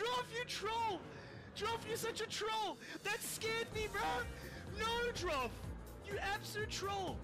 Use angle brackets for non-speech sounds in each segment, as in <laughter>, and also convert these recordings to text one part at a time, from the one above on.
Droff, you troll! Droff, you're such a troll! That scared me, bro! No, Droff! You absolute troll!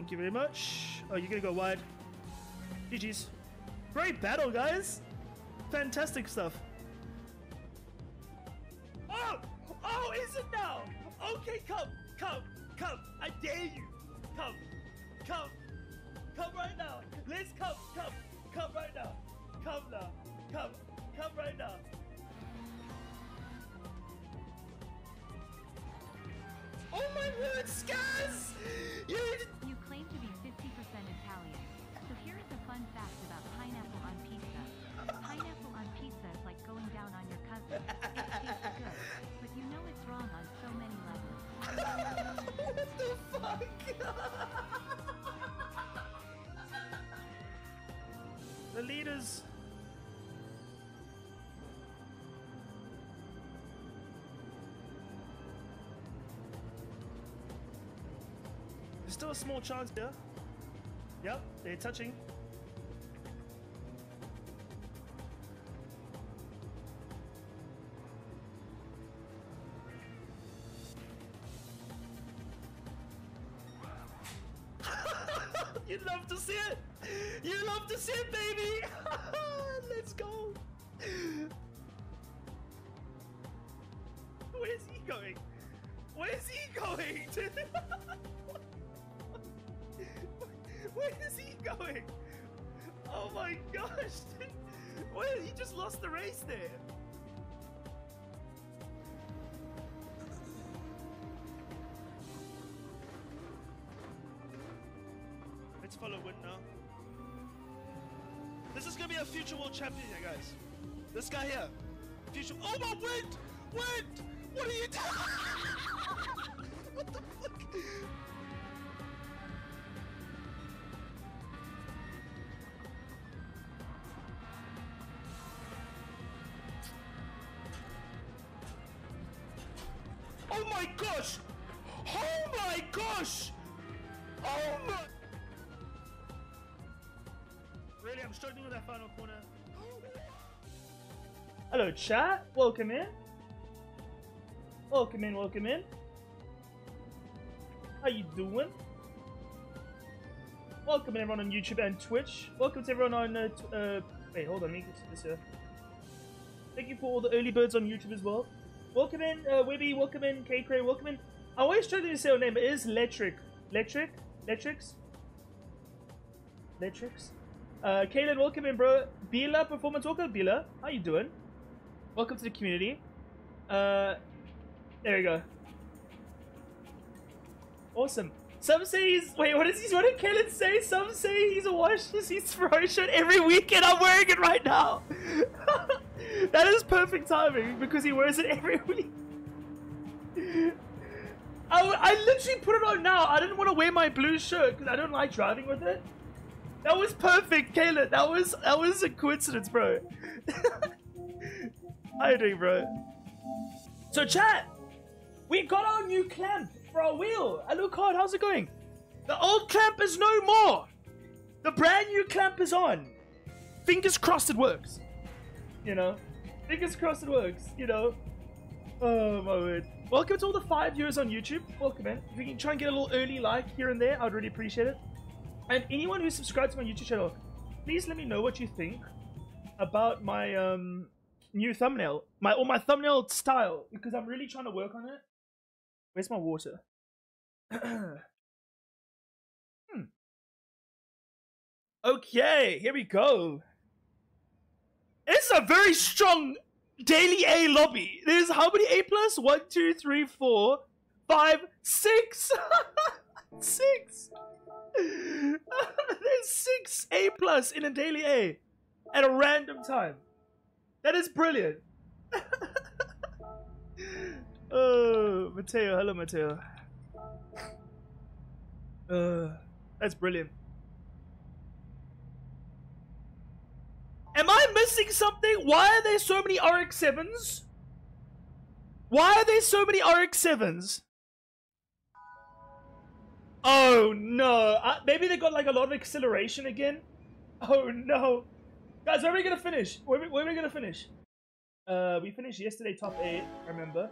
Thank you very much. Oh, you're gonna go wide. GG's. Great battle, guys. Fantastic stuff. Still a small chance here. Yep, they're touching. Just lost the race there. Let's follow Win now. This is gonna be a future world champion here, guys. This guy here. Future. Oh my wind! Wind! What are you doing? That final corner. Hello, chat. Welcome in. Welcome in. Welcome in. How you doing? Welcome everyone on YouTube and Twitch. Welcome to everyone on. Uh, uh, wait, hold on. Let me get this here. Thank you for all the early birds on YouTube as well. Welcome in, uh, Webby. Welcome in, K Cray. Welcome in. I always try to say your name. It is Letric. Letric? Letrix? Letrix? Uh, Kaylin, welcome in, bro. Bila, performance walker. Bila, how you doing? Welcome to the community. Uh, there we go. Awesome. Some say he's wait. What is he? What did Kaylin say? Some say he's a wash. He's <laughs> shirt every week, and I'm wearing it right now. <laughs> that is perfect timing because he wears it every <laughs> week. I, I literally put it on now. I didn't want to wear my blue shirt because I don't like driving with it. That was perfect, Kaylin. That was that was a coincidence, bro. <laughs> You doing, bro? So, chat, we got our new clamp for our wheel. Alucard, how's it going? The old clamp is no more. The brand new clamp is on. Fingers crossed it works. You know, fingers crossed it works. You know. Oh my word. Welcome to all the five viewers on YouTube. Welcome in. If you can try and get a little early like here and there, I'd really appreciate it. And anyone who's subscribed to my YouTube channel, please let me know what you think about my um new thumbnail, my or my thumbnail style, because I'm really trying to work on it. Where's my water? <clears throat> hmm. Okay, here we go. It's a very strong daily A lobby. There's how many A plus? One, two, three, four, five, six. <laughs> six. <laughs> There's six A plus in a daily A at a random time. That is brilliant. <laughs> oh, Mateo. Hello, Mateo. Uh, that's brilliant. Am I missing something? Why are there so many RX-7s? Why are there so many RX-7s? Oh no. Uh, maybe they got like a lot of acceleration again? Oh no. Guys, where are we gonna finish? Where, where are we gonna finish? Uh, we finished yesterday top 8, remember?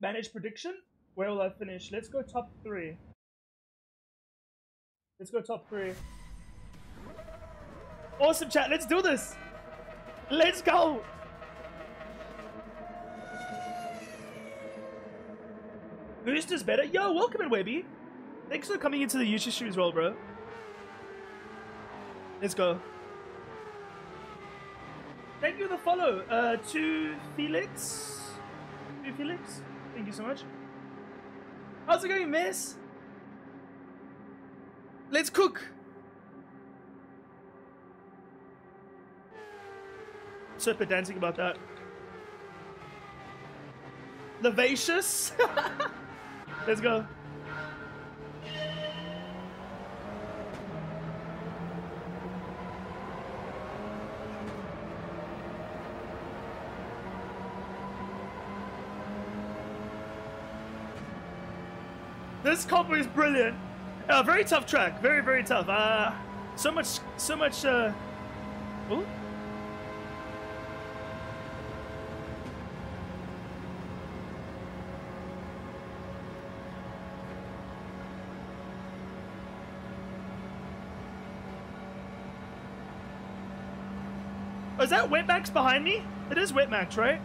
Manage prediction? Where will I finish? Let's go top 3. Let's go top 3. Awesome chat, let's do this! Let's go! Boost is better? Yo, welcome in, Webby! Thanks for coming into the YouTube stream as well, bro. Let's go. Thank you for the follow uh, to Felix. To Felix. Thank you so much. How's it going, miss? Let's cook. Super dancing about that. Levacious. <laughs> Let's go. This combo is brilliant. Uh, very tough track. Very, very tough. Uh, so much, so much, uh... Ooh. Is that Wetmax behind me? It is Wetmax, right?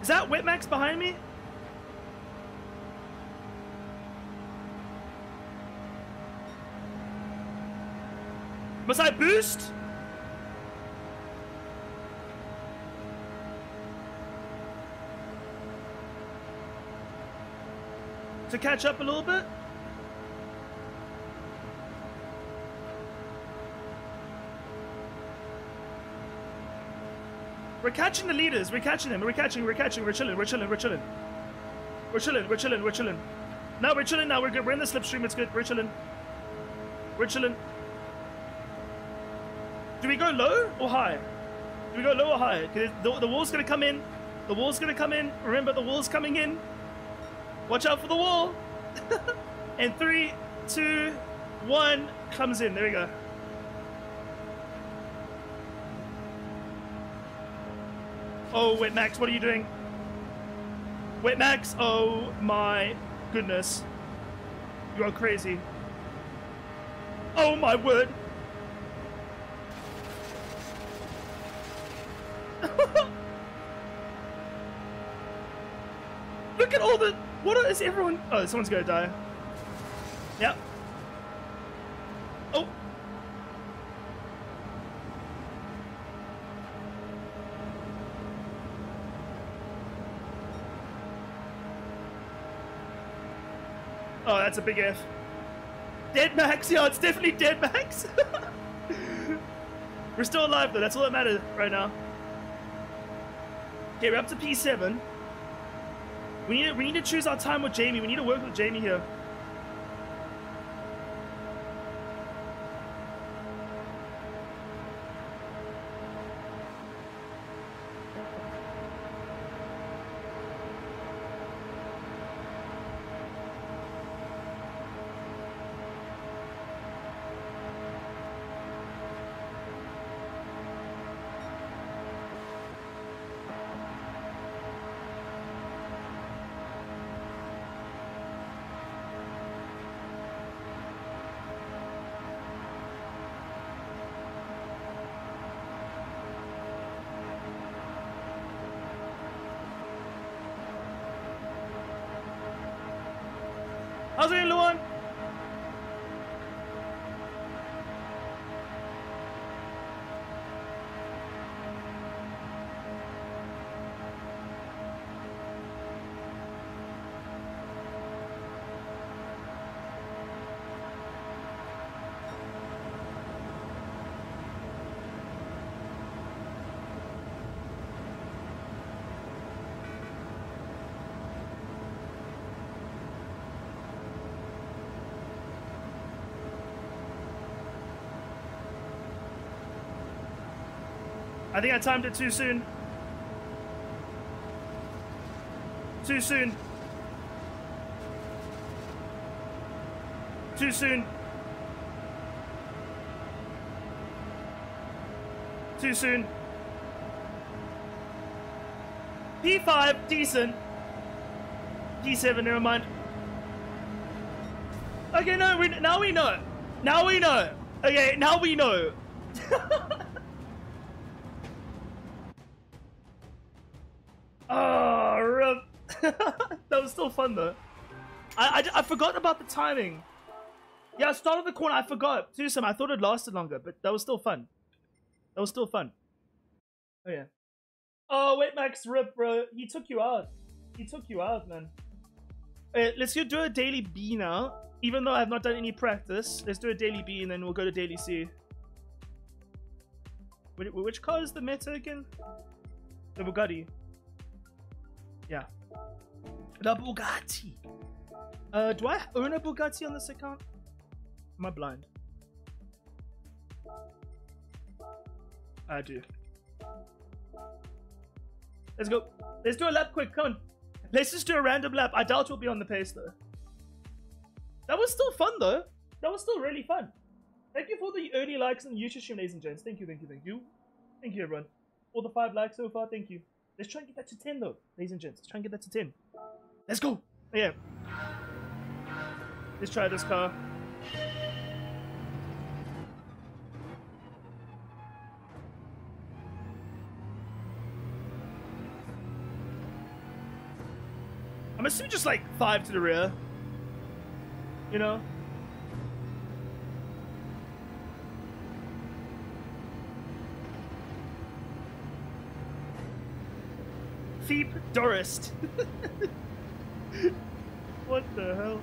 Is that Wetmax behind me? Must I boost? To catch up a little bit? We're catching the leaders. We're catching them. We're catching. We're catching. We're chilling. We're chilling. We're chilling. We're chilling. We're chilling. We're chilling. Now we're chilling. Now we're good. We're in the slipstream. It's good. We're chilling. We're chilling. Do we go low or high? Do we go low or high? The, the wall's gonna come in. The wall's gonna come in. Remember, the wall's coming in. Watch out for the wall. <laughs> and three, two, one comes in. There we go. Oh, wait, Max, what are you doing? Wait, Max, oh my goodness. You are crazy. Oh my word. What is everyone... Oh, someone's gonna die. Yep. Oh. Oh, that's a big F. Dead Max, yeah, it's definitely dead Max. <laughs> we're still alive though, that's all that matters right now. Okay, we're up to P7. We need, to, we need to choose our time with Jamie. We need to work with Jamie here. How's it going, I think I timed it too soon. Too soon. Too soon. Too soon. P5, decent. D7, never mind. Okay, no, we, now we know. Now we know. Okay, now we know. Fun though. I, I, I forgot about the timing. Yeah, I started the corner. I forgot. Seriously, I thought it lasted longer, but that was still fun. That was still fun. Oh yeah. Oh wait, Max, rip, bro. He took you out. He took you out, man. Hey, let's do a daily B now. Even though I have not done any practice, let's do a daily B and then we'll go to daily C. Which car is the meta again? The Bugatti. Yeah. The Bugatti. Uh, do I own a Bugatti on this account? Am I blind? I do. Let's go. Let's do a lap quick. Come on. Let's just do a random lap. I doubt we'll be on the pace though. That was still fun though. That was still really fun. Thank you for the early likes on the YouTube stream, ladies and gents. Thank you, thank you, thank you. Thank you, everyone. All the five likes so far. Thank you. Let's try and get that to 10 though, ladies and gents. Let's try and get that to 10. Let's go. Yeah. Let's try this car. I'm assuming just like five to the rear. You know? Feep Dorist. <laughs> what the hell?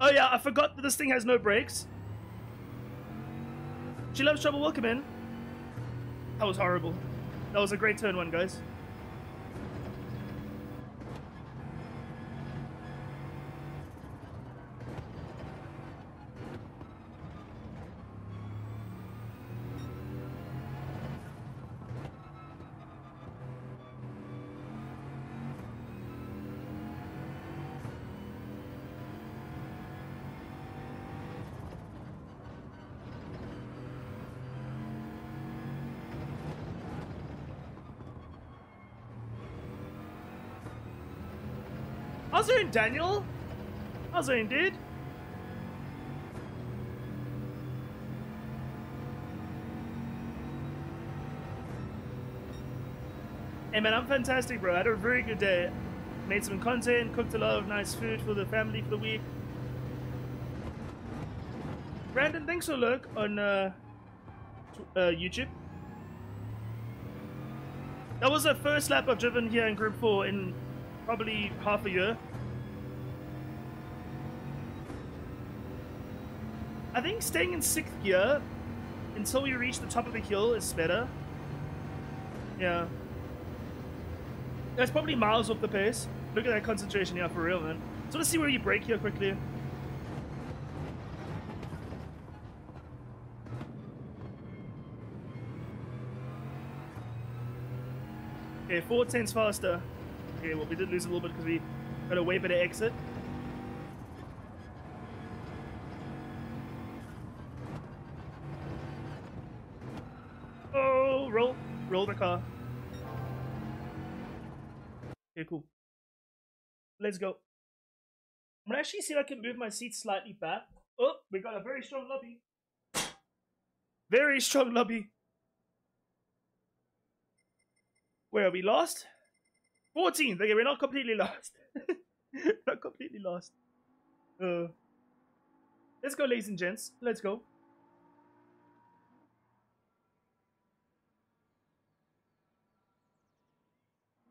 Oh yeah, I forgot that this thing has no brakes. She loves trouble. Welcome in. That was horrible. That was a great turn one, guys. Daniel? How's it, dude? Hey man, I'm fantastic, bro. I had a very good day. Made some content, cooked a lot of nice food for the family for the week. Brandon, thanks for look on uh, uh, YouTube. That was the first lap I've driven here in Group 4 in probably half a year. I think staying in sixth gear until we reach the top of the hill is better. Yeah. That's probably miles off the pace. Look at that concentration here for real, man. So let's see where you break here quickly. Okay, four tenths faster. Okay, well we did lose a little bit because we got a way better exit. Car. Okay, cool. Let's go. I'm gonna actually see if I can move my seat slightly back. Oh, we got a very strong lobby. Very strong lobby. Where are we lost? 14th. Okay, we're not completely lost. <laughs> not completely lost. Uh, let's go, ladies and gents. Let's go.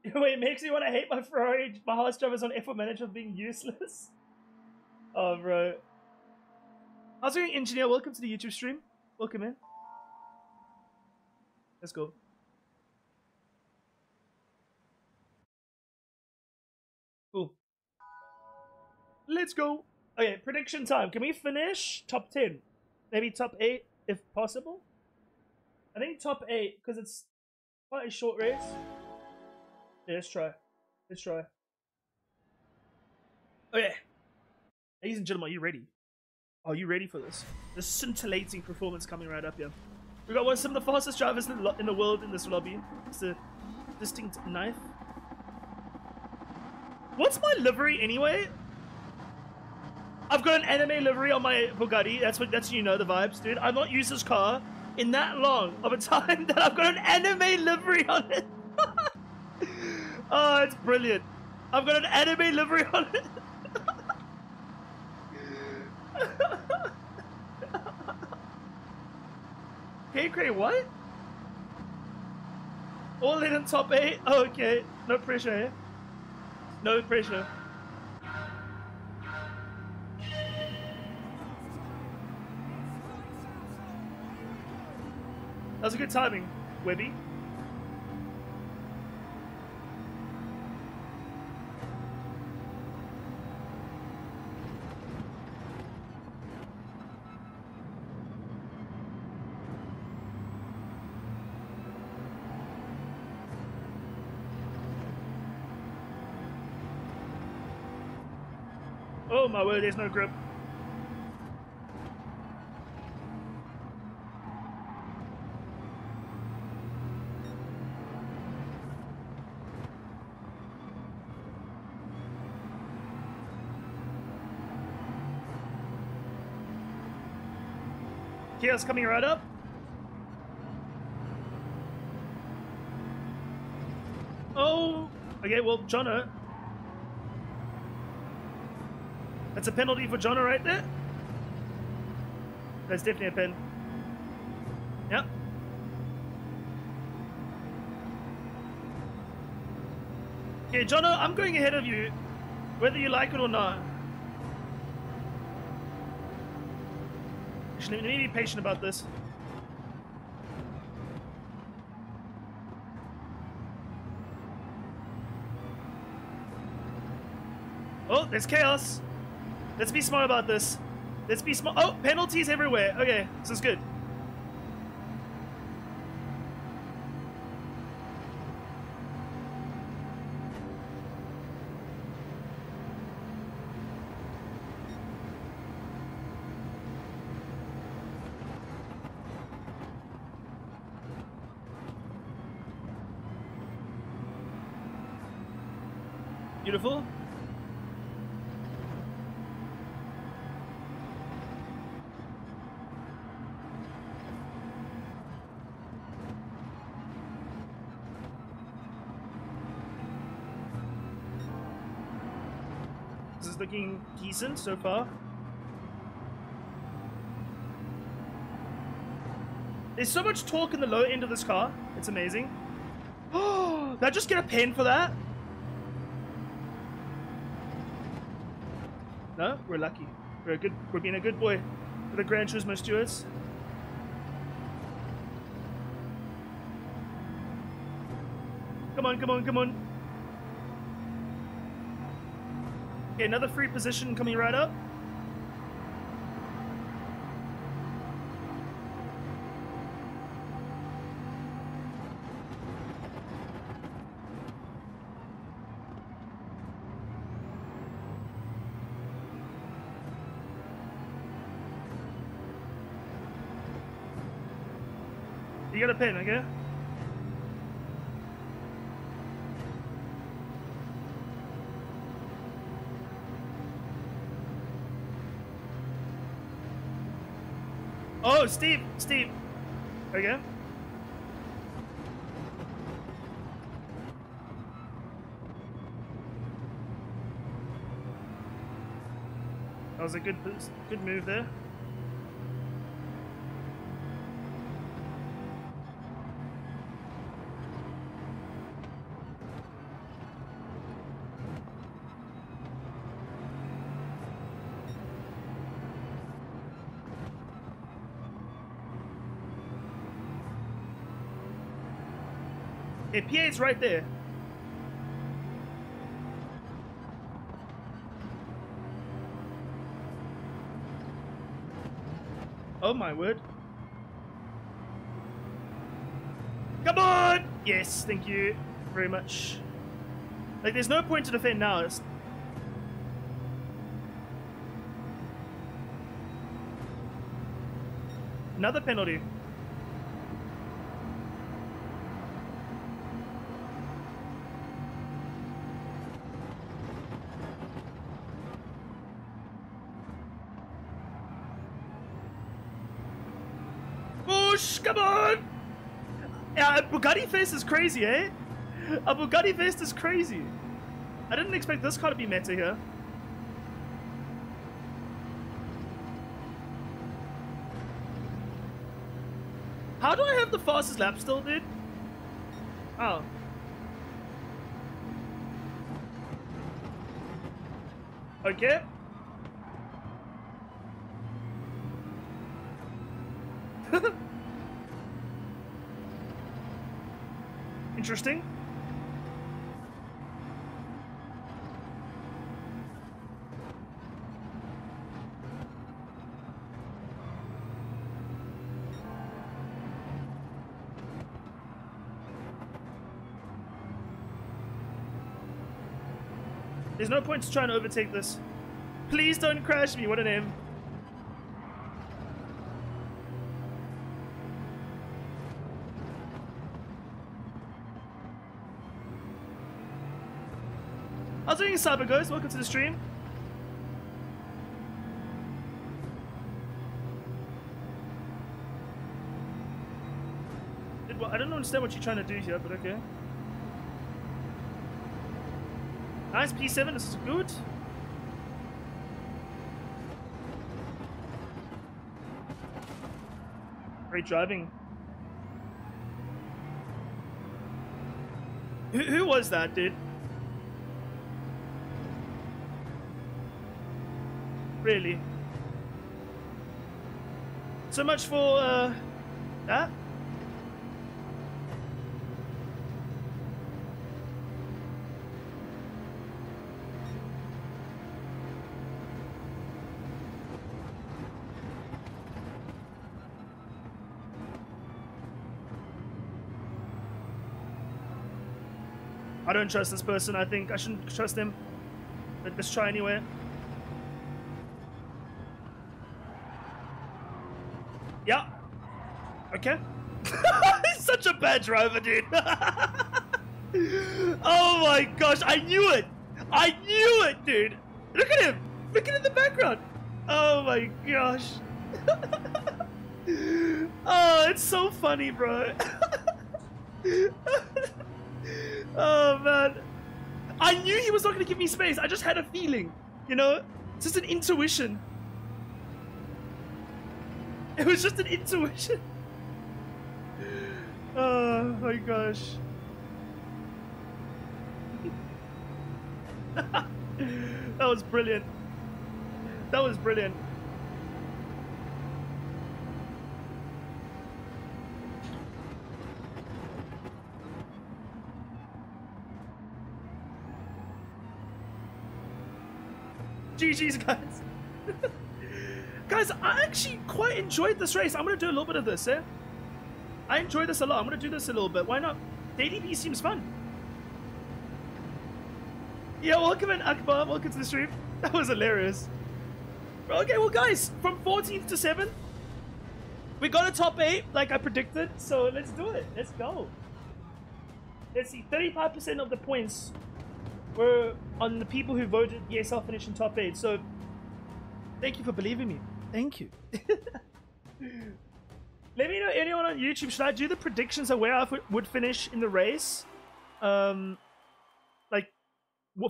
<laughs> Wait, it makes me want to hate my Ferrari. My house drivers on F1 manager being useless. <laughs> Oh, bro. How's it going, engineer? Welcome to the YouTube stream. Welcome in. Let's go. Cool. Let's go. Okay, prediction time. Can we finish top 10? Maybe top 8 if possible? I think top 8 because it's quite a short race. Yeah, let's try. Let's try. Oh, okay. Ladies and gentlemen, are you ready? Are you ready for this? The scintillating performance coming right up here. We got one of some of the fastest drivers in the, in the world in this lobby. It's a distinct knife. What's my livery anyway? I've got an anime livery on my Bugatti. That's what that's you know the vibes, dude. I've not used this car in that long of a <laughs> time that I've got an anime livery on it. Oh, it's brilliant. I've got an anime livery on it. <laughs> hey, Cray, what? All in on top eight? Oh, okay. No pressure, eh? No pressure. That was a good timing, Webby. Oh, my word, there's no grip. Chaos coming right up. Oh, okay, well, Jono. That's a penalty for Jono right there. That's definitely a pen. Yep. Okay, Jono, I'm going ahead of you, whether you like it or not. Actually, let me be patient about this. Oh, there's chaos. Let's be smart about this. Let's be smart. Oh, penalties everywhere. Okay, this is good. So far. There's so much torque in the low end of this car. It's amazing. Oh, <gasps> did I just get a pen for that? No, we're lucky. We're a good. We're being a good boy for the Gran Turismo stewards. Come on, come on, come on. Okay, another free position coming right up. You got a pin, okay? Steve! There you go. That was a good boost, good move there. P8's right there. Oh my word. Come on! Yes, thank you very much. Like, there's no point to defend now. It's... Another penalty. Face is crazy, eh? A Bugatti face is crazy. I didn't expect this car to be meta here. How do I have the fastest lap still, dude? Oh. Okay. No point to try and overtake this. Please don't crash me, what an M. How's it going, Cyber Ghost? Welcome to the stream. I don't understand what you're trying to do here, but okay. Nice P7, this is good. Great driving. Who, who was that, dude? Really? So much for uh, that? Don't trust this person. I think I shouldn't trust him. But let's try anyway. Yeah. Okay. <laughs> He's such a bad driver, dude. <laughs> oh my gosh, I knew it. I knew it, dude. Look at him. Look at him in the background. Oh my gosh. <laughs> oh, it's so funny, bro. Oh man. I knew he was not going to give me space. I just had a feeling, you know? It's just an intuition. It was just an intuition. <gasps> Oh my gosh. <laughs> that was brilliant. That was brilliant. GG's, guys. <laughs> guys, I actually quite enjoyed this race. I'm going to do a little bit of this, eh? I enjoyed this a lot. I'm going to do this a little bit. Why not? ADP seems fun. Yeah, welcome in, Akbar. Welcome to the stream. <laughs> That was hilarious. Okay, well, guys, from 14th to 7th, we got a top 8, like I predicted. So let's do it. Let's go. Let's see. 35% of the points were on the people who voted yes, I'll finish in top 8. So thank you for believing me. Thank you. <laughs> Let me know anyone on YouTube. Should I do the predictions of where I would finish in the race? Um, like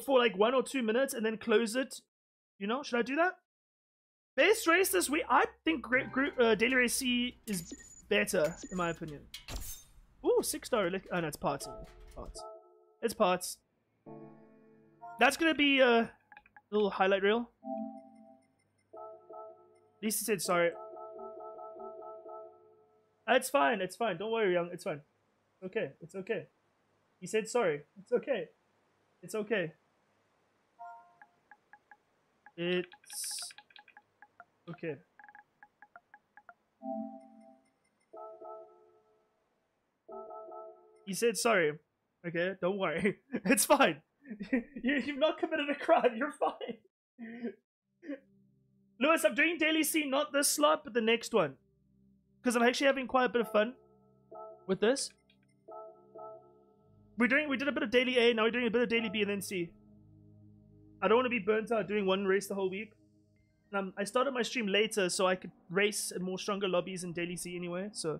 for like one or two minutes and then close it. You know, should I do that? Best race this week. I think Great Group uh, Daily Race C is better in my opinion. Ooh, six star. Oh no, it's parts. Parts. It's parts. That's gonna be a little highlight reel. Lisa said sorry. Uh, It's fine. It's fine. Don't worry, young. It's fine. Okay. It's okay. He said sorry. It's okay. It's okay. It's okay. He said sorry. Okay, don't worry. <laughs> It's fine. <laughs> you, you've not committed a crime. You're fine. Lewis, I'm doing daily C, not this slot, but the next one. Because I'm actually having quite a bit of fun with this. We're doing we did a bit of daily A, now we're doing a bit of daily B and then C. I don't want to be burnt out doing one race the whole week. Um, I started my stream later so I could race in more stronger lobbies in daily C anyway, so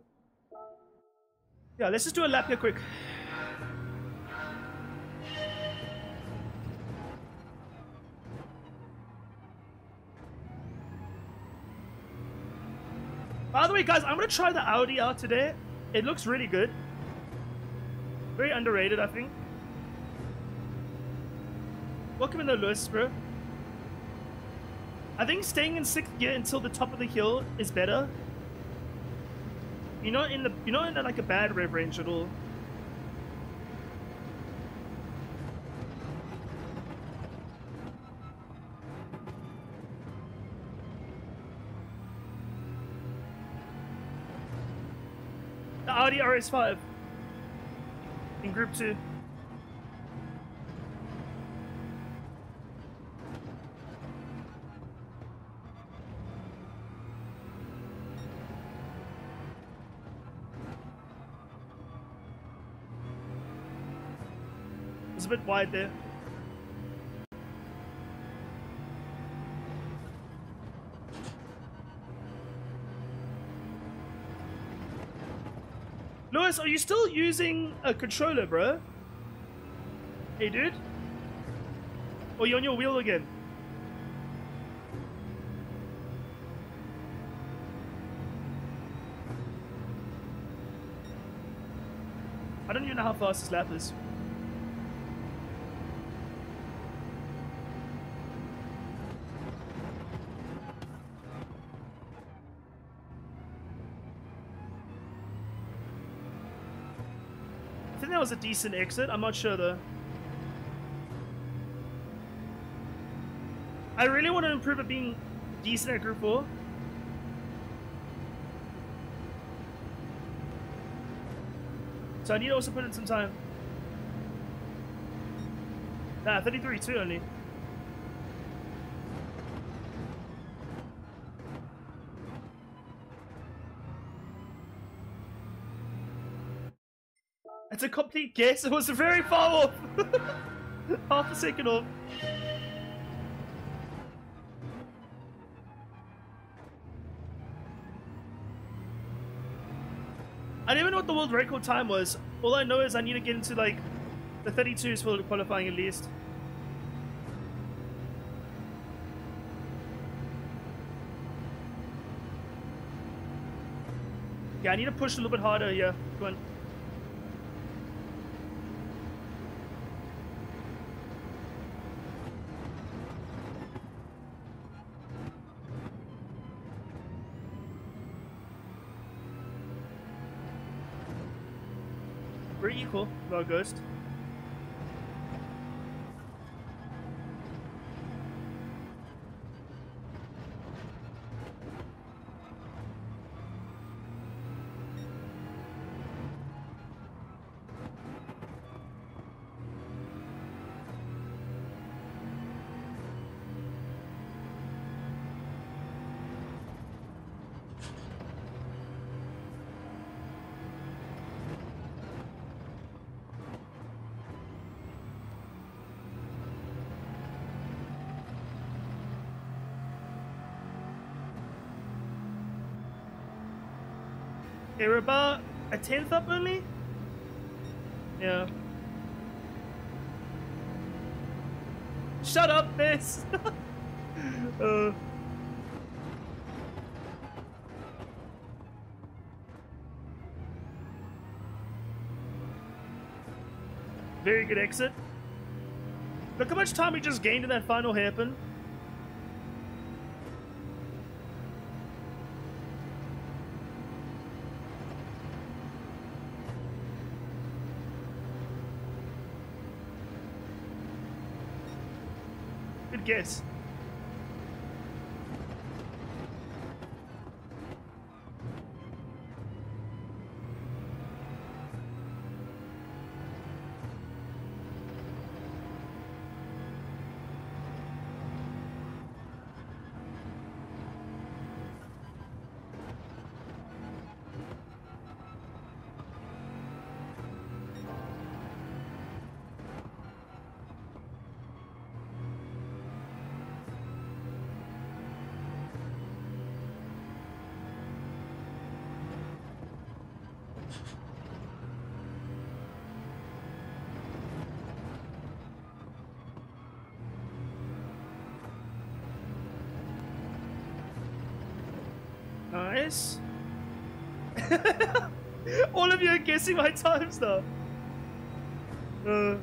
yeah, let's just do a lap here quick. By the way, guys, I'm gonna try the Audi out today. It looks really good. Very underrated, I think. Welcome in the Lewis, bro. I think staying in sixth gear until the top of the hill is better. You're not in the you're not in the, like a bad rev range at all. Audi RS5 in Group 2. It's a bit wide there. Lewis, are you still using a controller, bro? Hey, dude? Oh, or you on your wheel again? I don't even know how fast this lap is. A decent exit. I'm not sure though. I really want to improve at being decent at Group 4. So I need to also put in some time. Nah, 33 too only. It's a complete guess. It was very far off. <laughs> Half a second off. I don't even know what the world record time was. All I know is I need to get into like the 32s for qualifying at least. Yeah, I need to push a little bit harder. Yeah, go on. Very equal, tenth up on me? Yeah. Shut up, miss! <laughs> uh. Very good exit. Look how much time we just gained in that final hairpin. Guess. All of you are guessing my times now. Uh.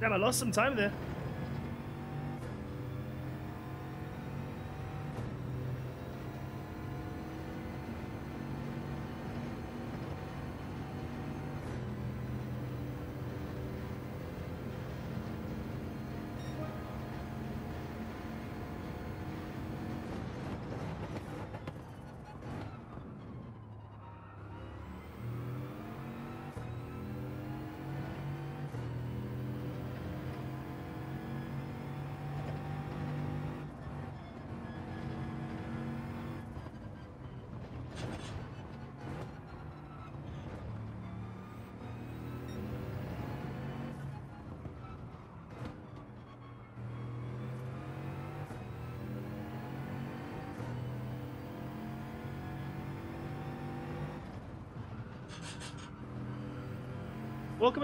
Damn, I lost some time there.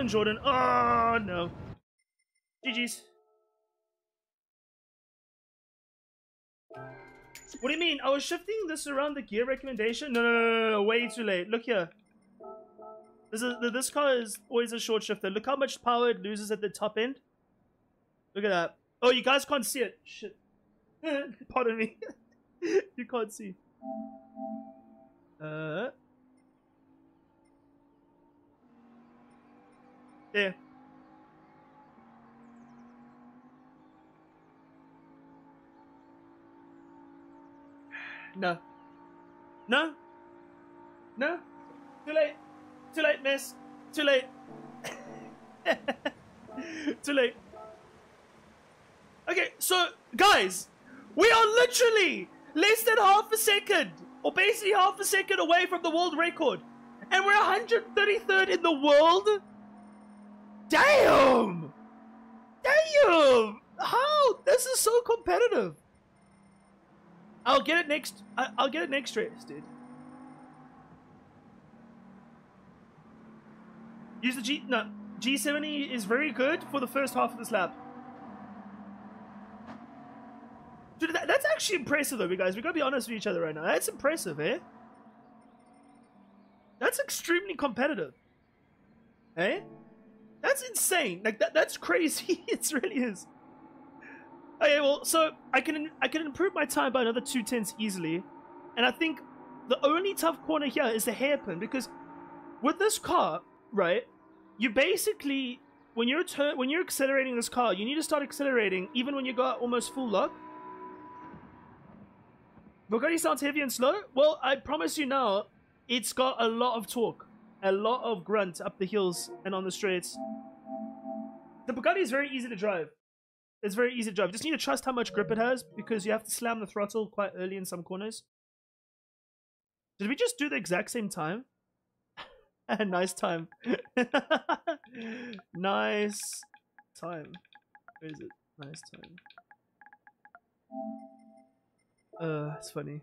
In, Jordan. Oh, no. GG's. What do you mean? I was shifting this around the gear recommendation? No, no, no, no, no, way too late. Look here. This, is, this car is always a short shifter. Look how much power it loses at the top end. Look at that. Oh, you guys can't see it. Shit. <laughs> Pardon me. <laughs> you can't see. Uh... There. <sighs> No. No. No. Too late. Too late, miss. Too late. <laughs> Too late. Okay, so, guys, we are literally less than half a second, or basically half a second away from the world record. And we're 133rd in the world? Damn! Damn! How? This is so competitive. I'll get it next. I, will get it next race, dude. Use the G. No, G70 is very good for the first half of this lap. Dude, that, that's actually impressive, though, guys. We gotta be honest with each other right now. That's impressive, eh? That's extremely competitive. Eh? That's insane. Like that that's crazy. <laughs> it really is. Okay, well, so I can I can improve my time by another two tenths easily, and I think the only tough corner here is the hairpin because with this car, right, you basically when you're when you're accelerating this car, you need to start accelerating even when you got almost full lock. Bugatti sounds heavy and slow. Well, I promise you now, it's got a lot of torque a lot of grunt up the hills and on the straights. The Bugatti is very easy to drive. It's very easy to drive. Just need to trust how much grip it has because you have to slam the throttle quite early in some corners. Did we just do the exact same time? <laughs> nice time. <laughs> nice time. Where is it? Nice time. Uh, it's funny.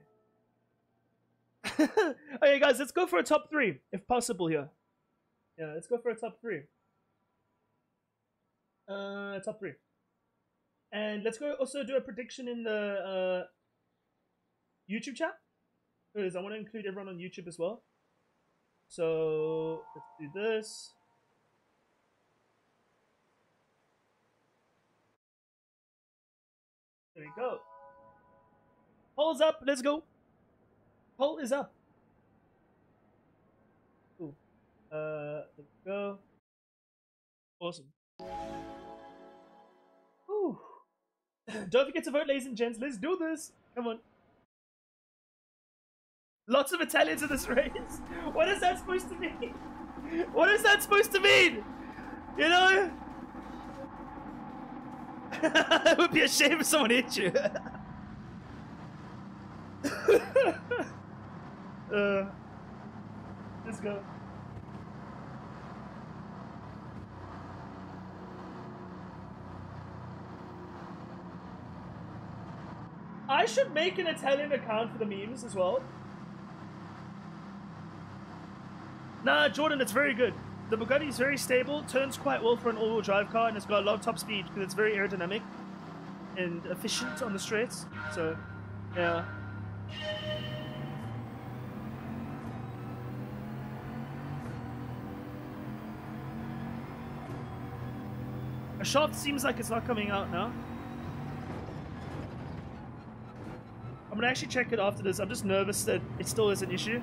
<laughs> okay, guys, let's go for a top three, if possible here. Yeah, let's go for a top three. Uh, top three. And let's go also do a prediction in the uh, YouTube chat because I want to include everyone on YouTube as well. So let's do this. There we go. Poll's up. Let's go. Poll is up. Ooh. Uh, there we go. Awesome. <clears throat> Don't forget to vote, ladies and gents. Let's do this. Come on. Lots of Italians in this <laughs> race. What is that supposed to mean? <laughs> What is that supposed to mean? You know? <laughs> it would be a shame if someone hit you. Uh, let's go. I should make an Italian account for the memes as well. Nah, Jordan, it's very good. The Bugatti is very stable, turns quite well for an all-wheel drive car, and it's got a lot of top speed because it's very aerodynamic and efficient on the straights. So, yeah. A shaft seems like it's not coming out now. I'm gonna actually check it after this. I'm just nervous that it still is an issue.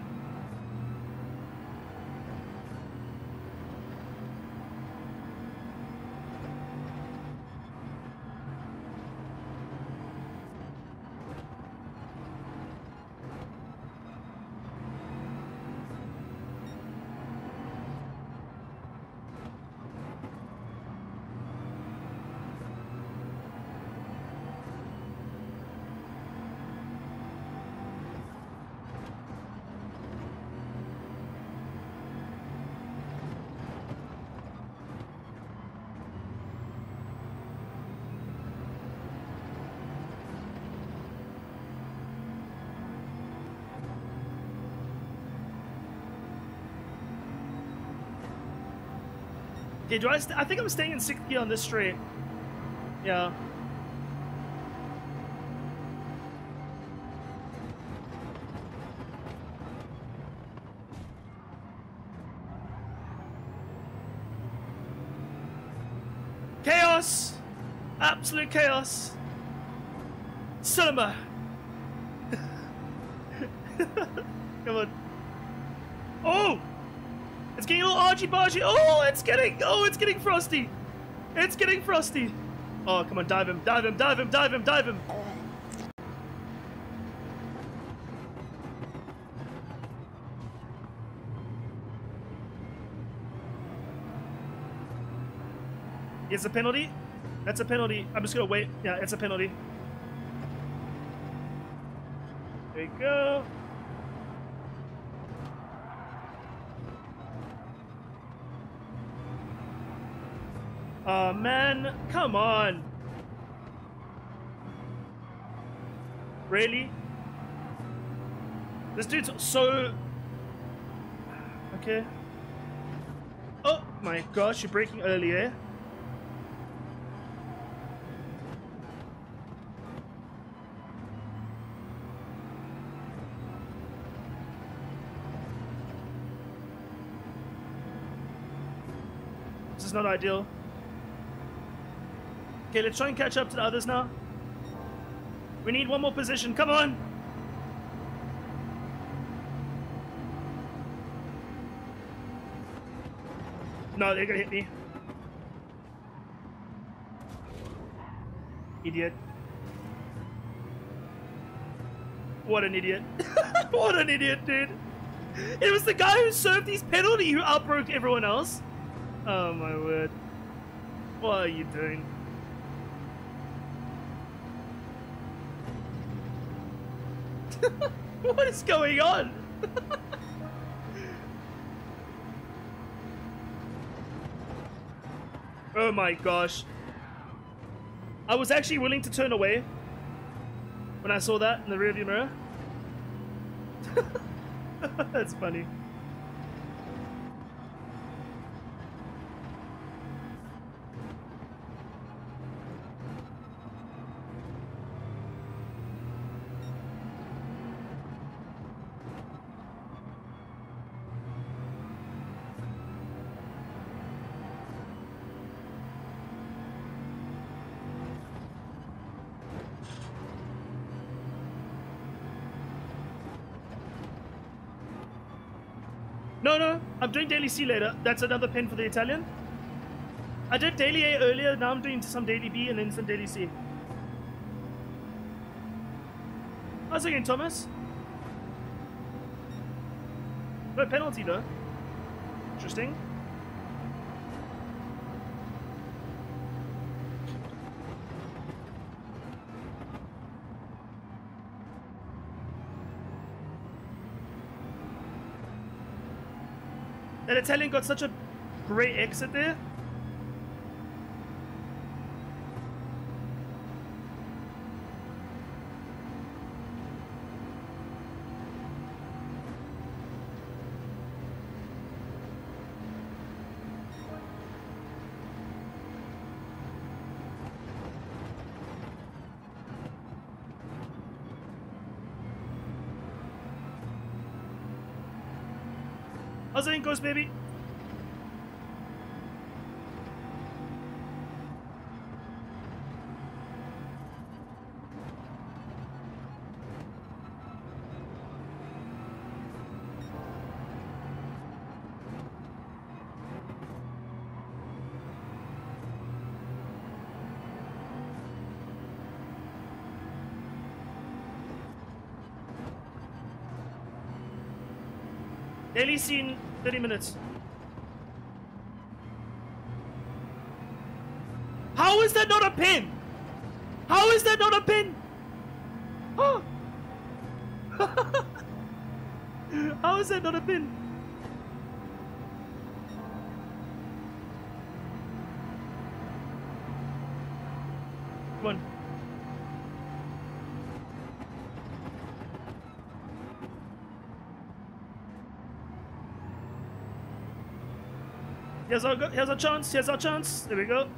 Okay, do I? I think I'm staying in sixth gear on this straight. Yeah. Chaos! Absolute chaos! Cinema! Come on. Oh! It's bargy. Oh, it's getting, oh, it's getting frosty. It's getting frosty. Oh, come on, dive him, dive him, dive him, dive him, dive him. It's a penalty. That's a penalty. I'm just gonna wait. Yeah, it's a penalty. There you go. Man, come on. Really? This dude's so... Okay. Oh my gosh, you're breaking earlier. Eh? This is not ideal. Okay, let's try and catch up to the others now. We need one more position. Come on! No, they're gonna hit me. Idiot. What an idiot. <laughs> what an idiot, dude. It was the guy who served his penalty who outbroke everyone else. Oh my word. What are you doing? <laughs> what is going on? <laughs> oh my gosh. I was actually willing to turn away when I saw that in the rearview mirror. <laughs> That's funny. Doing daily C later. That's another pin for the Italian. I did daily A earlier. Now I'm doing some daily B and then some daily C. How's it going, Thomas? No penalty though. Interesting. Italian got such a great exit there. It baby? 30 minutes. How is that not a pin? How is that not a pin? Oh. <laughs> How is that not a pin? Here's our, here's our chance. Here's our chance. There we go.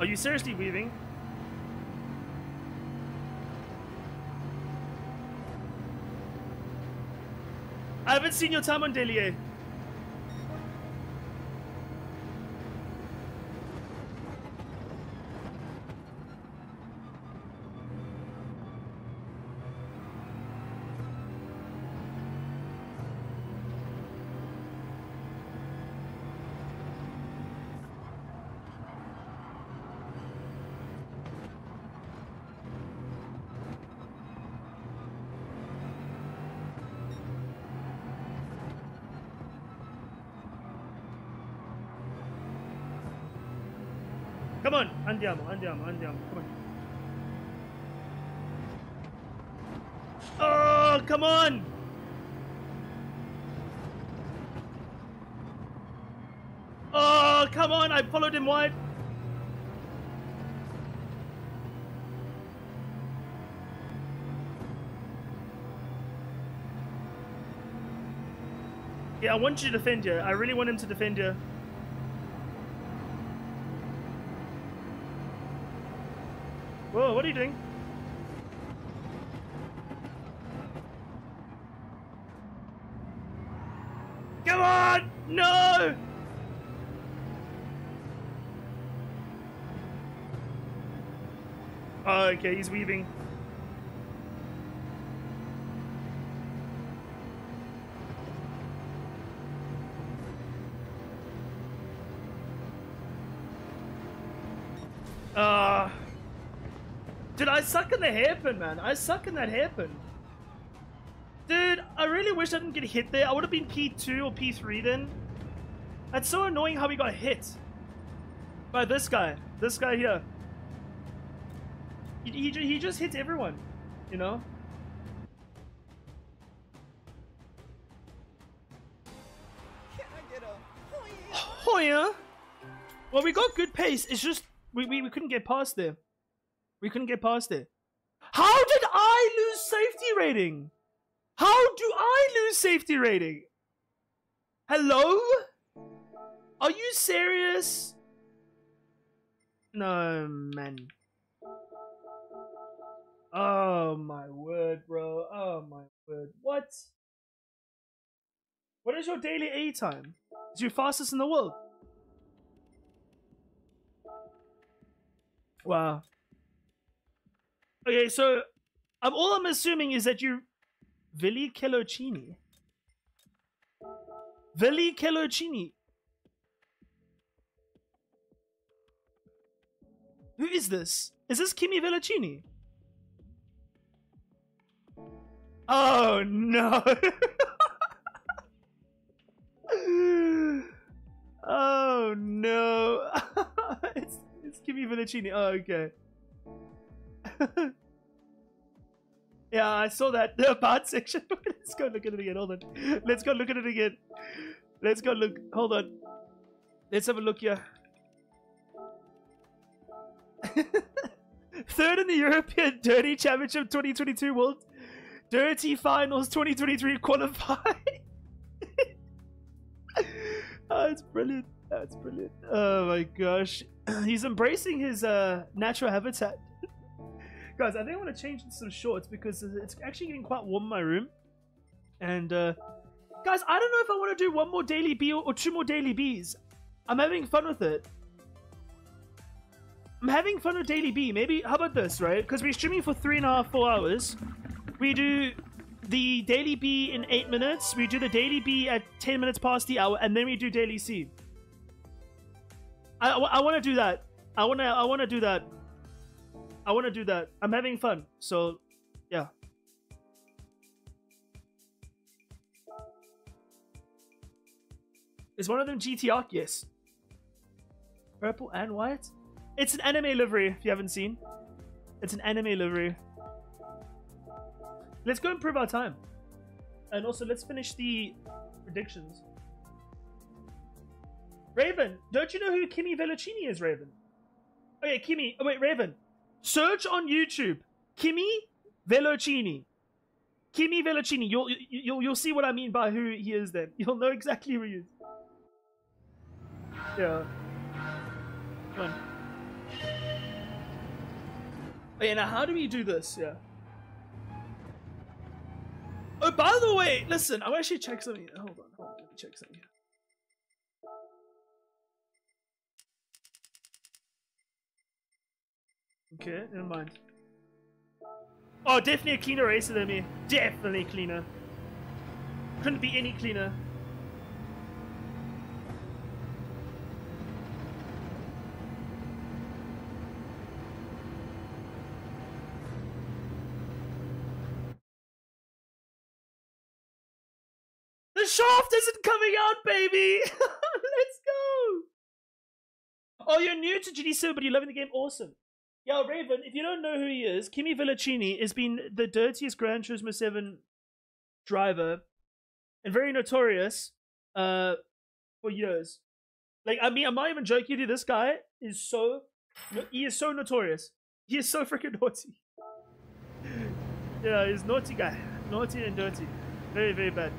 Are you seriously weaving? I haven't seen your time on Delier. Andiamo. Come on. Oh, come on! Oh, come on! I followed him wide. Yeah, I want you to defend you. I really want him to defend you. Doing? Come on! No! Okay, he's weaving. The hairpin, man. I suck in that hairpin. Dude, I really wish I didn't get hit there. I would have been P2 or P3 then. That's so annoying how we got hit. By this guy. This guy here. He, he, he just hits everyone, you know? Can I get a Oh yeah. Well, we got good pace. It's just we, we, we couldn't get past there. We couldn't get past there. I lose safety rating? How do I lose safety rating? Hello? Are you serious? No, man. Oh my word, bro. Oh my word. What? What is your daily A time? Is your fastest in the world? Wow. Okay, so All I'm assuming is that you Villi Kelocini. Villi Kelocini. Who is this? Is this Kimi Velocini? Oh no. <laughs> oh no. <laughs> it's, it's Kimi Velocini. Oh, okay. <laughs> yeah, I saw that <laughs> the about section. <laughs> Let's go look at it again. Hold on. Let's go look at it again. Let's go look. Hold on. Let's have a look here. <laughs> Third in the European Dirty Championship 2022 World Dirty Finals 2023 qualified. oh, it's brilliant. That's brilliant. Oh my gosh. <clears throat> He's embracing his uh, natural habitat. Guys, I think I want to change some shorts because it's actually getting quite warm in my room. And, uh, guys, I don't know if I want to do one more daily B or, two more daily Bs. I'm having fun with it. I'm having fun with Daily B. Maybe, how about this, right? Because we're streaming for three and a half, four hours. We do the Daily B in eight minutes. We do the Daily B at 10 minutes past the hour. And then we do Daily C. I, I, I want to do that. I want to I want to do that. I want to do that. I'm having fun. So, yeah. Is one of them GT Yes. Purple and white? It's an anime livery, if you haven't seen. It's an anime livery. Let's go improve our time. And also, let's finish the predictions. Raven, don't you know who Kimi Velocini is, Raven? Yeah, Kimi. Oh wait, Raven. Search on YouTube. Kimi Velocini. Kimi Velocini. You'll, you'll, you'll see what I mean by who he is then. <laughs> You'll know exactly who he is. Yeah. Come on. Yeah, now how do we do this? Yeah. Oh, by the way, listen, I'll actually check something. Hold on, hold on, let me check something. Okay, never mind. Oh, definitely a cleaner racer than me. Definitely cleaner. Couldn't be any cleaner. The shaft isn't coming out, baby! <laughs> Let's go! Oh, you're new to GT7, but you're loving the game? Awesome. Yo, Raven, if you don't know who he is, Kimi Velocini has been the dirtiest Gran Turismo 7 driver and very notorious uh, for years. Like, I mean, I'm not even joking with you. This guy is so, he is so notorious. He is so freaking naughty. <laughs> yeah, he's naughty guy. Naughty and dirty. Very, very bad.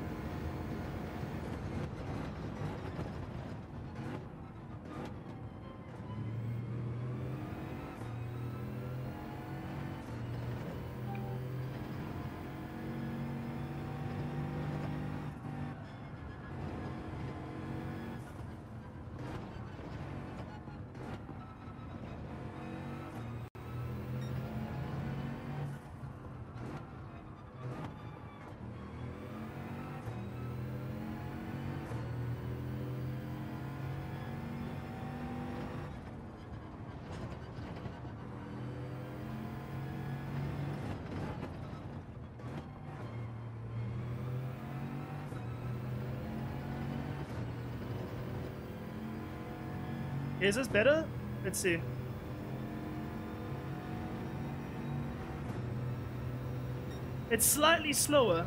Is this better? Let's see. It's slightly slower.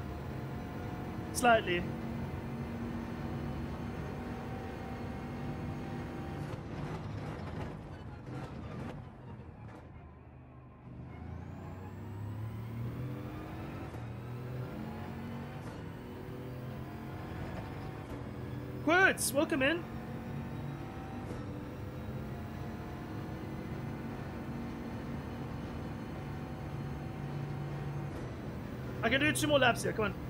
Slightly. Quirts, welcome in. I can do two more laps here. Come on.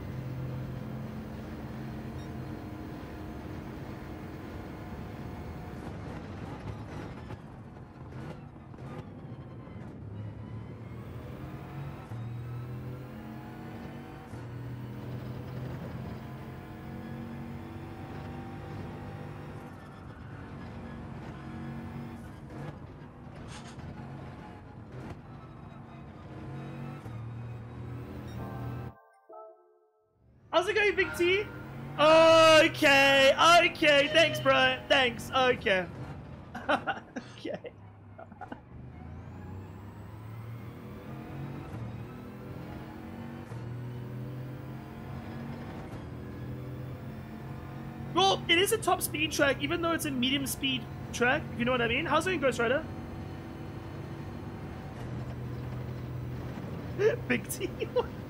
Big T? Okay, okay. Thanks, bro. Thanks. Okay. <laughs> okay. Well, it is a top speed track, even though it's a medium speed track, if you know what I mean. How's it going, Ghost Rider? <laughs> Big T. <laughs>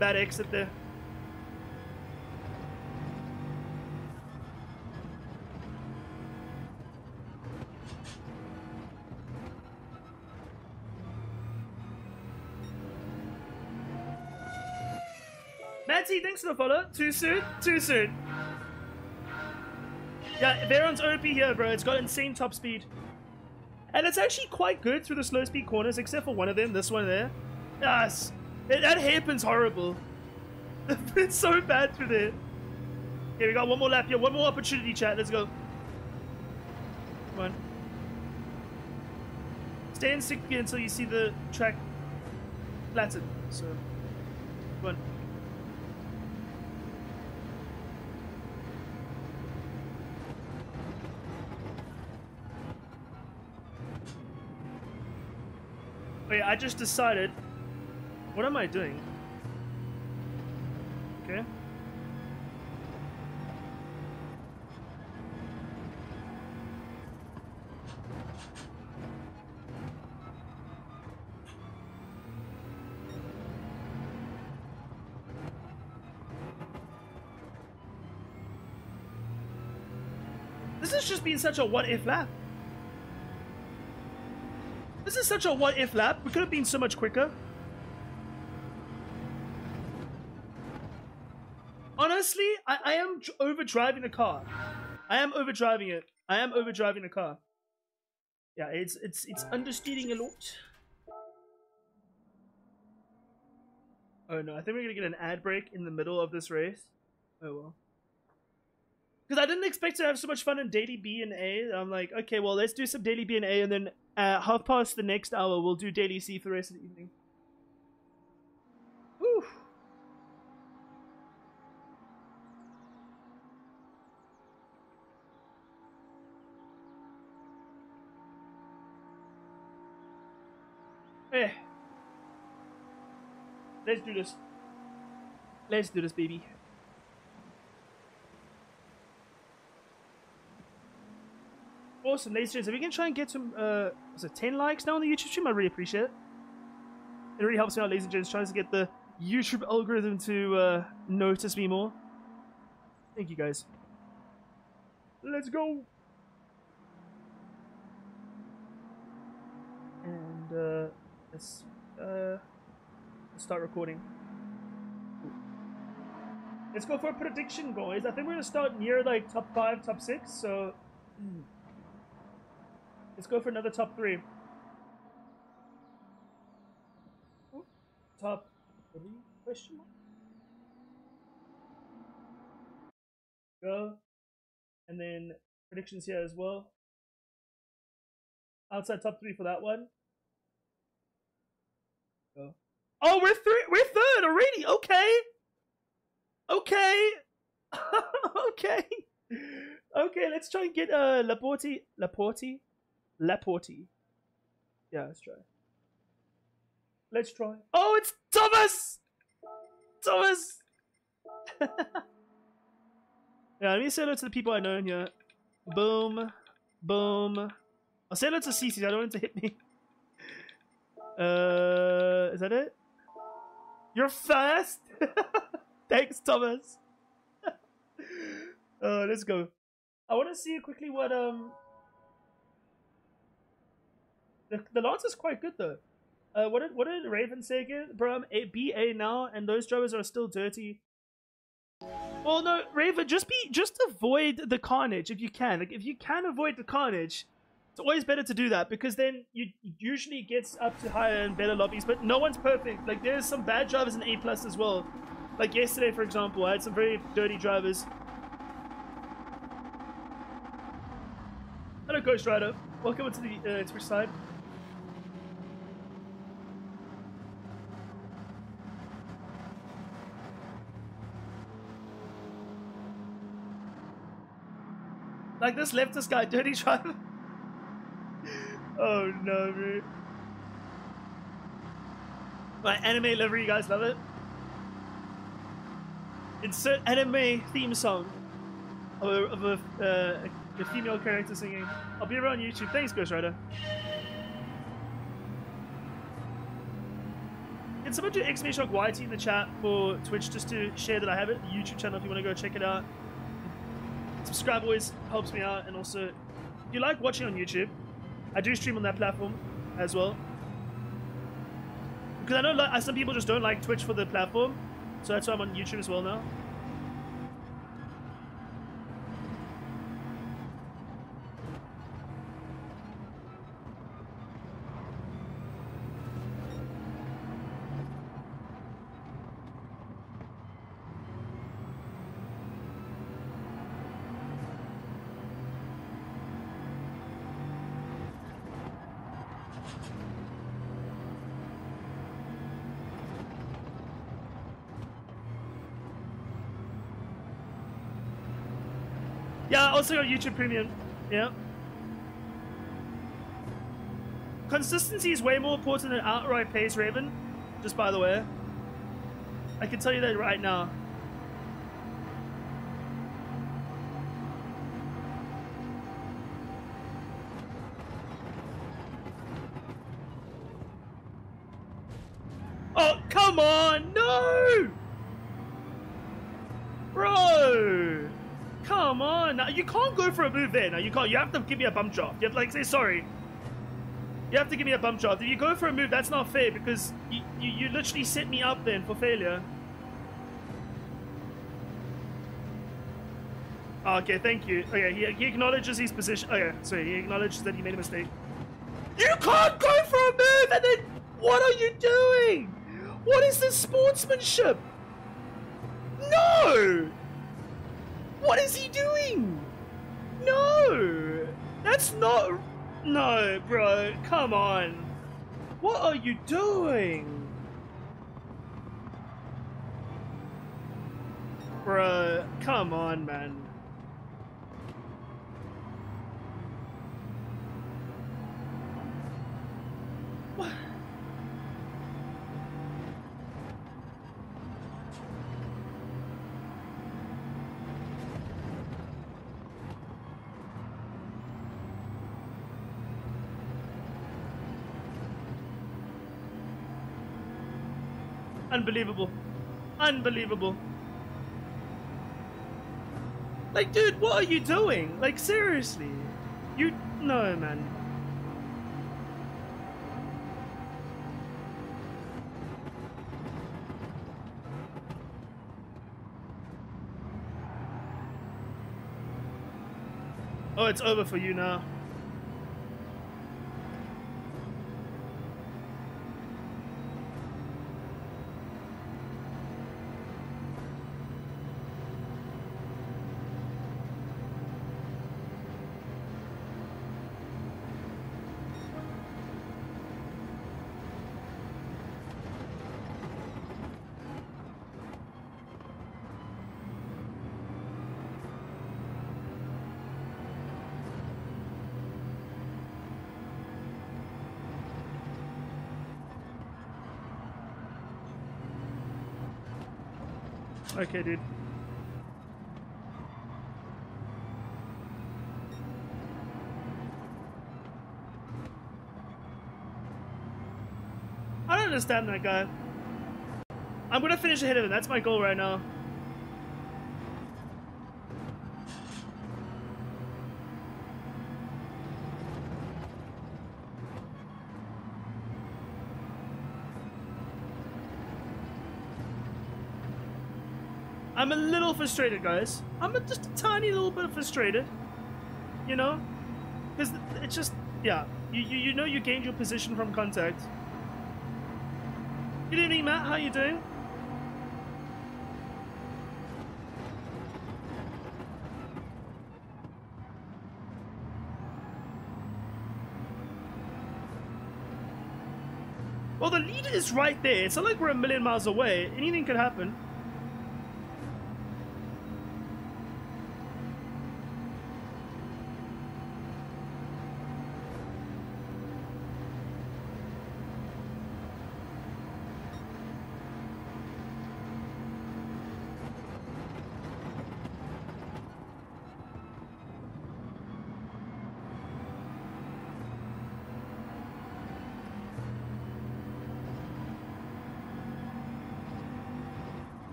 Bad exit there. Matty, thanks for the follow. Too soon? Too soon. Yeah, Veyron's OP here, bro. It's got insane top speed. And it's actually quite good through the slow speed corners, except for one of them, this one there. Yes. It, that hairpin's horrible. <laughs> it's so bad through there. Okay, we got one more lap here. One more opportunity, chat. Let's go. Come on. Stay in 60 until you see the track flatten. So, come on. Wait, I just decided. What am I doing? Okay. This has just been such a what if lap. This is such a what if lap. We could have been so much quicker. I, am over driving the car. I am over driving it. I am over driving the car. Yeah, it's it's it's understeering a lot. Oh no, I think we're gonna get an ad break in the middle of this race. Oh well. Because I didn't expect to have so much fun in daily B and A. I'm like, okay, well, let's do some daily B and A, and then uh, half past the next hour, we'll do daily C for the rest of the evening. Let's do this. Let's do this, baby. Awesome, ladies and gents. If we can try and get some, uh, was it 10 likes now on the YouTube stream, I really appreciate it. It really helps me out, ladies and gents, trying to get the YouTube algorithm to uh, notice me more. Thank you, guys. Let's go! And, uh, let's, uh, start recording. Let's go for a prediction, boys. I think we're gonna start near, like, top 5, top 6, so... Let's go for another top three. Top three? Question mark. Go. And then predictions here as well. Outside top three for that one. Go. Oh, we're three. We're third already. Okay. Okay. <laughs> okay. Okay. Let's try and get uh Laporte. Laporte. Laporte. Yeah, let's try. Let's try. Oh, it's Thomas! Thomas! <laughs> yeah, let me say hello to the people I know in here. Boom. Boom. I'll say hello to Cece. I don't want him to hit me. <laughs> Uh, is that it? You're fast! <laughs> Thanks, Thomas. <laughs> uh, let's go. I want to see quickly what um the, the lance is quite good though. Uh, what did what did Raven say again? Bro, I'm a, BA now, and those drivers are still dirty. Well, no, Raven, just be just avoid the carnage if you can. Like, if you can avoid the carnage, it's always better to do that because then you usually gets up to higher and better lobbies. But no one's perfect. Like, there's some bad drivers in A plus as well. Like yesterday, for example, I had some very dirty drivers. Hello, Ghost Rider. Welcome to the uh, Twitch side. Like this leftist guy, <laughs> dirty driver. Oh no. My anime livery, you guys love it? Insert anime theme song of a, of a, uh, a female character singing. I'll be around YouTube. Thanks, Ghost Rider. Can someone do X Shock YT in the chat for Twitch just to share that I have it? The YouTube channel if you want to go check it out. Subscribe always helps me out, and also, if you like watching on YouTube, I do stream on that platform as well. Because I know like, some people just don't like Twitch for the platform, so that's why I'm on YouTube as well now. Also got YouTube Premium. Yeah. Consistency is way more important than outright pace, Raven. Just by the way. I can tell you that right now. For a move there. Now, you can't. You have to give me a bump drop. You have to, like, say sorry. You have to give me a bump drop. If you go for a move, that's not fair because you, you, you literally set me up then for failure. Oh, okay, thank you. Okay, he, he acknowledges his position. Okay, sorry, he acknowledges that he made a mistake. You can't go for a move and then what are you doing? What is this sportsmanship? No! What is he doing? No! That's not... No, bro, come on. What are you doing? Bro, come on, man. Unbelievable. Unbelievable. Like, dude, what are you doing? Like, seriously. You. No, man. Oh, it's over for you now. Okay, dude. I don't understand that guy. I'm gonna finish ahead of him. That's my goal right now. frustrated, guys. I'm just a tiny little bit frustrated. You know? Because it's just, yeah. You, you, you know you gained your position from contact. Good evening, Matt. How you doing? Well, the leader is right there. It's not like we're a million miles away. Anything could happen.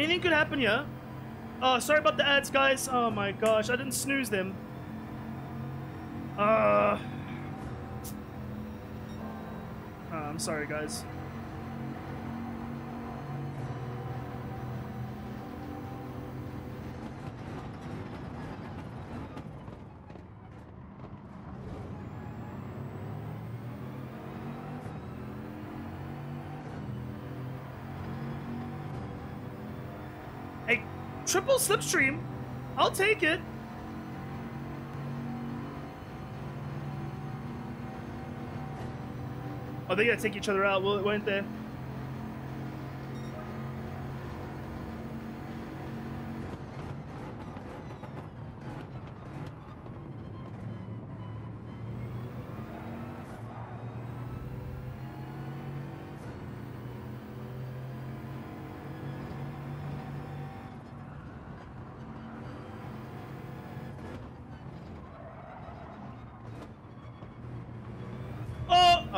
Anything could happen here. Oh, sorry about the ads, guys. Oh my gosh, I didn't snooze them. Uh, uh, Sorry, guys. Hey, triple slipstream. I'll take it. Oh, they gotta take each other out, weren't they?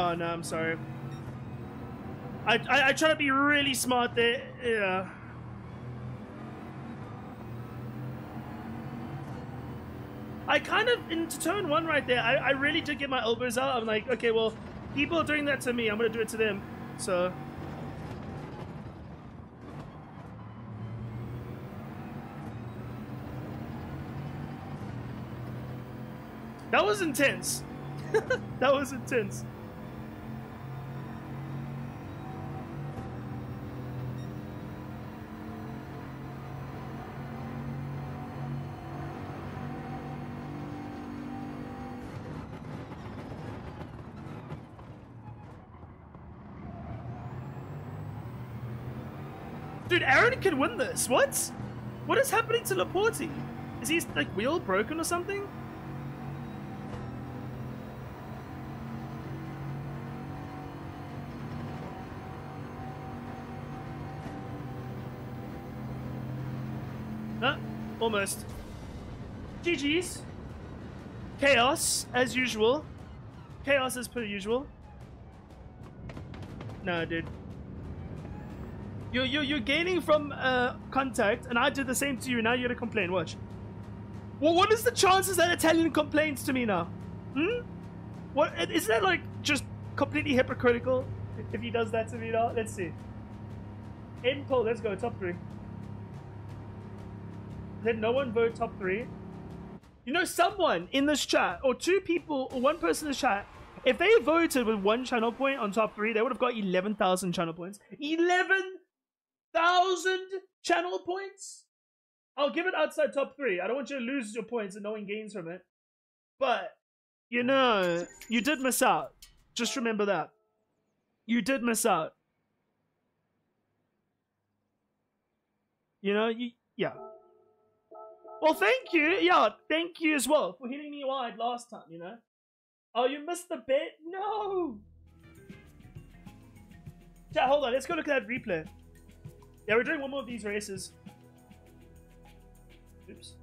Oh, no, I'm sorry. I, I I try to be really smart there. Yeah. I kind of into turn one right there. I, I really did get my elbows out. I'm like, okay, well, people are doing that to me. I'm gonna do it to them. So. That was intense. <laughs> that was intense. Can win this. What? What is happening to Laporte? Is he like wheel broken or something? No, almost. GG's. Chaos, as usual. Chaos as per usual. No, dude. You're, you're, you're gaining from uh, contact, and I did the same to you. Now you're gonna complain. Watch. Well, what is the chances that Italian complains to me now? Hmm? What is that like? Just completely hypocritical if he does that to me now. Let's see. In poll, let's go top three. Did no one vote top three? You know, someone in this chat, or two people, or one person in this chat, if they voted with one channel point on top three, they would have got 11,000 channel points. 11,000 channel points? I'll give it outside top three. I don't want you to lose your points and no one gains from it. But, you know, you did miss out. Just remember that. You did miss out. You know, you, yeah. Well, thank you. Yeah, thank you as well for hitting me wide last time, you know. Oh, you missed the bet? No! Yeah, hold on. Let's go look at that replay. Yeah, we're doing one more of these races. Oops.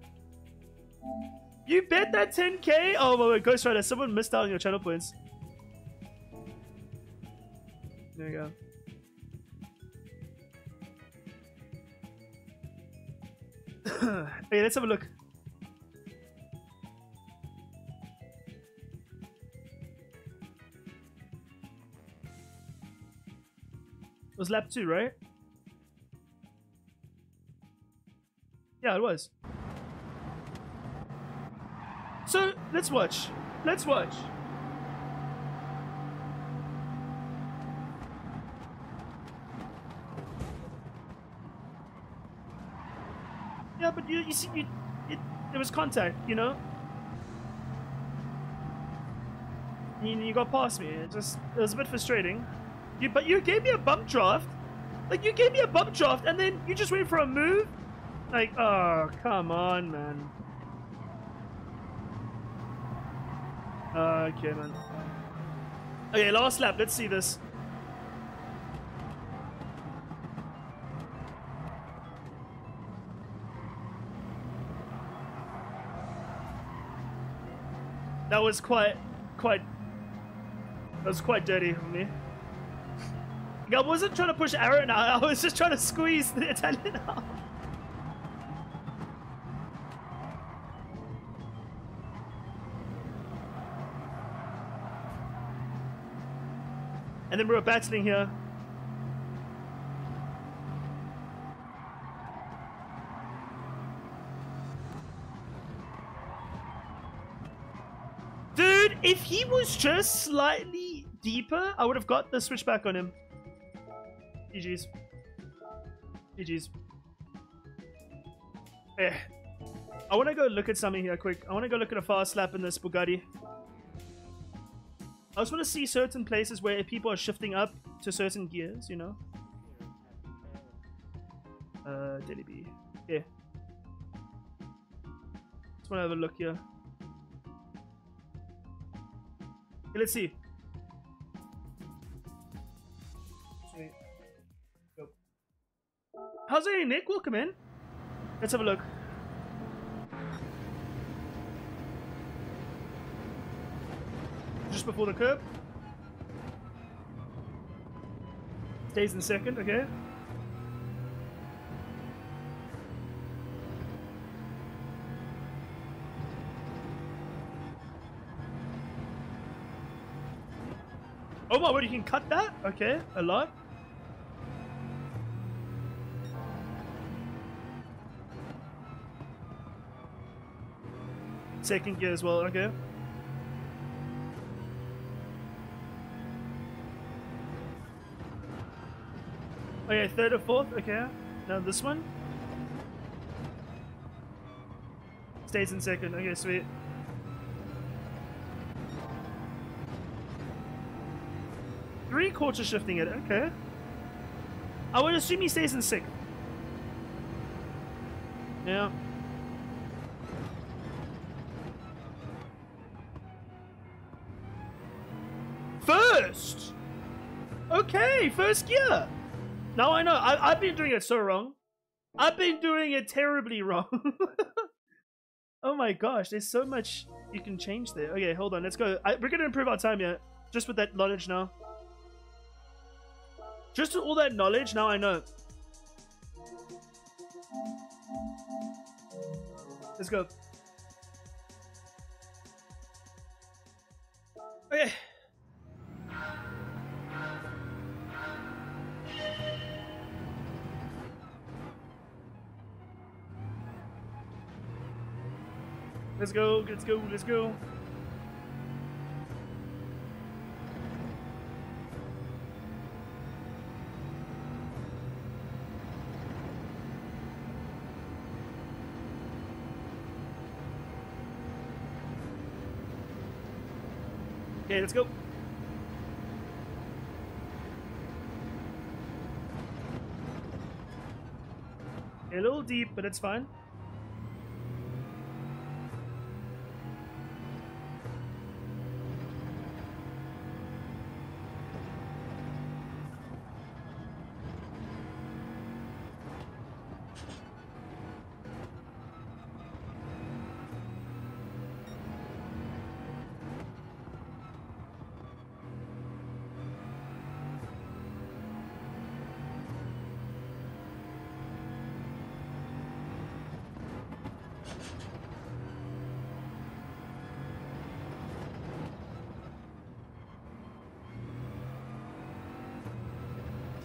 You bet that 10k? Oh, my wait, Ghost Rider, someone missed out on your channel points. There we go. <coughs> okay, let's have a look. It was lap 2, right? Yeah, it was. So let's watch. Let's watch. Yeah, but you, you see, you, it, it was contact, you know? You, you got past me. It just it was a bit frustrating. You, but you gave me a bump draft. Like you gave me a bump draft, and then you just went for a move. Like, oh, come on, man. Okay, man. Okay, last lap. Let's see this. That was quite, quite, that was quite dirty of me. I wasn't trying to push Aaron out, <laughs> I was just trying to squeeze the Italian out. And then we were battling here. Dude, if he was just slightly deeper, I would have got the switchback on him. GG's. GG's. Eh. I want to go look at something here quick. I want to go look at a fast lap in this Bugatti. I just want to see certain places where people are shifting up to certain gears, you know? Uh, Daily B. Yeah. Just want to have a look here. Okay, let's see. How's it, Nick? Welcome in. Let's have a look. Before the curb. Stays in second, okay. Oh my word, you can cut that? Okay, a lot. Second gear as well, okay. Okay, third or fourth, okay. Now this one. Stays in second, okay, sweet. Three quarter shifting it, okay. I would assume he stays in sixth. Yeah. First! Okay, first gear! Now I know, I, I've been doing it so wrong. I've been doing it terribly wrong. <laughs> oh my gosh, there's so much you can change there. Okay, hold on, let's go. I, we're gonna improve our time yet, just with that knowledge now. Just with all that knowledge, now I know. Let's go. Let's go, let's go, let's go. Okay, let's go. A little deep, but it's fine.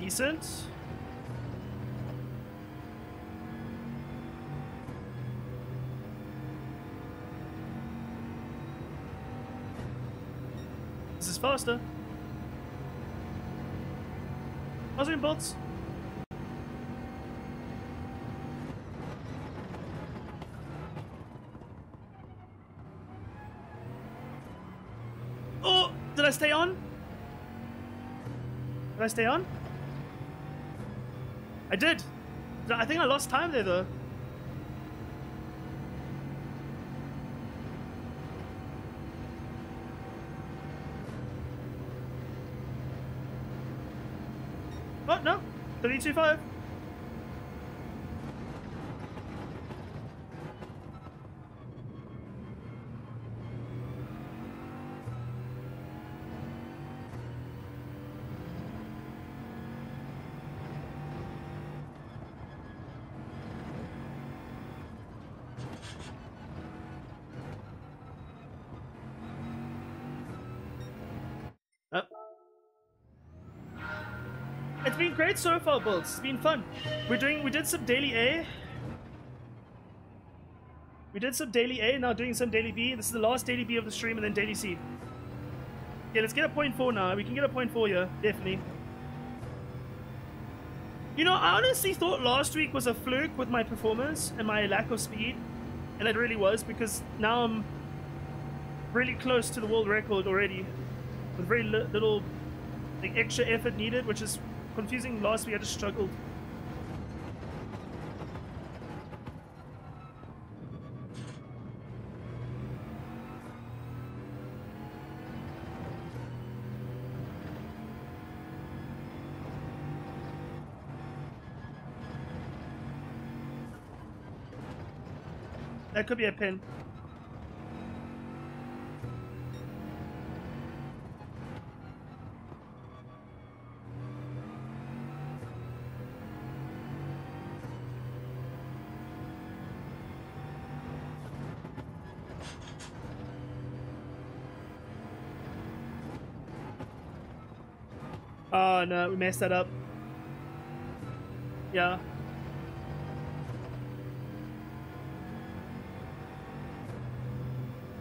Decent. This is faster. Housing bots. Oh, did I stay on? Did I stay on? I did. I think I lost time there though. Oh, no. 325. So far, Bulls. It's been fun. We're doing. We did some daily A. We did some daily A. Now doing some daily B. This is the last daily B of the stream, and then daily C. Yeah, let's get a point four now. We can get a point four here, definitely. You know, I honestly thought last week was a fluke with my performance and my lack of speed, and it really was because now I'm really close to the world record already, with very li little like extra effort needed, which is confusing. Last week I just struggled. That could be a pin. No, uh, we messed that up. Yeah.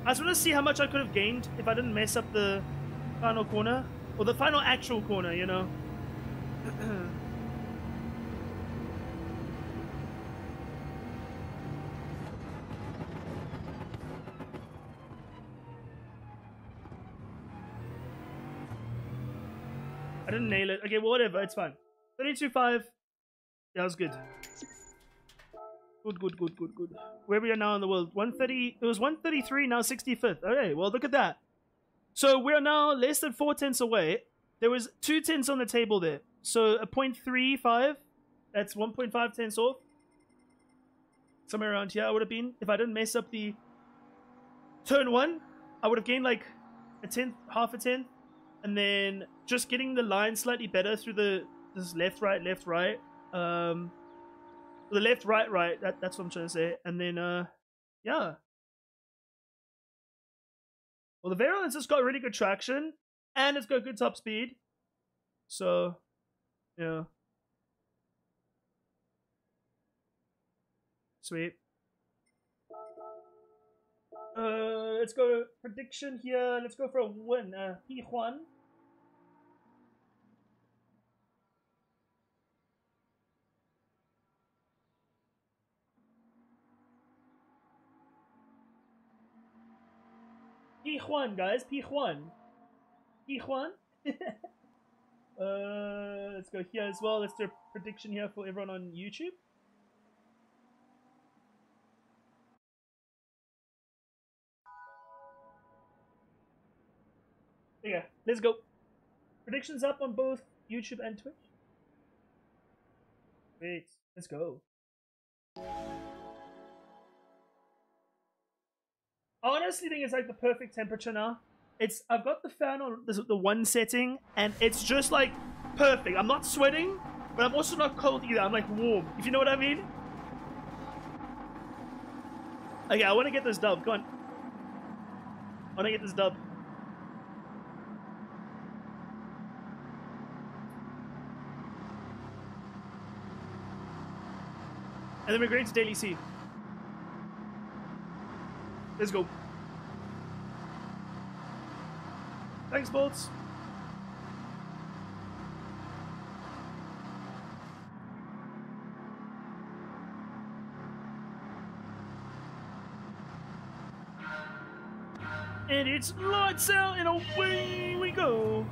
I just want to see how much I could have gained if I didn't mess up the final corner. Or the final actual corner, you know. <clears throat> Okay, whatever. It's fine. 32.5. Yeah, that was good. Good, good, good, good, good. Where we are now in the world? 130. It was 133, now 65th. Okay, well, look at that. So we are now less than four tenths away. There was two tenths on the table there. So a 0.35, that's 1.5 tenths off. Somewhere around here I would have been. If I didn't mess up the turn one, I would have gained like a tenth, half a tenth. And then just getting the line slightly better through the this left, right, left, right. Um, the left, right, right. That, that's what I'm trying to say. And then, uh, yeah. Well, the has just got really good traction, and it's got good top speed. So, yeah. Sweet. Uh, let's go prediction here. Let's go for a win. Uh, P1. P1, guys. P1. P1. <laughs> uh, let's go here as well. Let's do a prediction here for everyone on YouTube. Yeah, let's go. Predictions up on both YouTube and Twitch. Great, let's go. I honestly think it's like the perfect temperature now. It's I've got the fan on the one setting, and it's just like perfect. I'm not sweating, but I'm also not cold either. I'm like warm. If you know what I mean. Okay, I want to get this dub. Come on. I want to get this dub. And then we're going to Daily C. Let's go. Thanks, Bolts. And it's lights out and away we go.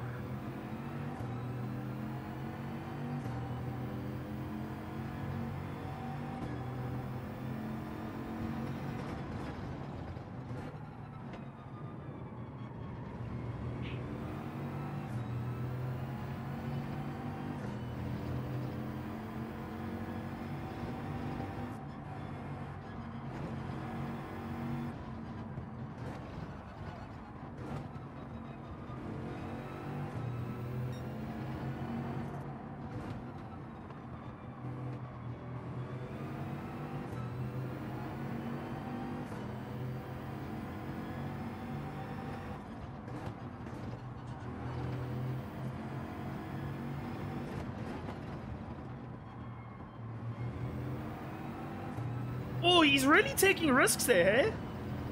He's really taking risks there, hey?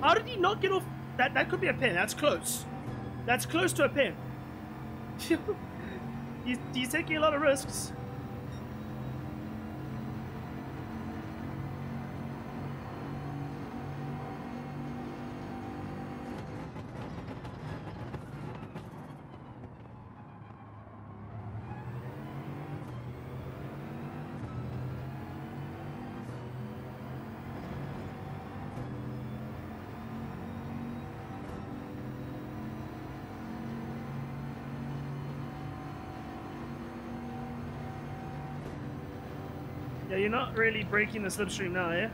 How did he not get off? That that could be a pin. That's close. That's close to a pin. <laughs> he's, he's taking a lot of risks. Really breaking the slipstream now, eh?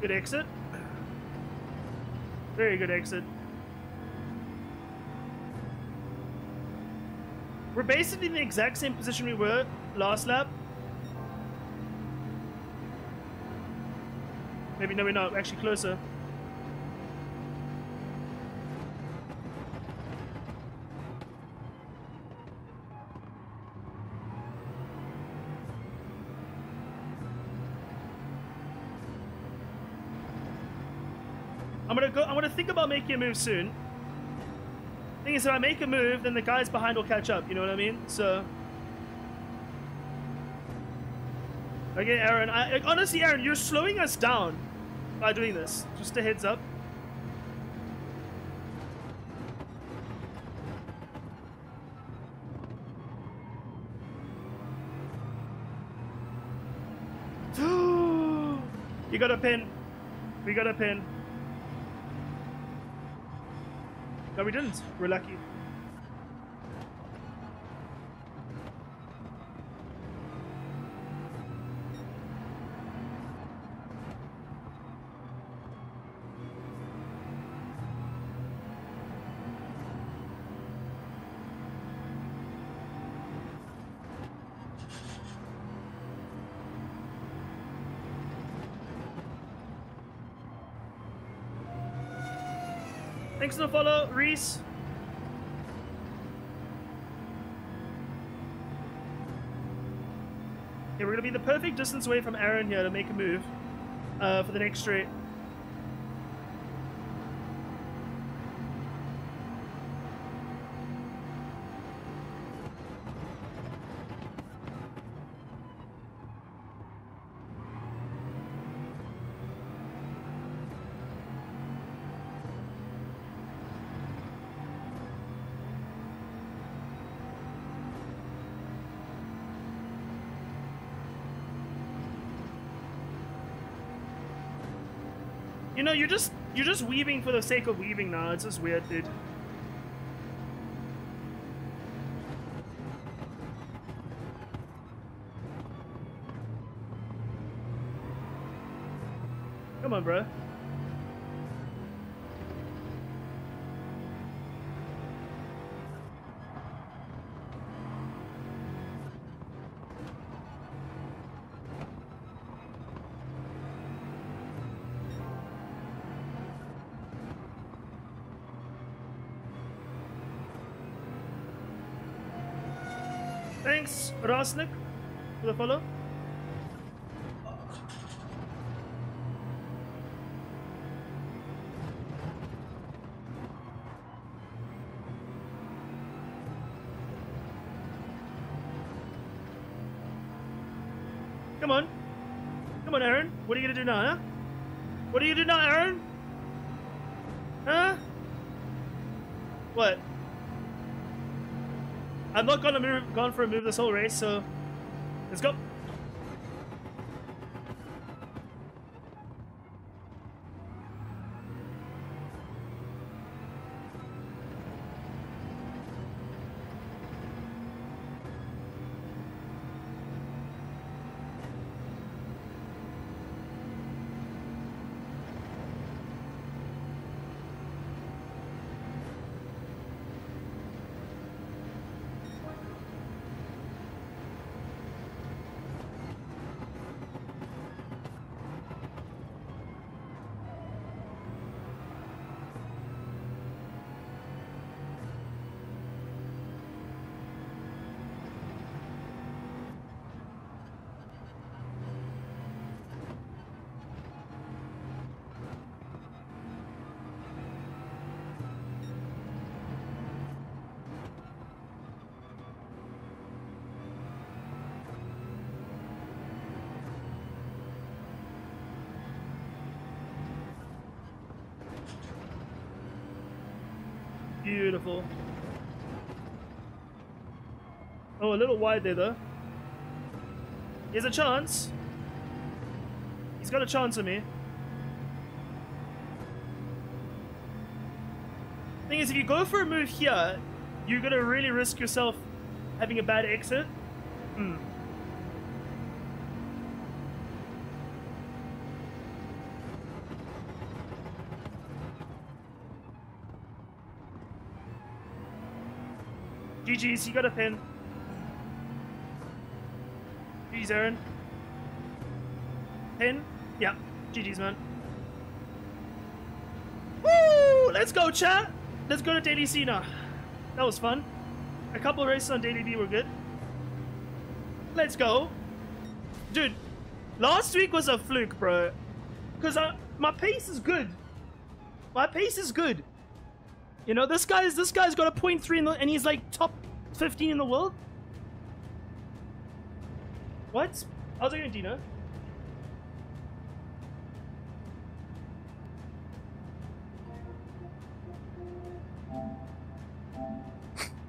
Good exit. Very good exit. We're basically in the exact same position we were last lap. Maybe no, we're not. Actually closer. Making a move soon. Thing is, if I make a move, then the guys behind will catch up. You know what I mean? So. Okay, Aaron. I, like, honestly, Aaron, you're slowing us down by doing this. Just a heads up. <gasps> you got a pin. We got a pin. No, we didn't. We're lucky. The follow, Reese. Yeah, we're gonna be the perfect distance away from Aaron here to make a move uh, for the next straight. You're just you're just weaving for the sake of weaving now. It's just weird, dude. Come on, bro. Thanks, Rosnik, for the Move, gone for a move this whole race, so let's go. A little wide there, though. He has a chance. He's got a chance on me. Thing is, if you go for a move here, you're gonna really risk yourself having a bad exit. Hmm. GG's, you got a pin. GG's, Aaron. Pin? Yeah. GG's, man. Woo! Let's go, chat! Let's go to Daily now. That was fun. A couple races on Daily were good. Let's go. Dude, last week was a fluke, bro. Because uh, my pace is good. My pace is good. You know, this guy's this guy's got a point three the, and he's like top 15 in the world. What? It going, Dino?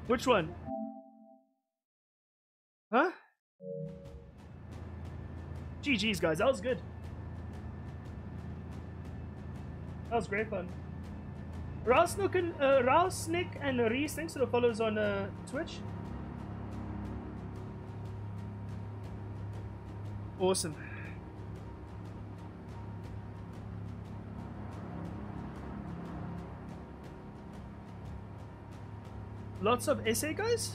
Which one? Huh? GG's, guys. That was good. That was great fun. Rausnik and, uh, and Reese, thanks for the follows on uh, Twitch. Awesome. Lots of SA guys?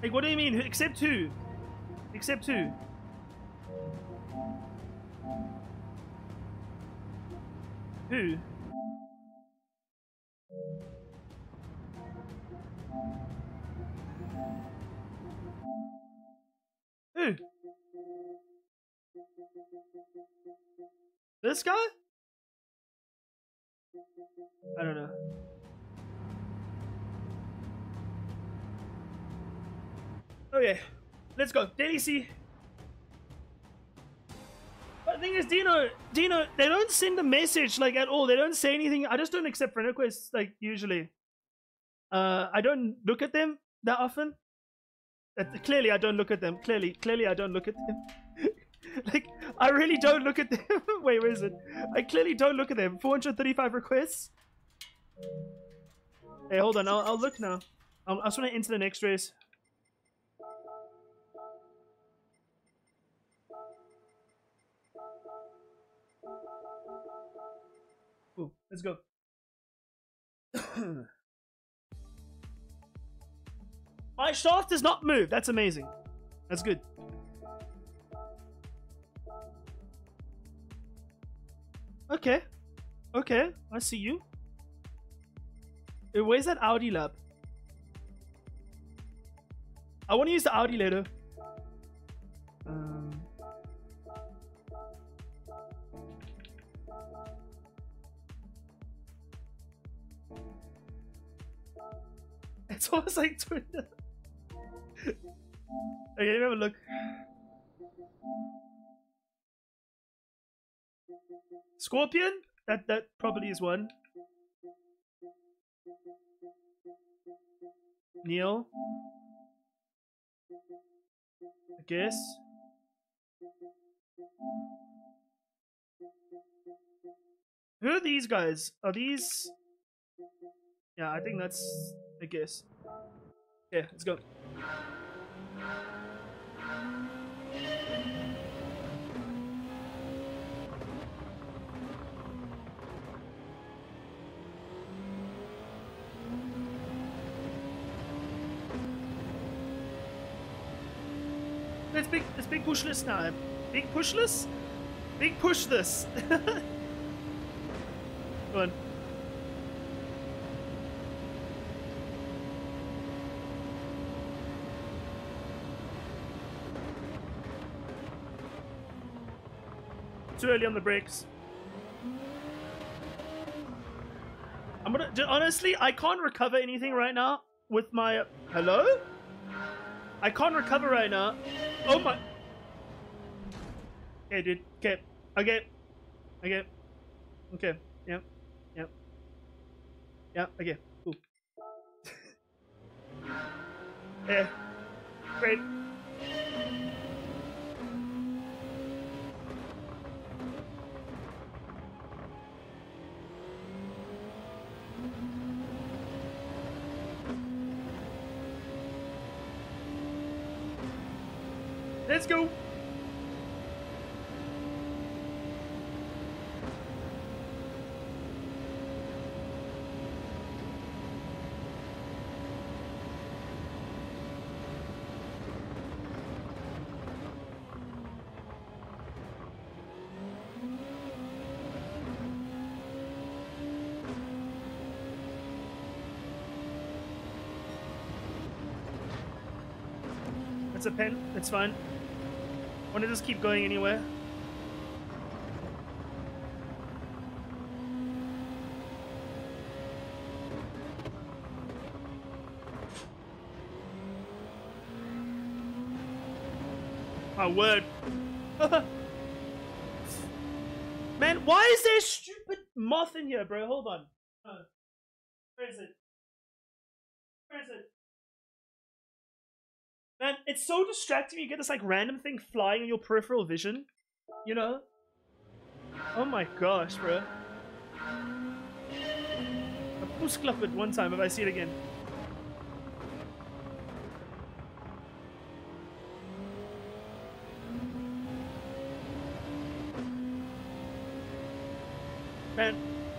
Like, what do you mean? Except two? Except? Who? Who? Go. Daily C. But the thing is, Dino, Dino, they don't send a message like at all. They don't say anything. I just don't accept friend requests like usually. Uh, I don't look at them that often. Uh, clearly, I don't look at them. Clearly, clearly, I don't look at them. <laughs> like, I really don't look at them. <laughs> Wait, where is it? I clearly don't look at them. 435 requests. Hey, hold on. I'll, I'll look now. I'll, I just want to enter the next race. Let's go. <coughs> My shaft does not move. That's amazing. That's good. Okay. Okay, I see you. Where's that Audi lab? I want to use the Audi later. <laughs> it's almost like Twitter. okay, let me have a look. Scorpion? That that probably is one. Neil. I guess. Who are these guys? Are these? Yeah, I think that's. I guess. Yeah, let's go. Let's big let's big push this now. Big push this? Big push this. <laughs> Go on. Too early on the brakes. I'm gonna honestly, I can't recover anything right now with my hello. I can't recover right now. Oh my. Okay, dude. Okay. Okay. Okay. Okay. Yep. Yep. Yep. Okay. Cool. yeah. <laughs> Great. Let's go. That's a pen. It's fine. Want to just keep going anywhere? My word. <laughs> Man, why is there a stupid moth in here, bro? Hold on. It's so distracting. You get this like random thing flying in your peripheral vision. You know? Oh my gosh, bro. I push clap it one time if I see it again. Man,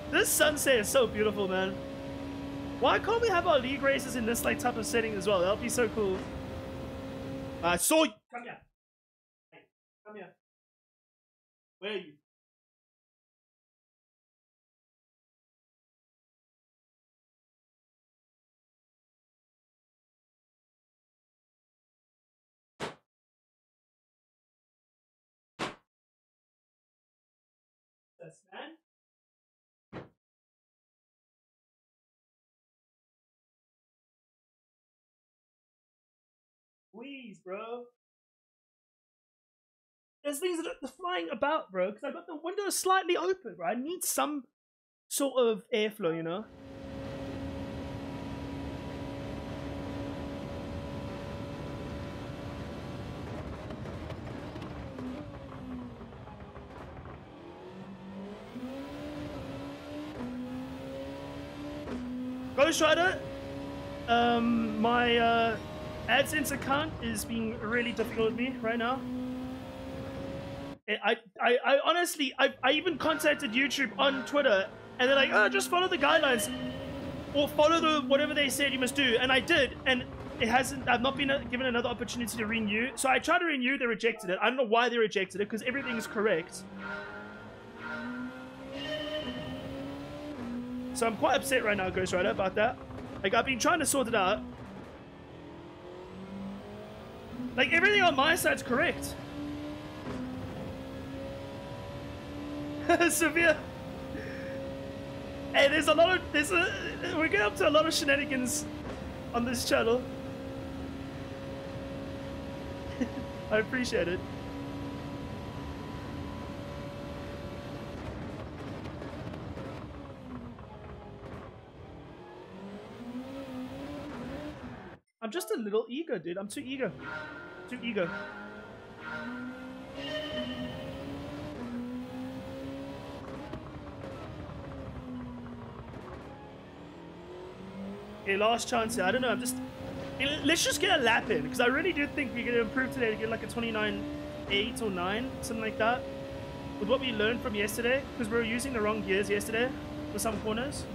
this sunset is so beautiful, man. Why can't we have our league races in this like type of setting as well? That'd be so cool. Uh, I saw you. Come here. Hey, come here. Where are you? Yes, man. please, bro. There's things that are flying about, bro, because I've got the window slightly open, bro. I need some sort of airflow, you know? Ghost Rider, um, my uh, AdSense account is being really difficult with me right now. I, I, I honestly, I, I even contacted YouTube on Twitter, and they're like, oh, just follow the guidelines, or follow the whatever they said you must do, and I did, and it hasn't. I've not been uh, given another opportunity to renew. So I tried to renew, they rejected it. I don't know why they rejected it because everything is correct. So I'm quite upset right now, Ghost Rider, about that. Like I've been trying to sort it out. Like everything on my side's correct. <laughs> Severe. Hey, there's a lot of there's a we're getting up to a lot of shenanigans on this channel. <laughs> I appreciate it. I'm just a little eager, dude. I'm too eager. Too eager. Okay, last chance here. I don't know. I'm just. Let's just get a lap in because I really do think we're going to improve today to get like a 29 8 or 9, something like that. With what we learned from yesterday because we were using the wrong gears yesterday for some corners.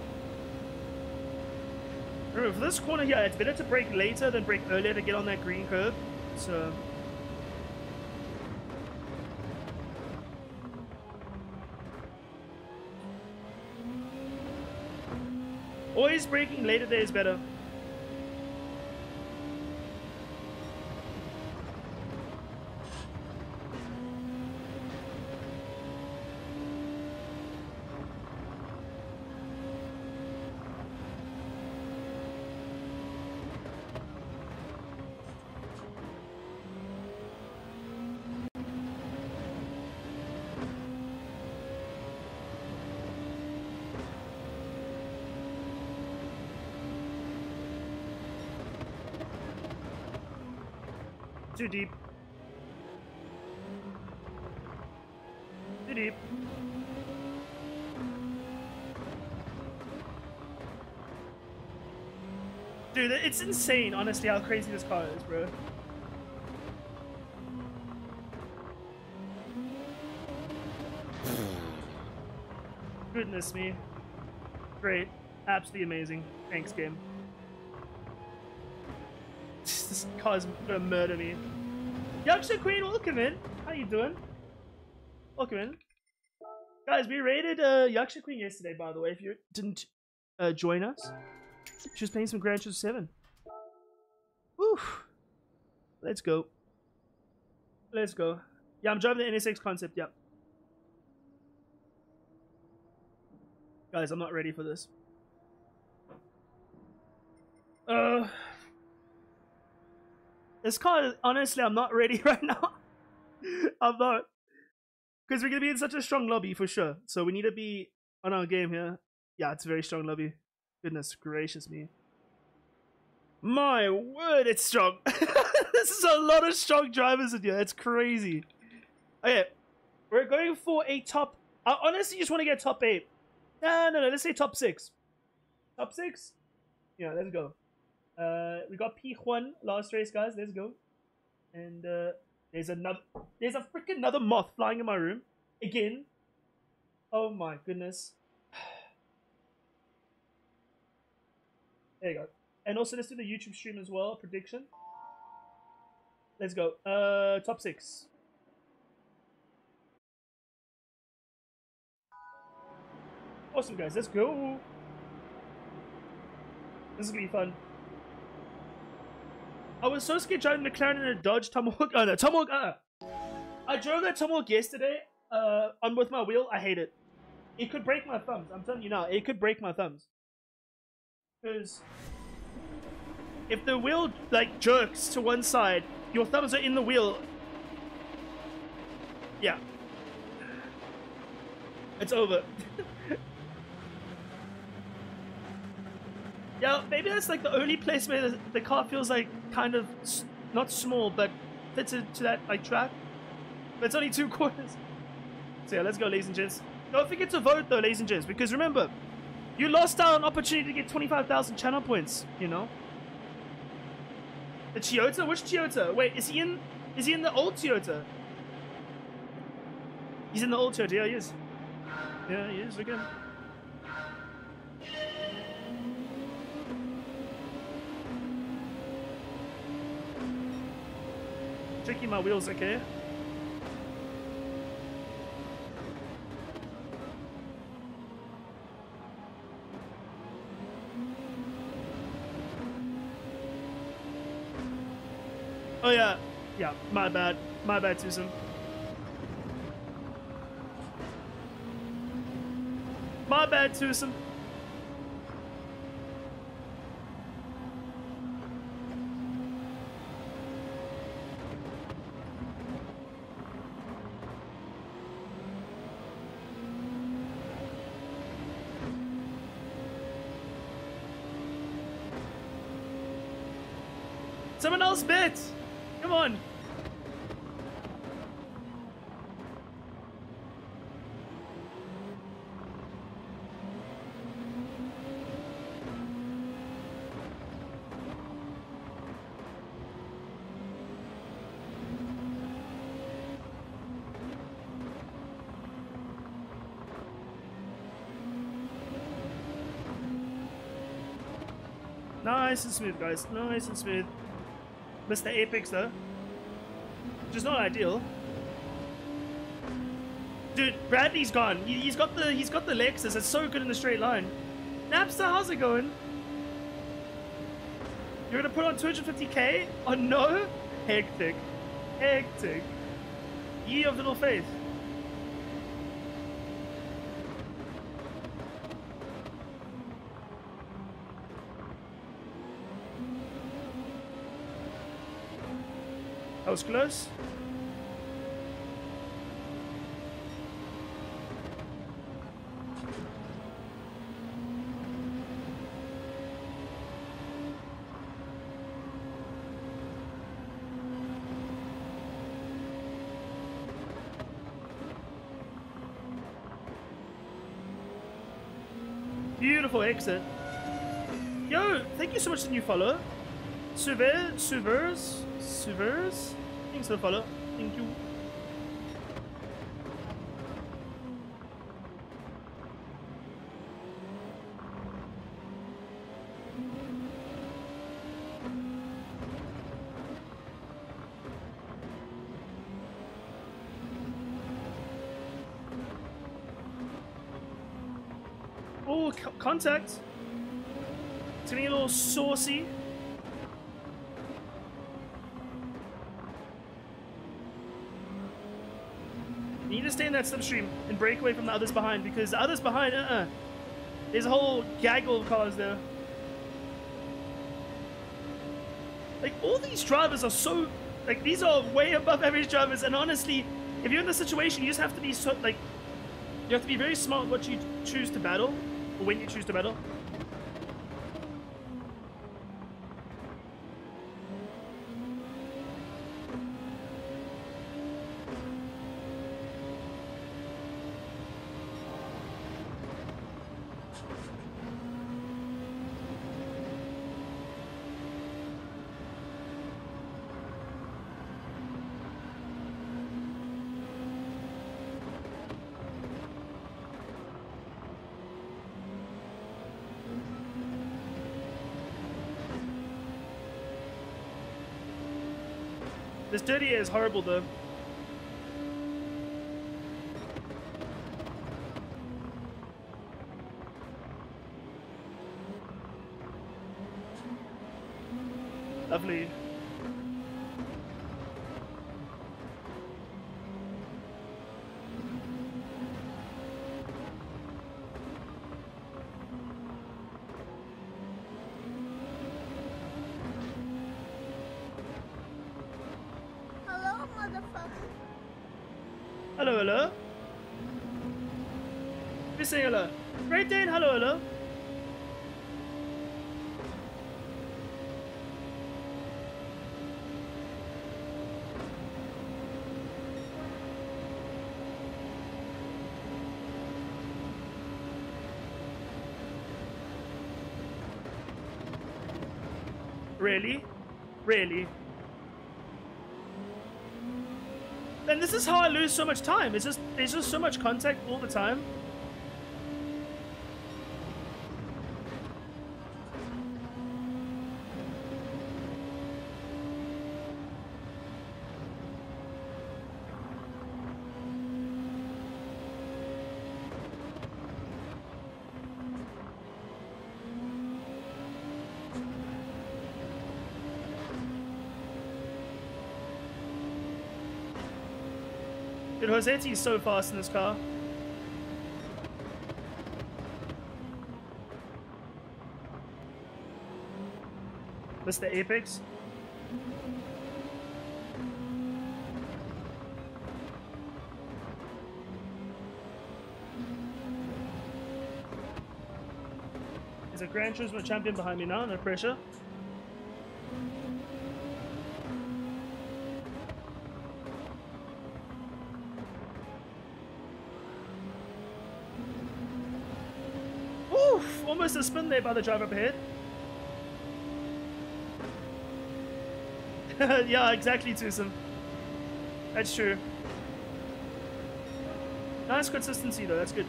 Remember, for this corner here, it's better to brake later than brake earlier to get on that green curve. So. Always breaking later there is better. Too deep. Too deep. Dude, it's insane, honestly, how crazy this car is, bro. <sighs> Goodness me. Great. Absolutely amazing. Thanks, game. This car's gonna murder me. Youngster Queen, welcome in. How you doing? Welcome in. Guys, we raided uh, Yaksha Queen yesterday, by the way, if you didn't uh, join us. She was playing some Grand Theft 7. Woo! Let's go. Let's go. Yeah, I'm driving the NSX concept, yep. Guys, I'm not ready for this. Uh... This car, honestly, I'm not ready <laughs> right now. I'm not. Because we're going to be in such a strong lobby for sure. So we need to be on our game here. Yeah, it's a very strong lobby. Goodness gracious me. My word, it's strong. <laughs> this is a lot of strong drivers in here. It's crazy. Okay, we're going for a top. I honestly just want to get top eight. No, no, no. Let's say top six. Top six? Yeah, let's go. Uh, we got P1 last race, guys. Let's go. And uh, there's another. There's a freaking another moth flying in my room again. Oh my goodness. There you go. And also let's do the YouTube stream as well. Prediction. Let's go. Uh, top six. Awesome, guys. Let's go. This is gonna be fun. I was so scared driving McLaren in a Dodge Tomahawk. Oh no, Tomahawk. Uh, I drove that Tomahawk yesterday. Uh, on with my wheel. I hate it. It could break my thumbs. I'm telling you now. It could break my thumbs. Because if the wheel like jerks to one side, your thumbs are in the wheel. Yeah. It's over. <laughs> yeah, maybe that's like the only place where the, the car feels like kind of not small, but fits into that like track. But it's only two <laughs> quarters. So yeah, let's go, ladies and gents. Don't forget to vote though, ladies and gents, because remember, You lost out on opportunity to get 25,000 channel points, you know? The Toyota? Which Toyota? Wait, is he in is he in the old Toyota? He's in the old Toyota, yeah he is. Yeah, he is again. Checking my wheels, okay? Oh yeah, yeah, my bad. My bad, Susan. My bad, Susan. Someone else bit! Come on! Nice and smooth, guys. Nice and smooth. Mr. Apex, though. Which is not ideal. Dude, Bradley's gone. He, has got the he's got the Lexus. It's so good in the straight line. Napster, how's it going? You're gonna put on 250k? Oh no? Hectic. Hectic. Ye of little faith. Was close. Beautiful exit. Yo, thank you so much the new follow. Suver, Suvers, Suvers. Thanks for the follow. Thank you. Oh, contact. It's gonna get a little saucy. To stay in that slipstream and break away from the others behind because the others behind, uh-uh. There's a whole gaggle of cars there. Like, all these drivers are so... Like, these are way above average drivers, and honestly, if you're in this situation, you just have to be so... Like, you have to be very smart what you choose to battle, or when you choose to battle. This dirty air is horrible though. Really? Really? And this is how I lose so much time. It's just there's just so much contact all the time. Josetti is so fast in this car. Mr. Apex. There's a Gran Turismo champion behind me now, no pressure. Almost there by the driver up ahead. <laughs> yeah, exactly, Twosome. That's true. Nice consistency though, that's good.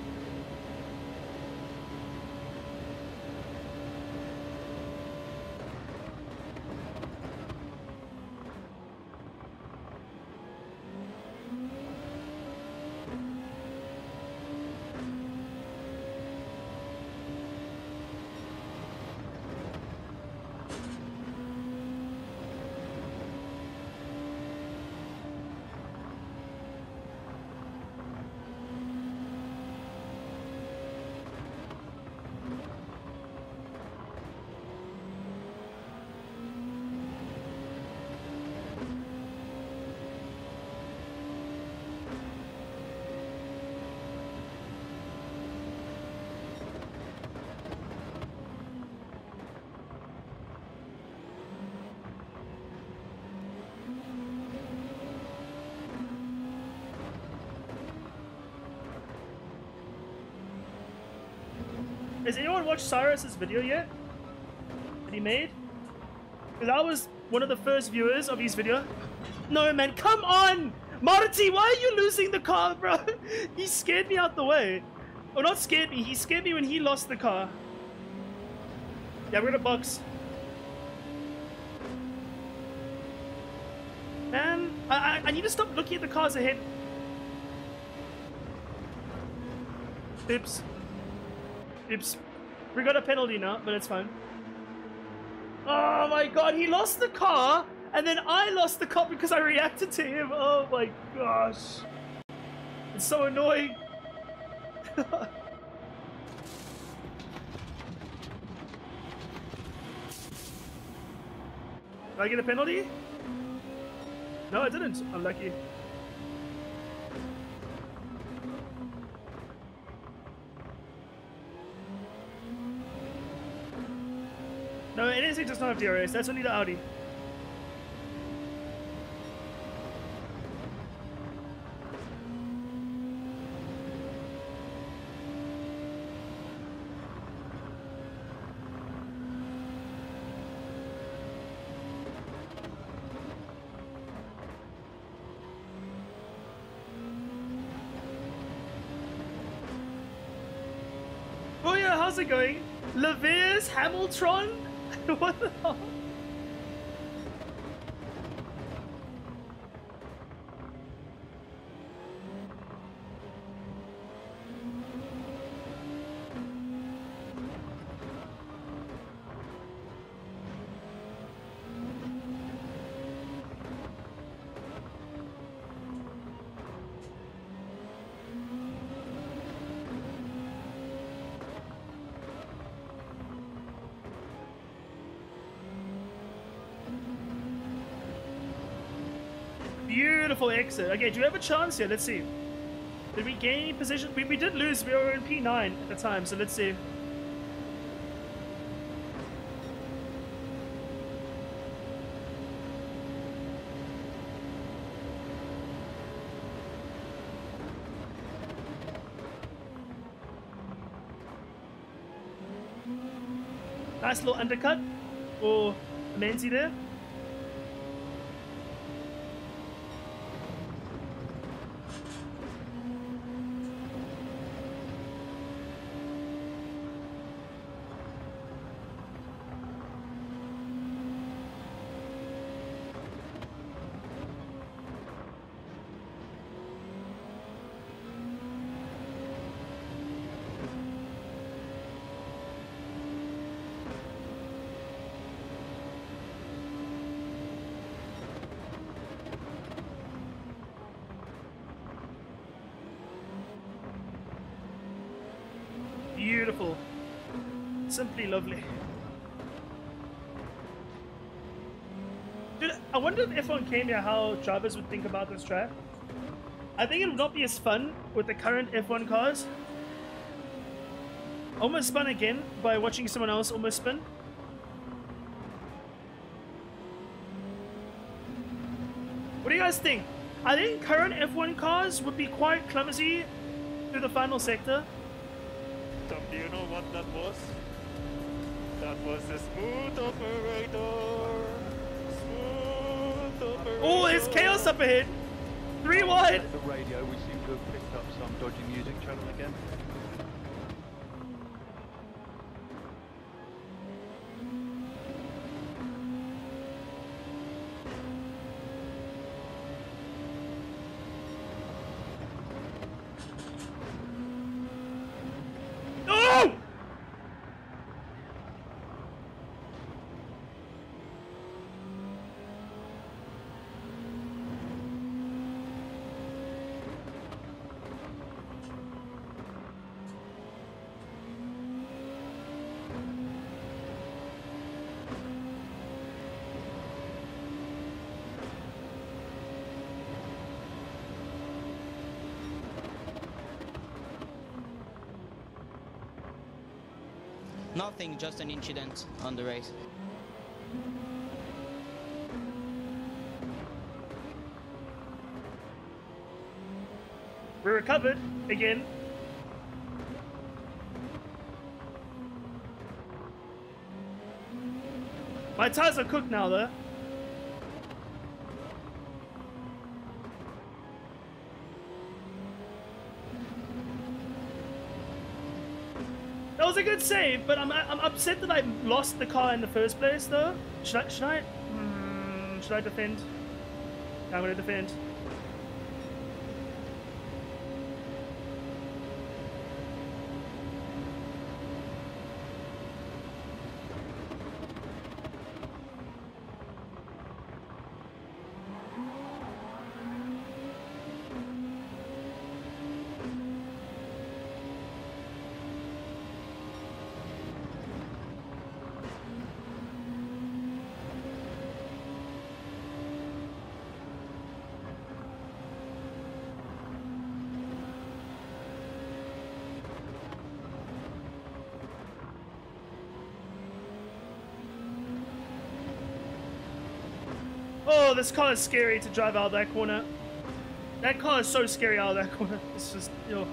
Has anyone watched Cyrus's video yet? That he made? Because I was one of the first viewers of his video. No, man, come on! Marty, why are you losing the car, <laughs> bro? he scared me out the way. Oh, not scared me. He scared me when he lost the car. Yeah, we're gonna box. Man, I, I, I need to stop looking at the cars ahead. Oops. Oops. We got a penalty now, but it's fine. Oh my god, he lost the car, and then I lost the car because I reacted to him. Oh my gosh. It's so annoying. <laughs> Did I get a penalty? No, I didn't. Unlucky. Does not have DRS. That's only the Audi. Oh yeah, how's it going? Leviers Hamilton? What the Beautiful exit. Okay, do we have a chance here? Let's see. Did we gain any position? We, we did lose. We were in P9 at the time, so let's see. Nice little undercut. Oh, Amenzi there. Beautiful. Simply lovely. Dude, I wonder if F1 came here how drivers would think about this track. I think it would not be as fun with the current F1 cars. Almost spun again by watching someone else almost spin. What do you guys think? I think current F1 cars would be quite clumsy through the final sector. Tom, do you know what that was? That was the smooth operator. Smooth operator. Oh, there's chaos up ahead. 3 1. The radio, we seem to have picked up some dodgy music channel again. Oh! Nothing, just an incident on the race. We recovered again. My tires are cooked now, though. Was a good save, but I'm, I'm upset that I lost the car in the first place, though. Should I? Should I? Hmm, should I defend? I'm gonna defend. This car is scary to drive out of that corner. That car is so scary out of that corner. It's just, you Oh,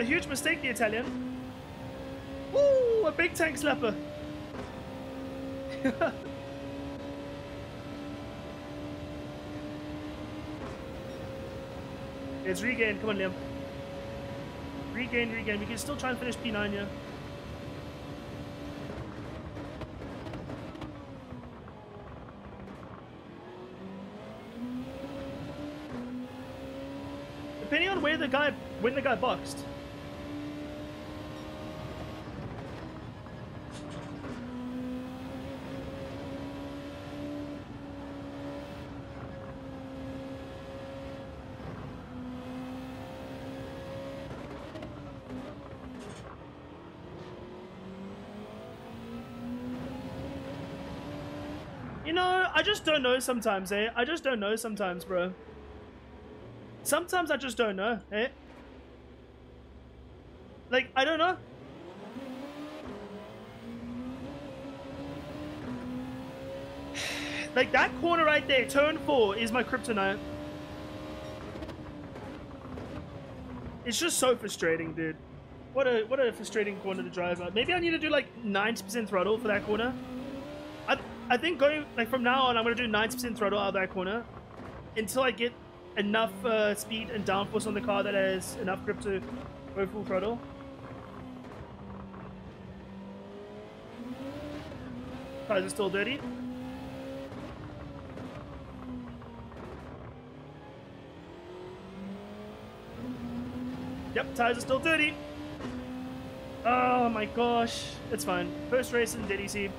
a huge mistake, the Italian. Ooh, a big tank slapper. <laughs> it's regain. Come on, Liam. Regain, regain. We can still try and finish P9 here. Depending on where the guy, when the guy boxed. You know, I just don't know sometimes, eh? I just don't know sometimes, bro. Sometimes I just don't know, eh? Like, I don't know. <sighs> Like, that corner right there, turn four, is my kryptonite. It's just so frustrating, dude. What a what a frustrating corner to drive at. Maybe I need to do like 90% throttle for that corner. I think going like from now on I'm gonna do 90% throttle out of that corner until I get enough uh, speed and downforce on the car that has enough grip to go full throttle. Tires are still dirty. Yep, tires are still dirty. Oh my gosh. It's fine. First race in DDC.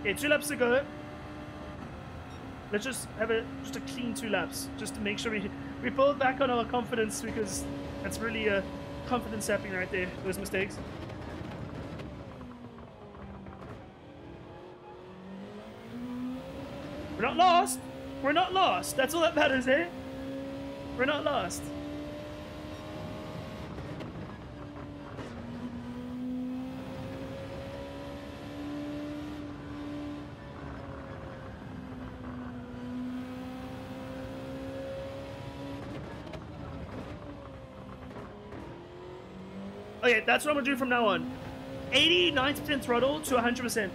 Okay, two laps to go. Let's just have a just a clean two laps, just to make sure we we build back on our confidence because that's really a confidence sapping right there. Those mistakes. We're not lost. We're not lost. That's all that matters, eh? We're not lost. That's what I'm gonna do from now on. 80, 90% throttle to 100%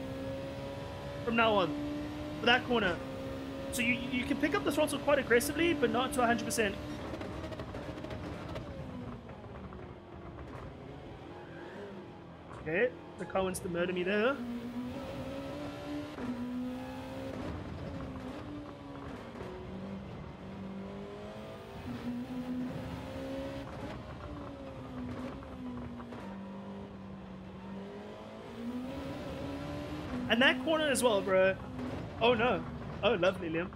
from now on for that corner. So you, you can pick up the throttle quite aggressively, but not to 100%. Okay, the car wants to murder me there. And that corner as well, bro. Oh no. Oh, lovely, Liam.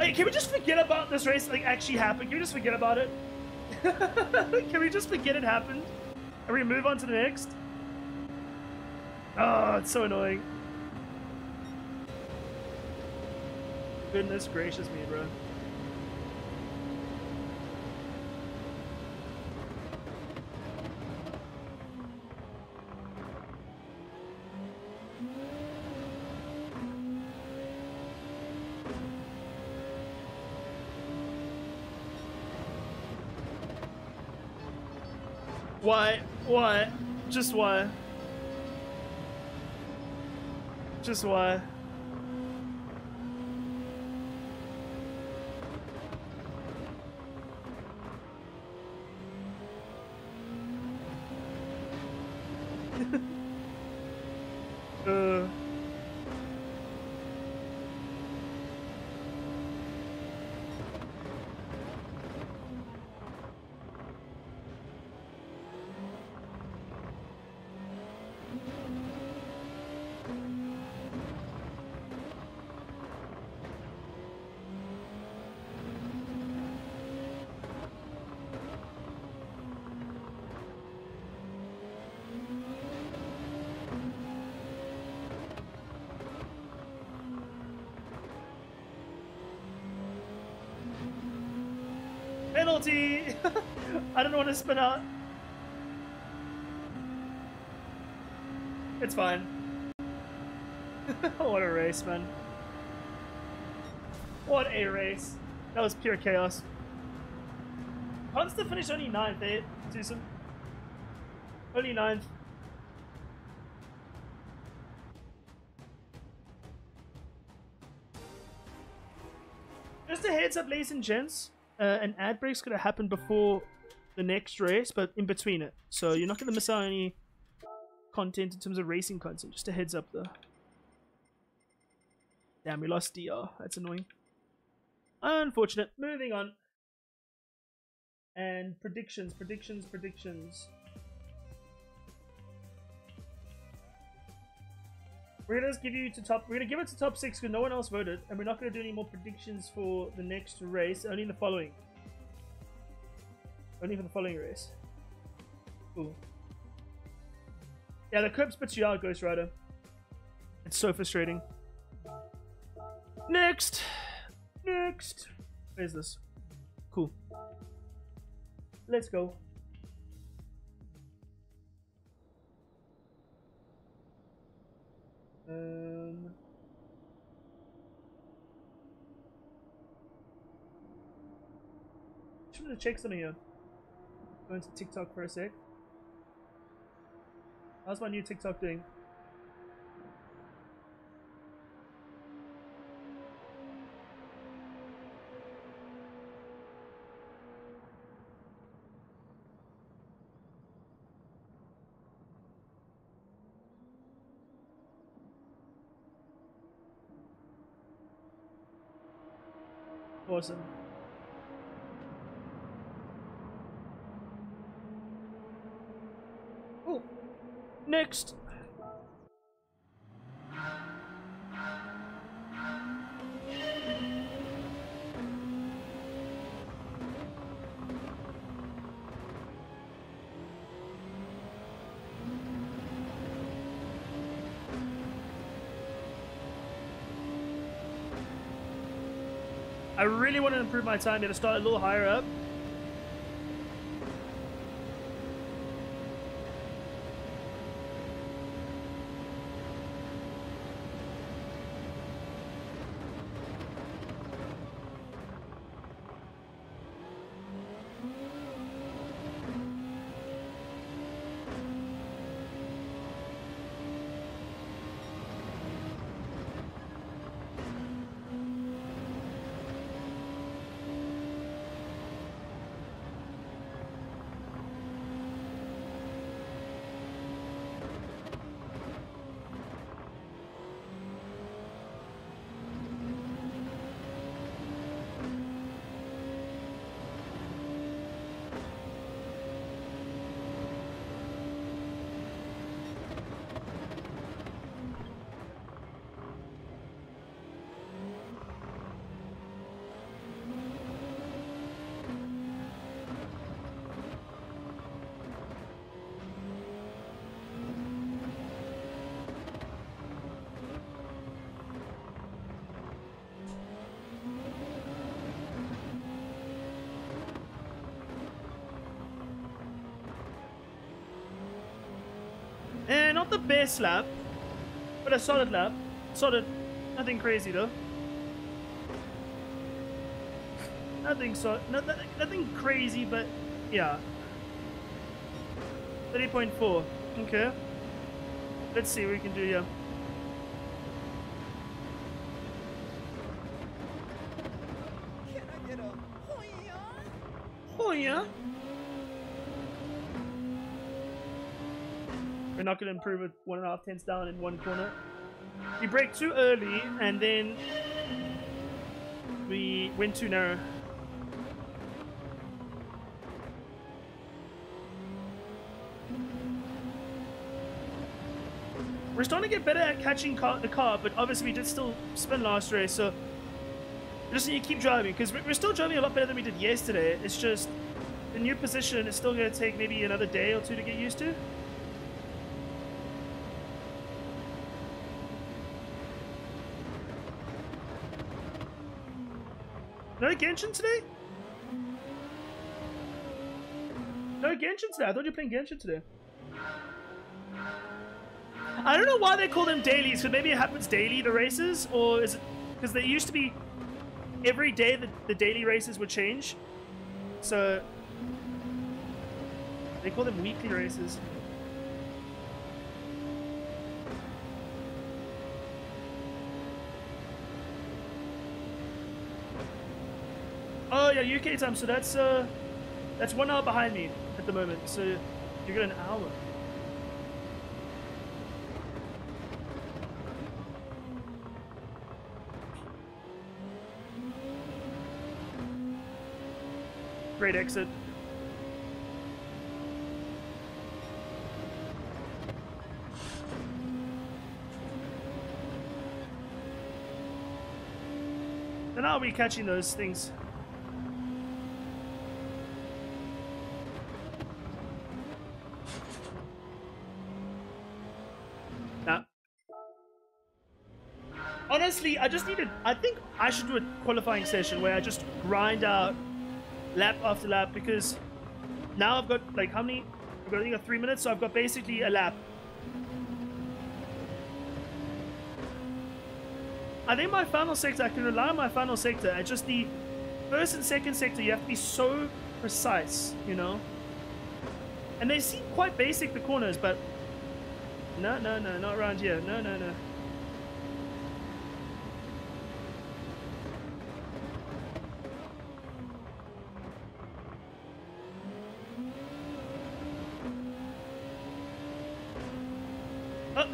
Hey, can we just forget about this race like actually happened? Can we just forget about it? <laughs> can we just forget it happened? And we move on to the next? Oh, it's so annoying. Goodness gracious me, bro. Just why? Just why? uh. Penalty! I don't want to spin out. It's fine. <laughs> what a race, man. What a race. That was pure chaos. Consta finished only 9th, eh, Susan? Only 9th. Just a heads up, ladies and gents. Uh, an ad break's gonna happen before the next race, but in between it. So you're not gonna miss out any content in terms of racing content. Just a heads up, though. Damn, we lost DR. That's annoying. Unfortunate. Moving on. And predictions, predictions, predictions. We're gonna give you to top. We're gonna give it to top six because no one else voted, and we're not gonna do any more predictions for the next race. Only the following. Only for the following race. Cool. Yeah, the curb spits you out, Ghost Rider. It's so frustrating. Next! Next! Where's this? Cool. Let's go. Um... Just want to check something here. Go into TikTok for a sec. How's my new TikTok doing? Next. I really want to improve my time to start a little higher up. The best lap, but a solid lap. Solid. Nothing crazy though. Nothing so nothing, nothing crazy, but yeah. 30.4. Okay. Let's see what we can do here. We're not going to improve with one and a half tenths down in one corner. We brake too early and then we went too narrow. We're starting to get better at catching car the car, but obviously we did still spin last race, so we just need to keep driving because we're still driving a lot better than we did yesterday. It's just the new position is still going to take maybe another day or two to get used to. Genshin today? No Genshin today. I thought you were playing Genshin today. I don't know why they call them dailies, because maybe it happens daily, the races, or is it because they used to be every day the, the daily races would change. So they call them weekly races. Yeah, UK time. So that's uh, that's one hour behind me at the moment. So you got an hour. Great exit. And I'll be catching those things. I just need to. I think I should do a qualifying session where I just grind out lap after lap because now I've got like how many? I've got I think three minutes, so I've got basically a lap. I think my final sector, I can rely on my final sector. It's just the first and second sector, you have to be so precise, you know? And they seem quite basic, the corners, but no, no, no, not around here. No, no, no.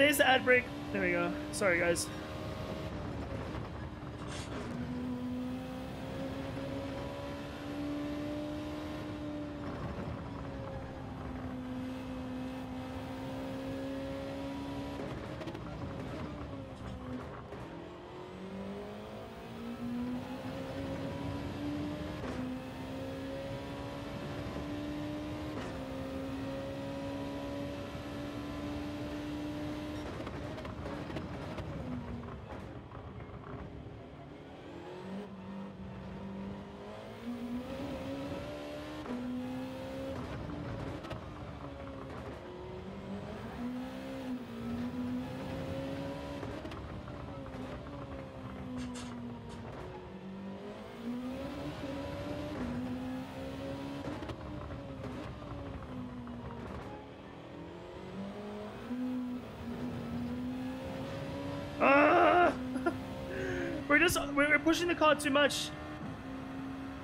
There's the ad break. There we go. Sorry, guys. Just we're, pushing the car too much.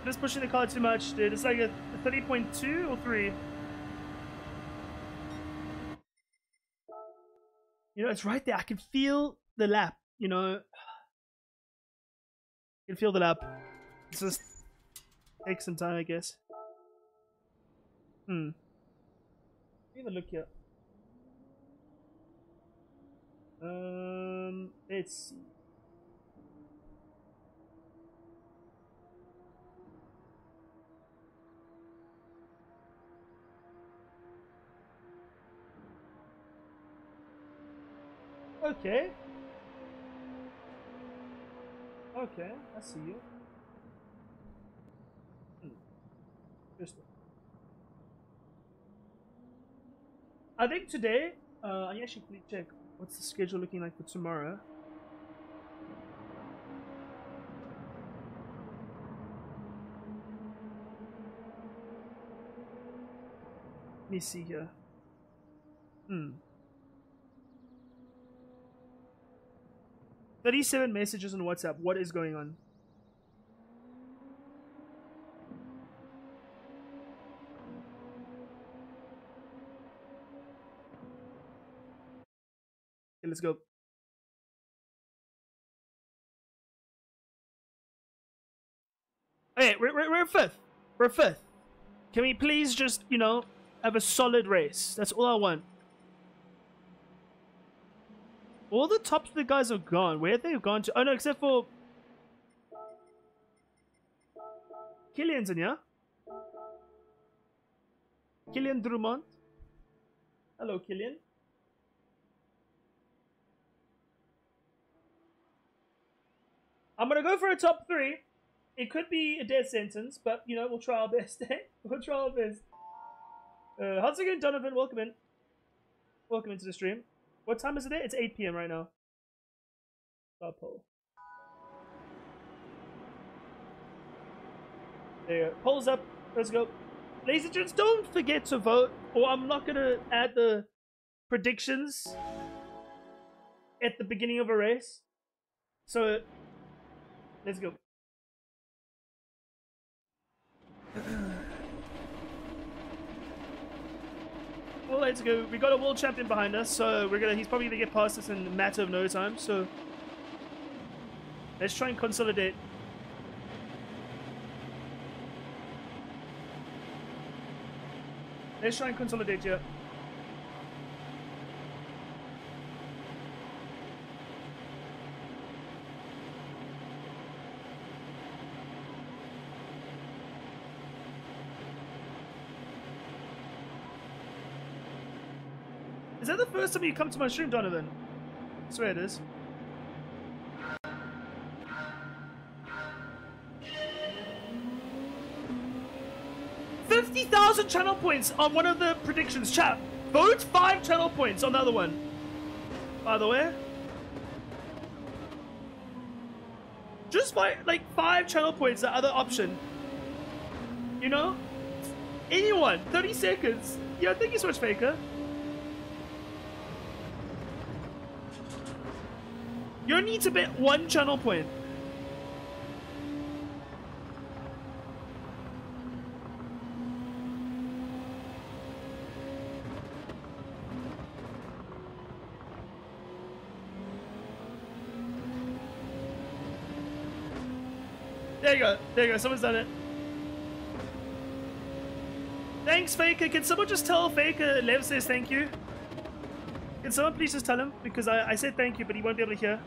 Just pushing the car too much, dude. It's like a 30.2 or 3. You know, it's right there. I can feel the lap, you know. I can feel the lap. It's just take some time, I guess. Hmm. Even look here. Um, let's see. Okay. Okay, I see you. Hmm. I think today, uh, I actually quickly check what's the schedule looking like for tomorrow. Let me see here. Hmm. 37 messages on WhatsApp. What is going on? Okay, let's go. Okay, we're, we're, we're fifth. We're fifth. Can we please just, you know, have a solid race? That's all I want. All the top the guys are gone. Where have they gone to? Oh no, except for Killian's in here. Killian Drummond. Hello, Killian. I'm gonna go for a top three. It could be a death sentence, but you know we'll try our best. <laughs> Eh? we'll try our best. Uh, it going, Donovan? Welcome in. Welcome into the stream. What time is it? It's 8 p.m. right now. Poll. There. Polls up. Let's go. Ladies and gents, don't forget to vote, or I'm not to add the predictions at the beginning of a race. So, let's go. <clears throat> Well, let's go. We got a world champion behind us, so we're gonna. He's probably gonna get past us in a matter of no time. So let's try and consolidate. Let's try and consolidate here. Is that the first time you come to my stream, Donovan? I swear it is. Fifty thousand channel points on one of the predictions, chat. Vote five channel points on the other one. By the way. Just by like five channel points, the other option. You know? Anyone, 30 seconds. Yeah, thank you so much, Faker. You need to bet one channel point. There you go. There you go. Someone's done it. Thanks, Faker. Can someone just tell Faker Lev says thank you? Can someone please just tell him? Because I, I said thank you, but he won't be able to hear.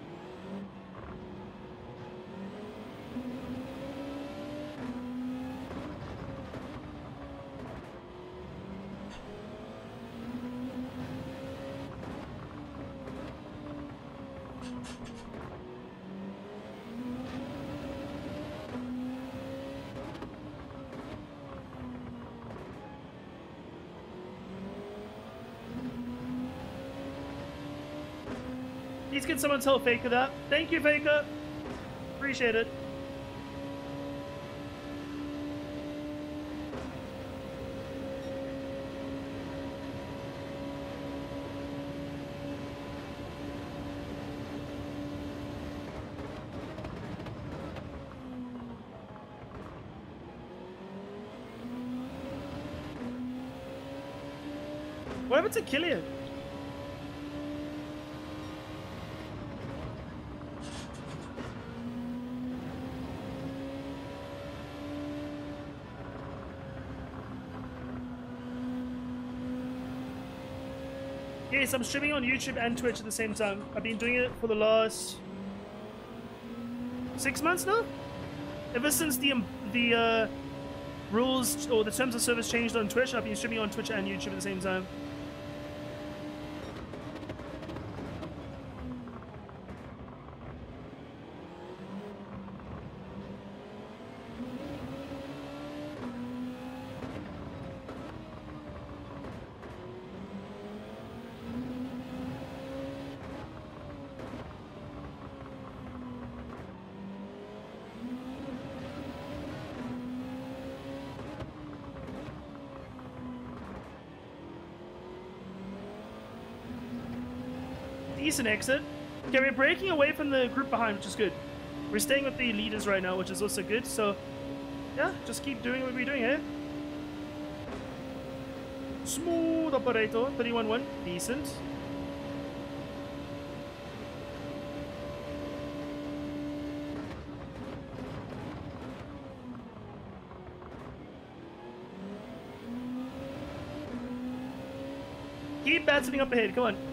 Someone tell Faker that? Thank you, Faker. Appreciate it. What happened to Killian? I'm streaming on YouTube and Twitch at the same time. I've been doing it for the last six months now. Ever since the um, the uh, rules or the terms of service changed on Twitch, I've been streaming on Twitch and YouTube at the same time. Decent exit. Okay, we're breaking away from the group behind, which is good. We're staying with the leaders right now, which is also good. So, yeah, just keep doing what we're doing here. Smooth operator, 31-1, decent. Keep battling up ahead, come on.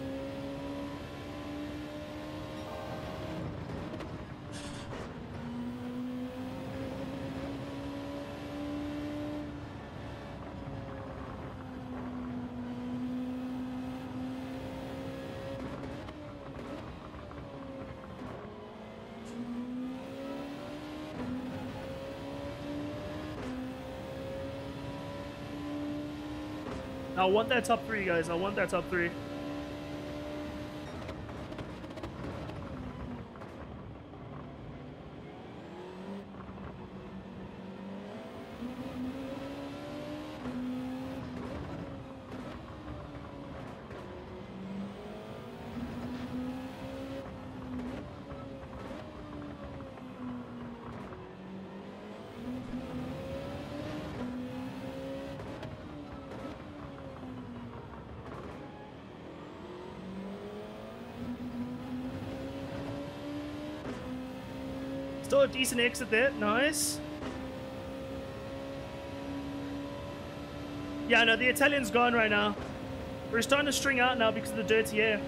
I want that top three, guys. I want that top three. Decent exit there. Nice. Yeah, no, the Italian's gone right now. We're starting to string out now because of the dirty air.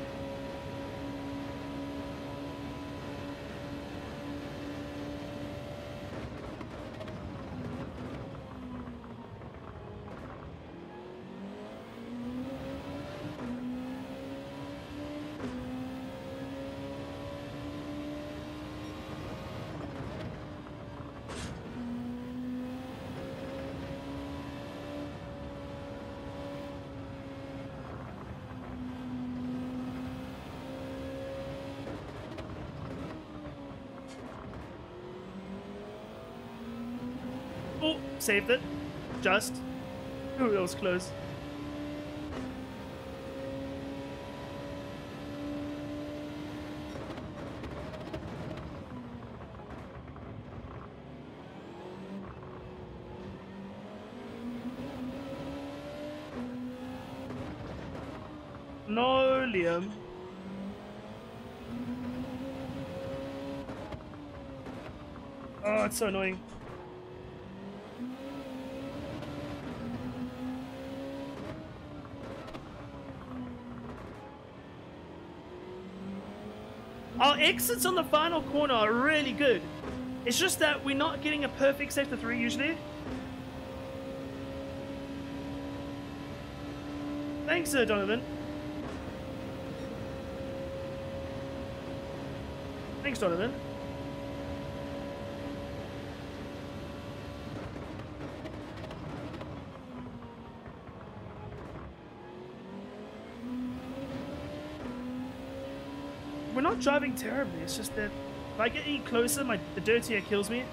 Saved it. Just. Ooh, that was close. No, Liam. Oh, it's so annoying. Exits on the final corner are really good. It's just that we're not getting a perfect sector 3 usually. Thanks, Sir Donovan. Thanks, Donovan. We're driving terribly, it's just that if I get any closer, my the dirty air kills me.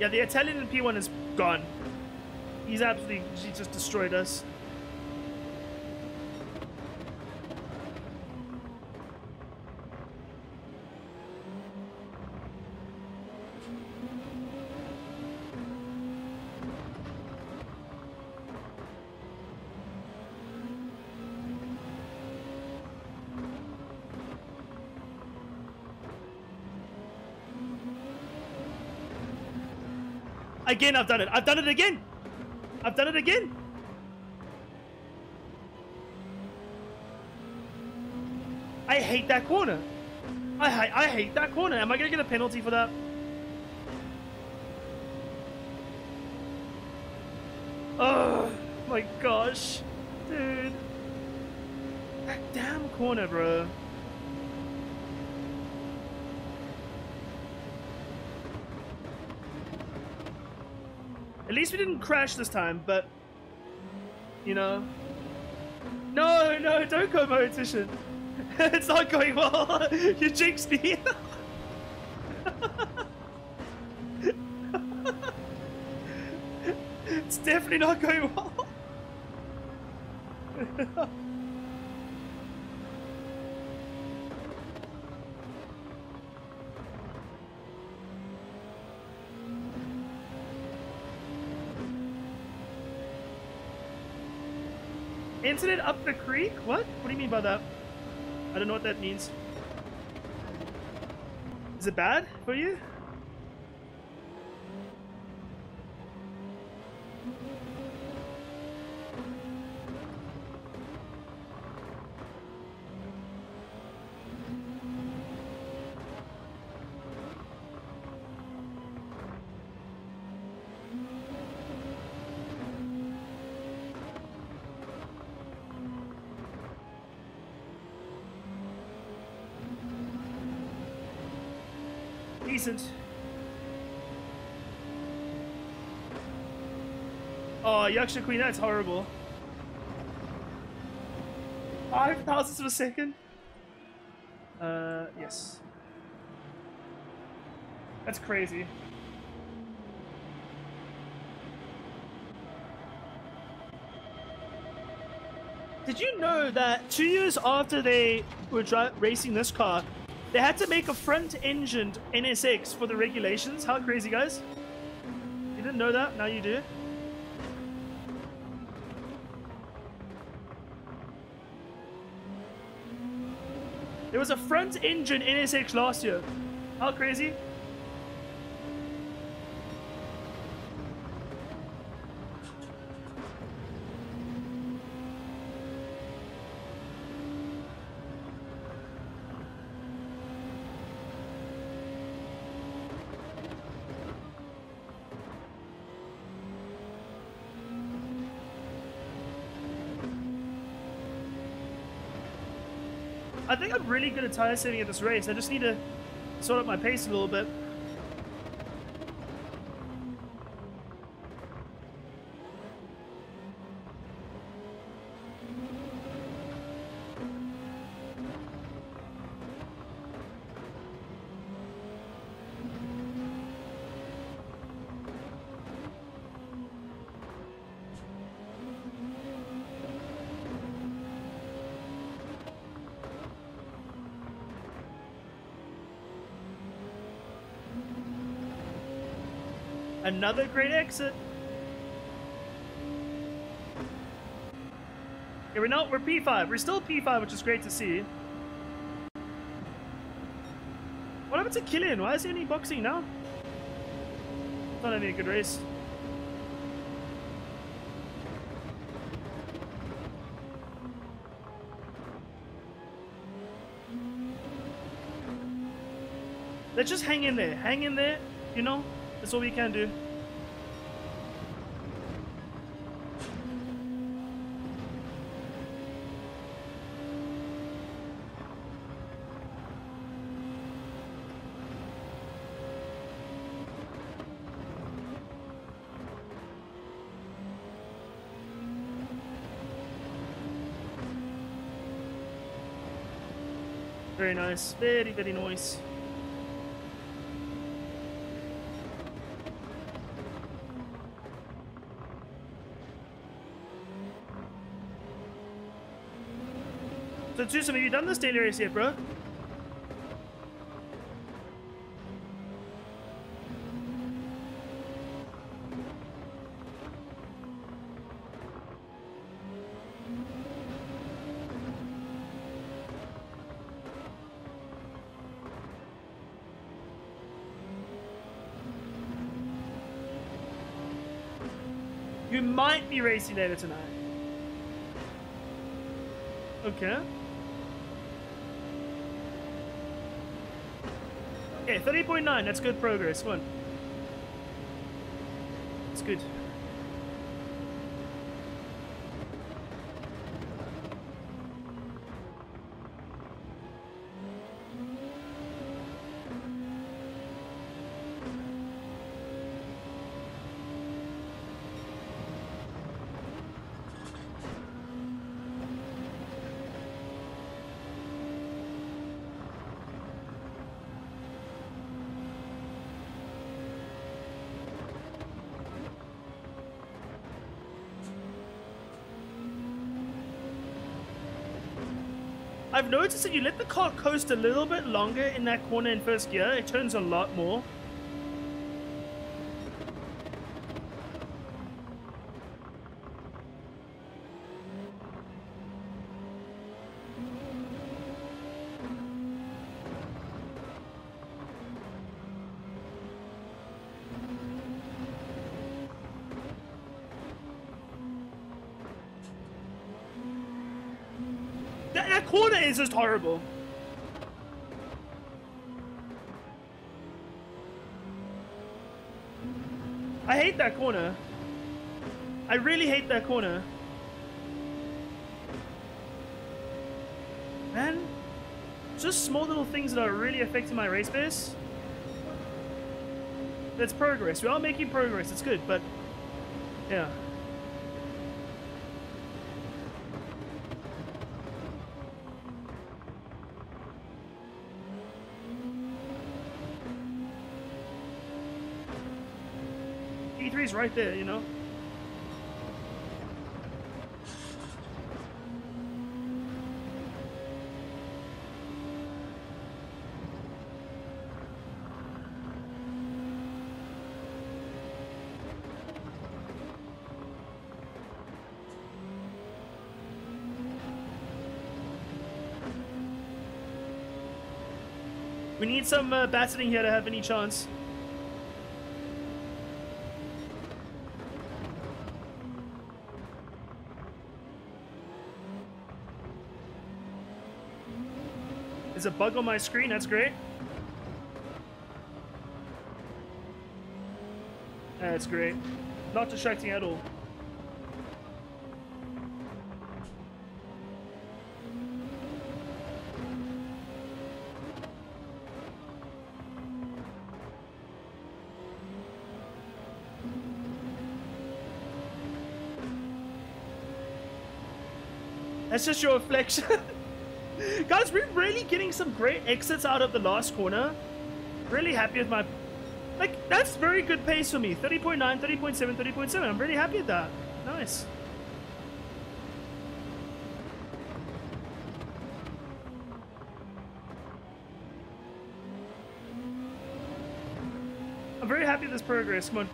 Yeah, the Italian P1 is gone. He's absolutely, he just destroyed us. Again, I've done it. I've done it again. I've done it again. I hate that corner. I hate, I hate that corner. Am I going to get a penalty for that? Oh my gosh. Dude. That damn corner, bro. At least we didn't crash this time, but you know. No, no, don't go mortician. <laughs> it's not going well. <laughs> you jinxed me. <laughs> it's definitely not going well. Incident up the creek? What? What do you mean by that? I don't know what that means. Is it bad for you? Decent. Oh, Yaksha Queen, that's horrible. Five thousandths of a second? Uh, yes. That's crazy. Did you know that two years after they were racing this car, they had to make a front-engined NSX for the regulations? How crazy, guys? You didn't know that? Now you do. There was a front-engine NSX last year. How crazy? Really good at tire saving at this race. I just need to sort out my pace a little bit. Another great exit. Yeah, we're. We're P5. We're still P5, which is great to see. What happened to Killian? Why is he only boxing now? Not having a good race. Let's just hang in there. Hang in there. You know, that's all we can do. Nice. Very, very nice. So, Tusum, have you done this daily race yet, bro? Be racing later tonight. Okay. Okay, 30.9, that's good progress. One. It's good. Noticed that you let the car coast a little bit longer in that corner in first gear. It turns a lot more. That, that corner is just horrible. I hate that corner. I really hate that corner. Man, just small little things that are really affecting my race pace. That's progress. We are making progress. It's good, but yeah. E3's right there, you know? We need some uh, here to have any chance. There's a bug on my screen, that's great. That's great. Not distracting at all. That's just your reflection. <laughs> Guys, we're really getting some great exits out of the last corner. Really happy with my... Like, that's very good pace for me. 30.9, 30.7, 30.7. I'm really happy with that. Nice. I'm very happy with this progress. Come on.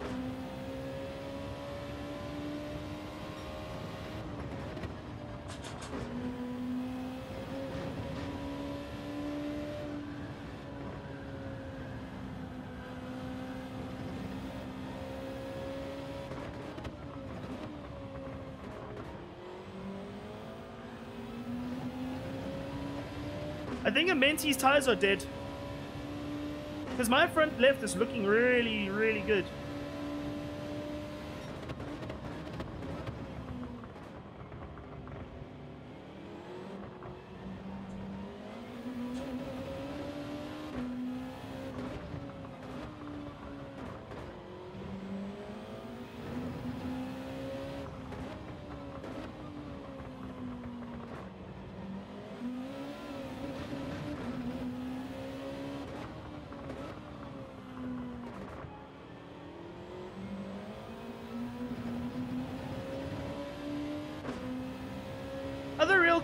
Think Amenti's tires are dead. Because my front left is looking really, really good.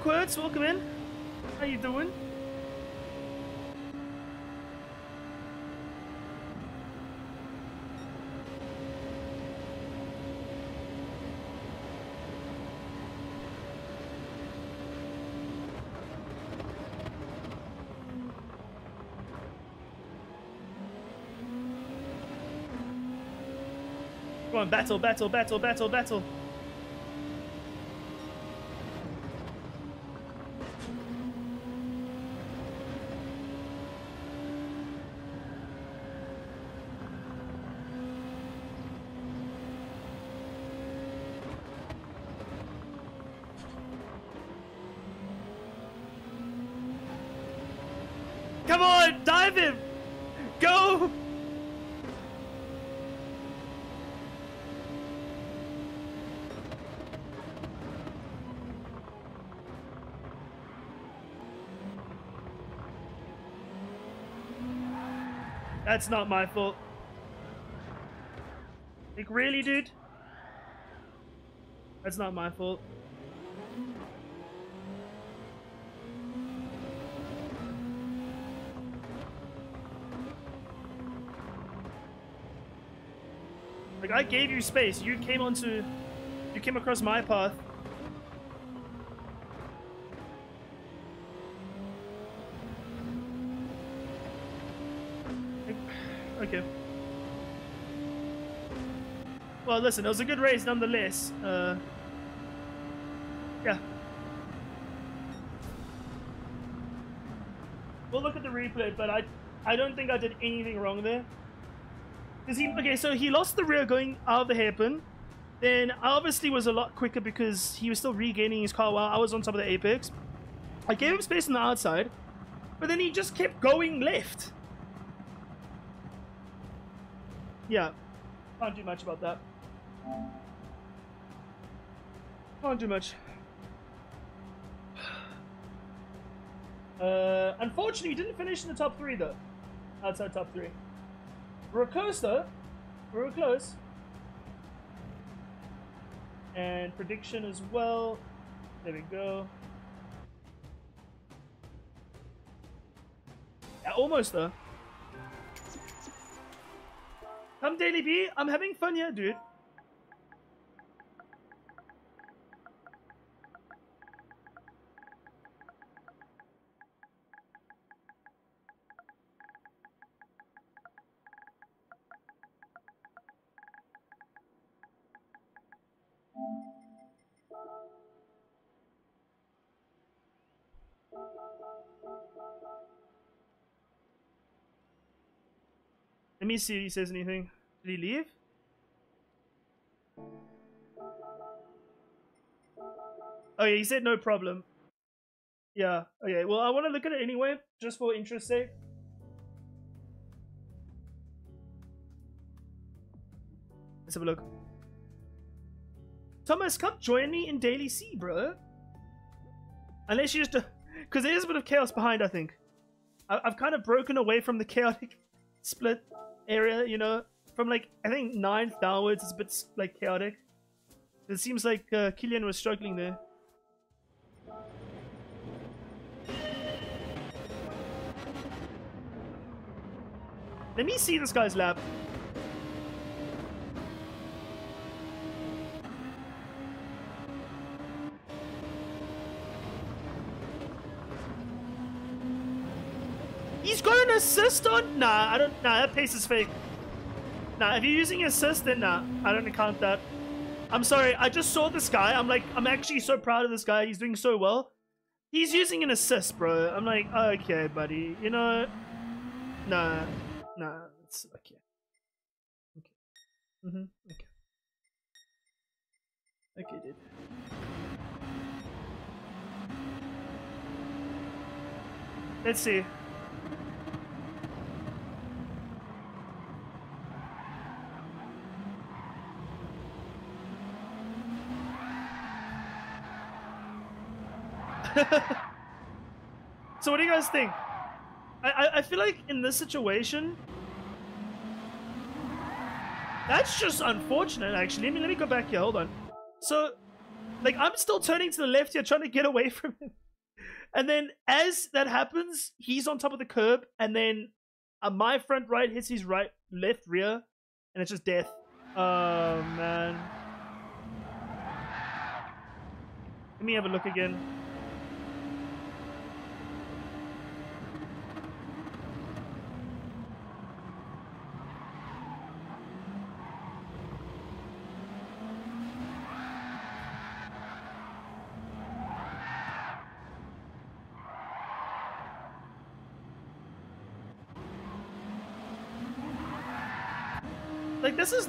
Quotes, welcome in. How you doing? Come on, battle, battle, battle, battle, battle. That's not my fault. Like, really, dude? That's not my fault. Like, I gave you space. You came onto... You came across my path. Okay. Well, listen, it was a good race nonetheless. Uh, yeah. We'll look at the replay, but I, I don't think I did anything wrong there. Cause he okay, so he lost the rear going out of the hairpin. Then I obviously was a lot quicker because he was still regaining his car while I was on top of the apex. I gave him space on the outside, but then he just kept going left. Yeah, can't do much about that. Can't do much. <sighs> Uh, unfortunately, he didn't finish in the top three though. Outside top three. We were close though. We were close. And prediction as well. There we go. Yeah, almost though. Daily B, I'm having fun here, dude. Let me see if he says anything. Did he leave? Oh yeah, he said no problem. Yeah, okay. Well, I want to look at it anyway, just for interest sake. Let's have a look. Thomas, come join me in Daily C, bro. Unless you just, <laughs> because there is a bit of chaos behind. I think I, I've kind of broken away from the chaotic <laughs> split area. You know, from like I think ninth downwards, it's a bit like chaotic. It seems like uh, Killian was struggling there. Let me see this guy's lap. He's got an assist on? Nah, I don't. Nah, that pace is fake. Nah, if you're using assist, then nah, I don't count that. I'm sorry, I just saw this guy. I'm like, I'm actually so proud of this guy. He's doing so well. He's using an assist, bro. I'm like, okay, buddy. You know, nah, nah, it's okay. Okay. Mhm. Okay. Okay, dude. Let's see. <laughs> so what do you guys think? I, I I feel like in this situation, that's just unfortunate. Actually, let me let me go back here. Hold on. So, like, I'm still turning to the left here, trying to get away <laughs> from him, and then as that happens, he's on top of the curb, and then uh, my front right hits his right left rear, and it's just death. Oh man. Let me have a look again.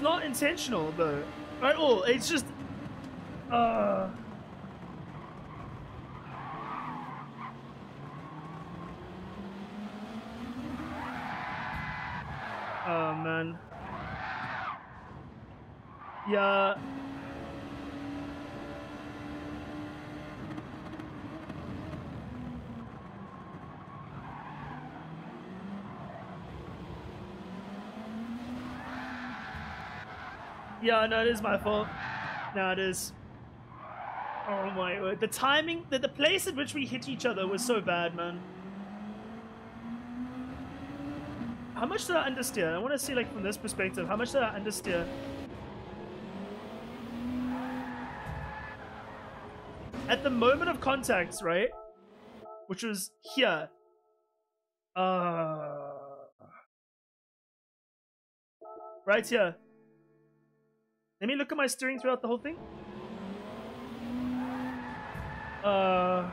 Not intentional though. At all. It's just uh Oh man. Yeah. Yeah, no, it is my fault. No, it is. Oh my word. The timing, the, the place at which we hit each other was so bad, man. How much did I understeer? I want to see, like, from this perspective, how much did I understeer? At the moment of contact, right? Which was here. Uh... Right here. Let me look at my steering throughout the whole thing. Uh...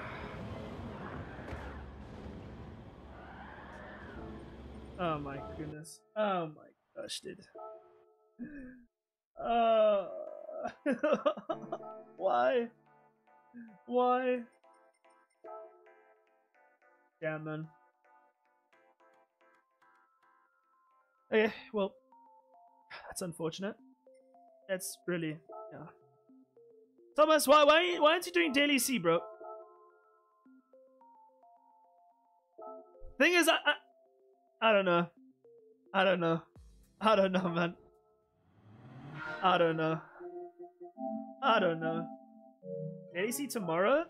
Oh my goodness. Oh my gosh, dude. Uh... <laughs> Why? Why? Damn, man. Okay, well, <sighs> that's unfortunate. That's really, yeah. Thomas, why, why, why aren't you doing Daily C, bro? Thing is, I, I, I don't know. I don't know. I don't know, man. I don't know. I don't know. Daily C tomorrow?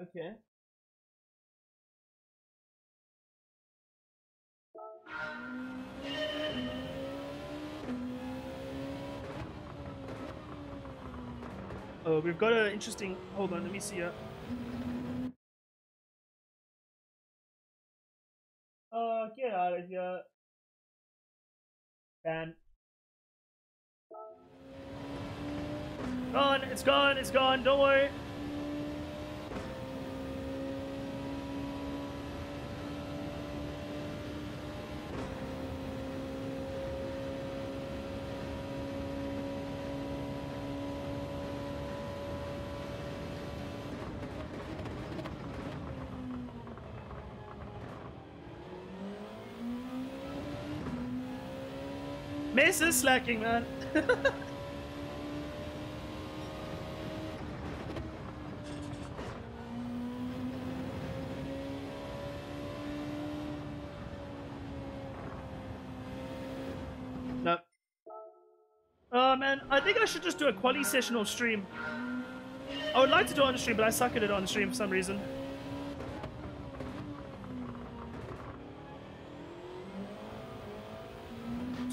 Okay. Oh, we've got an interesting. Hold on, let me see it. Oh, get out of here. Dan. Gone, it's gone, it's gone, don't worry. This is slacking, man. <laughs> no. Oh man, I think I should just do a quality session on stream. I would like to do it on stream, but I suck at it on stream for some reason.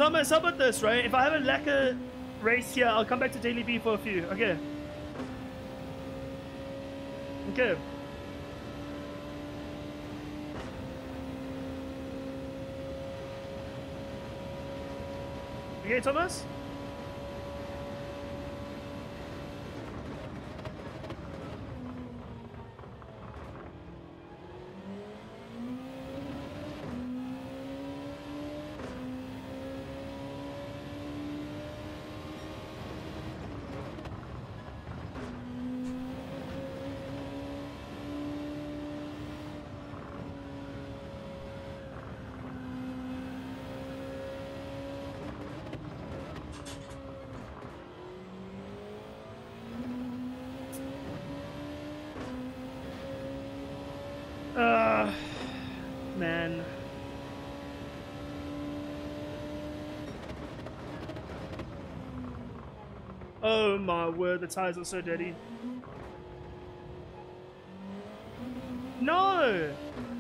Thomas, how about this, right? If I have a lacquer race here, I'll come back to Daily B for a few. Okay. Okay. Okay, Thomas? Uh, man. Oh my word, the tires are so dirty. No!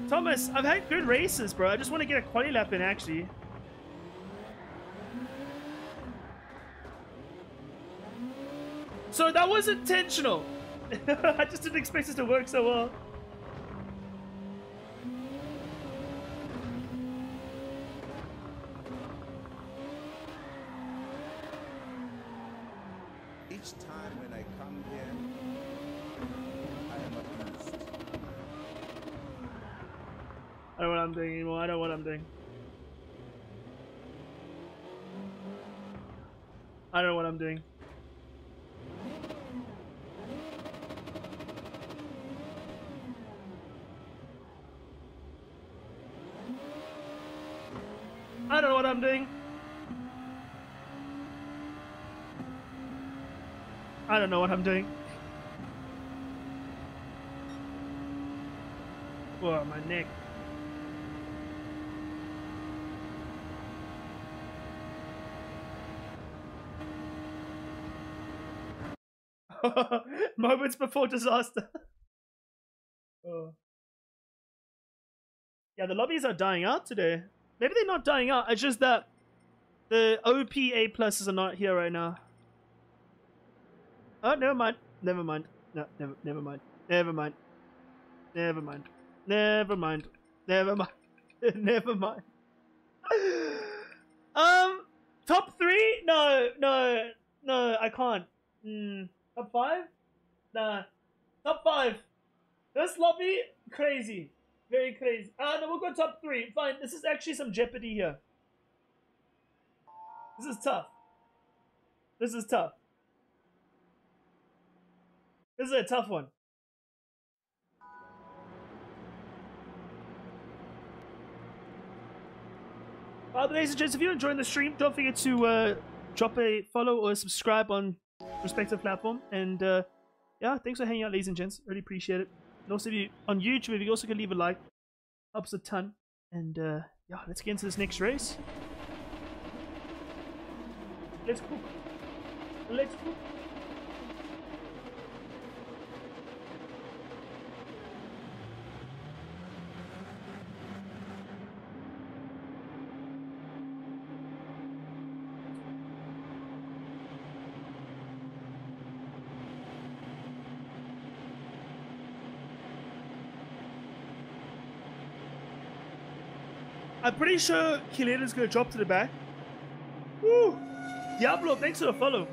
Thomas, I've had good races, bro. I just want to get a quali lap in, actually. So that was intentional. <laughs> I just didn't expect it to work so well. Each time when I come here, I am abused. I don't know what I'm doing anymore. I don't know what I'm doing. I don't know what I'm doing. I don't know what I'm doing. I don't know what I'm doing. Whoa, my neck. <laughs> Moments before disaster. <laughs> oh. Yeah, the lobbies are dying out today. Maybe they're not dying out. It's just that the OPA pluses are not here right now. Oh, never mind. Never mind. No, never, never mind. Never mind. Never mind. Never mind. Never mind. <laughs> never mind. <sighs> um, top three? No, no, no. I can't. Hmm. Top five? Nah. Top five. This lobby, crazy. Very crazy. Ah, no, we'll go top three. Fine. This is actually some jeopardy here. This is tough. This is tough. This is a tough one. Uh, ladies and gents, if you're enjoying the stream, don't forget to uh, drop a follow or subscribe on respective platform. And uh, yeah, thanks for hanging out, ladies and gents. Really appreciate it. And also, if you on YouTube, if you also can leave a like, helps a ton. And uh, yeah, let's get into this next race. Let's cook. Let's cook. Pretty sure Killian's gonna drop to the back. Woo! Diablo, thanks for the follow.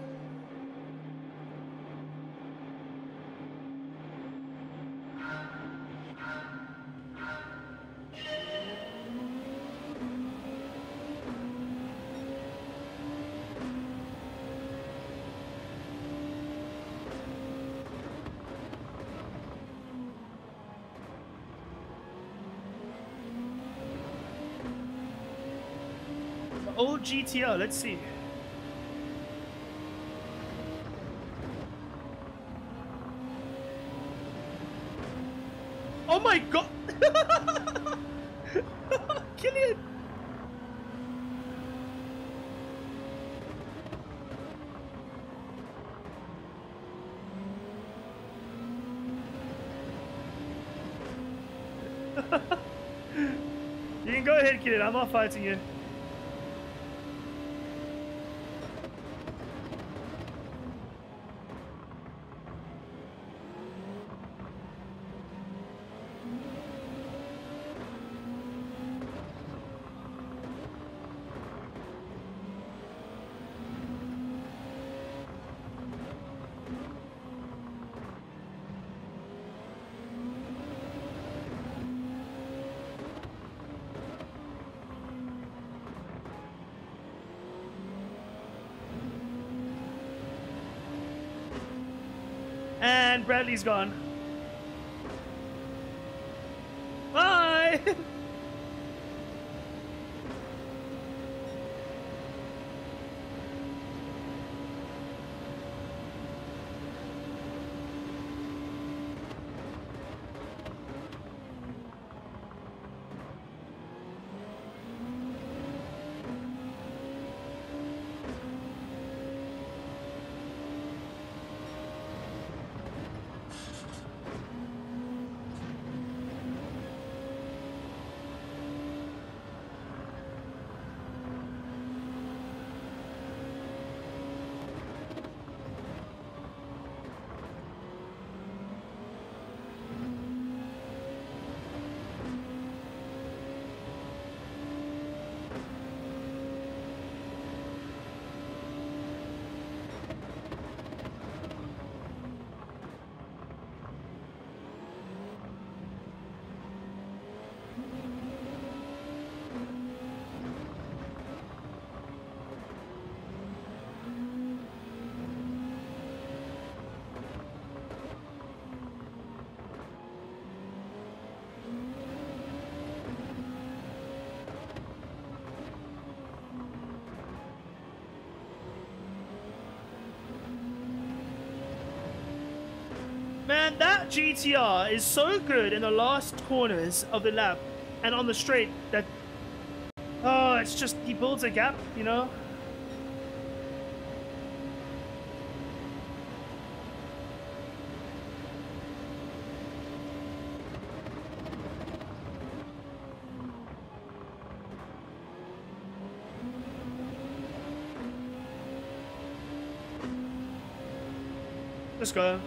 GTO. Let's see. Oh my god! <laughs> Killian! <laughs> you can go ahead, Killian. I'm not fighting you. And Bradley's gone. Bye! <laughs> that GTR is so good in the last corners of the lap and on the straight that. Oh, it's just. He builds a gap, you know? Let's go.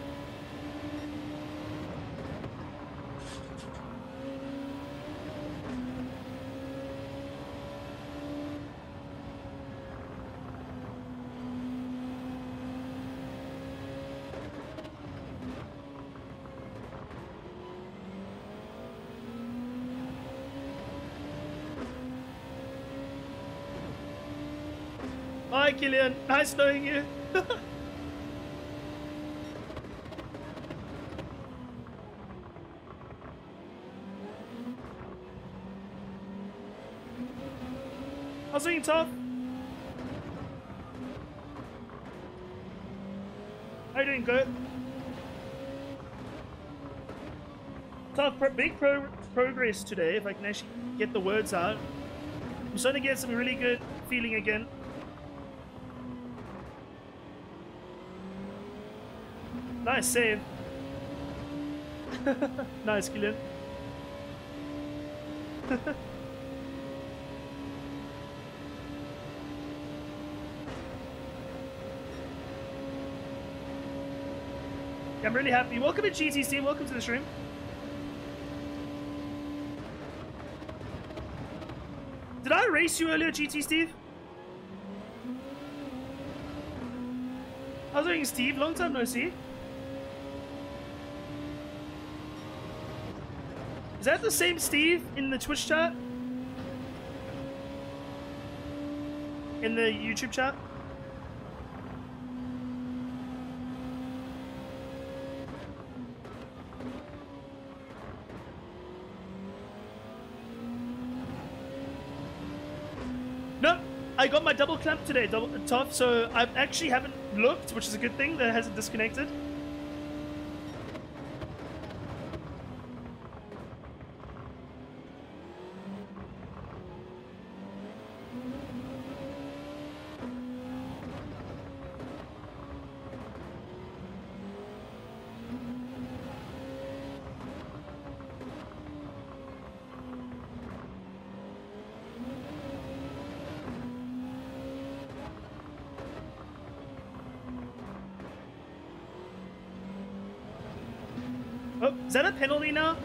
Hi, Killian. Nice knowing you. <laughs> How's it tough? How you doing, good? Tough, pro- big pro progress today, if I can actually get the words out. I'm starting to get some really good feeling again. Nice save. <laughs> nice, Killian. <laughs> I'm really happy. Welcome to GTC. Welcome to the stream. Did I race you earlier, GT Steve? How's it going, Steve? Long time no see. That the same Steve in the Twitch chat? In the YouTube chat? No, I got my double clamp today, double tough. So I actually haven't looked, which is a good thing that it hasn't disconnected. Penalty now?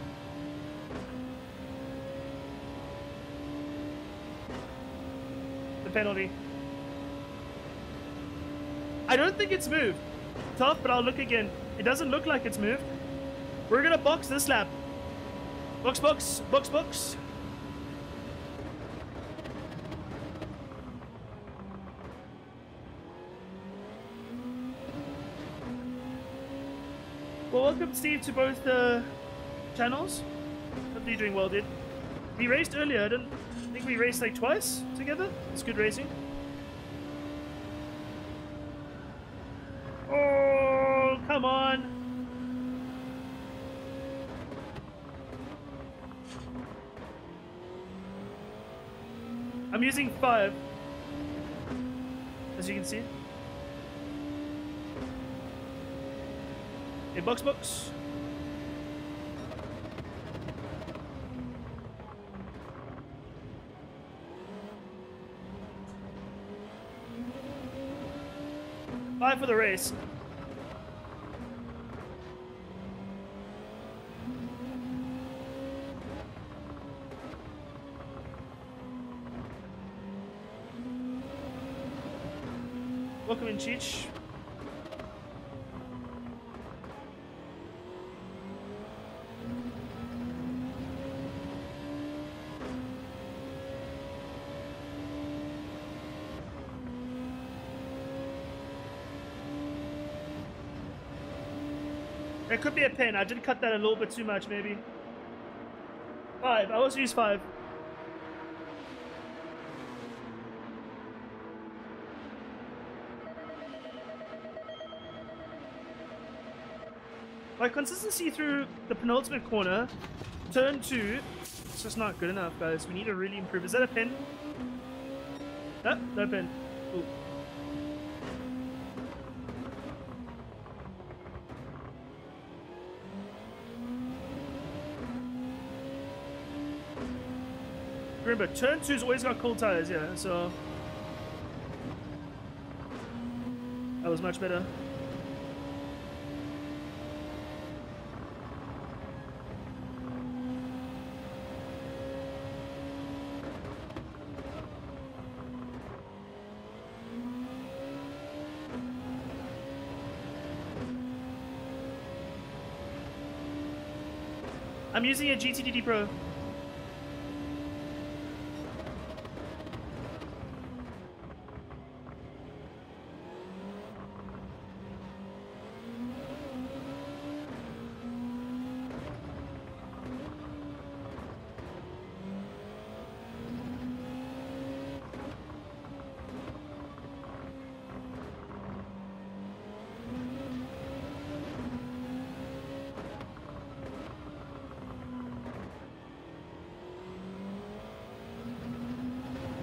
The penalty. I don't think it's moved. Tough, but I'll look again. It doesn't look like it's moved. We're gonna box this lap. Box, box, box, box. Well, welcome, Steve, to both uh, channels. Hope you're doing well, dude. We raced earlier. I don't think we raced like twice together. It's good racing. Oh, come on. I'm using five, as you can see. Hey, box, box. Five for the race. Welcome in, Cheech. Could be a pin. I did cut that a little bit too much, maybe. Five. I always use five. My consistency through the penultimate corner, turn two, it's just not good enough, guys. We need to really improve. Is that a pin? No, no pin. Ooh. Remember, turn two's always got cold tires, yeah, so... That was much better. I'm using a GT DD Pro.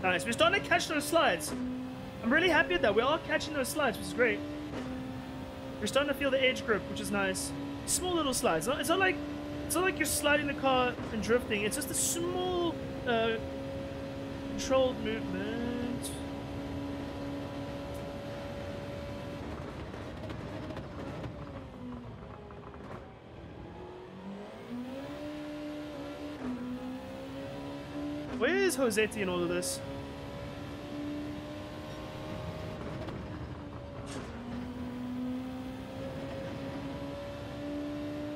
Nice. We're starting to catch those slides. I'm really happy that. We are catching those slides, which is great. We're starting to feel the edge grip, which is nice. Small little slides. It's not, it's not like it's not like you're sliding the car and drifting. It's just a small, uh, controlled movement. Josetti in all of this?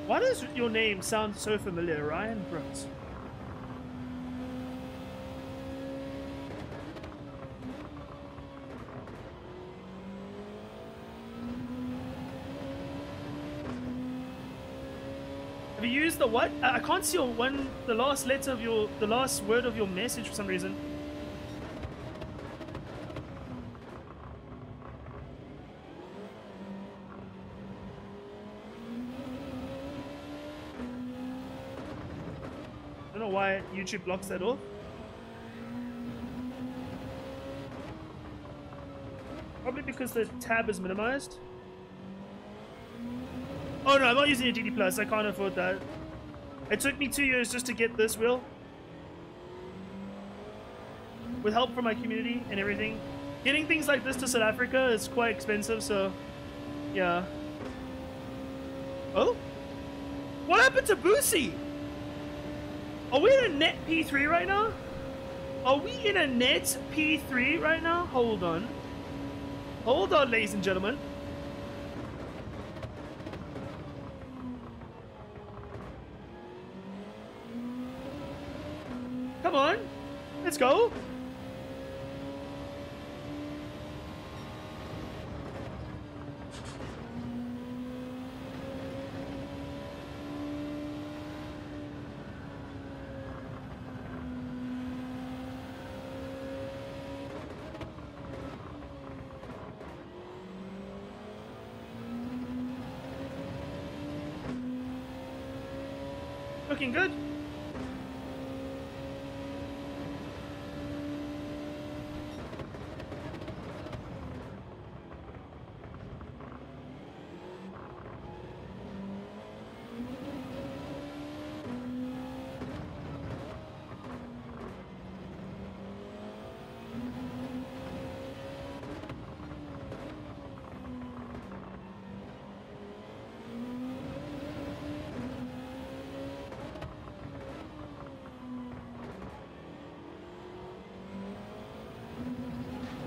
Why does your name sound so familiar, Ryan Brooks? Used the what? I I can't see your one, the last letter of your, the last word of your message for some reason. I don't know why YouTube blocks that off. Probably because the tab is minimized. Oh no, I'm not using a GD Plus. I can't afford that. It took me two years just to get this wheel. With help from my community and everything. Getting things like this to South Africa is quite expensive, so yeah. Oh? What happened to Boosie? Are we in a net P3 right now? Are we in a net P3 right now? Hold on. Hold on, ladies and gentlemen.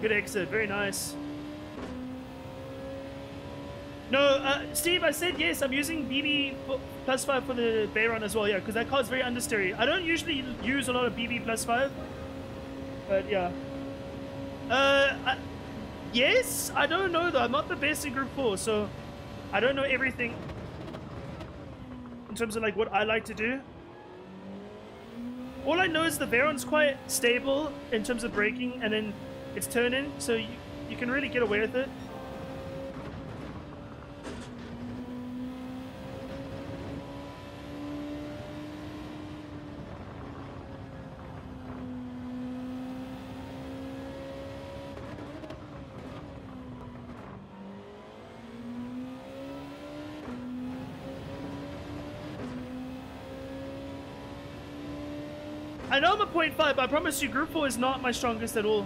Good exit. Very nice. No, uh, Steve, I said yes. I'm using BB plus five for the Veyron as well. Yeah, because that card's very understeery. I don't usually use a lot of BB plus five, but yeah. Uh, I, yes. I don't know though. I'm not the best in Group Four, so I don't know everything in terms of like what I like to do. All I know is the Veyron's quite stable in terms of braking, and then it's turning, so you, you can really get away with it. I know I'm a point five, but I promise you, Group 4 is not my strongest at all.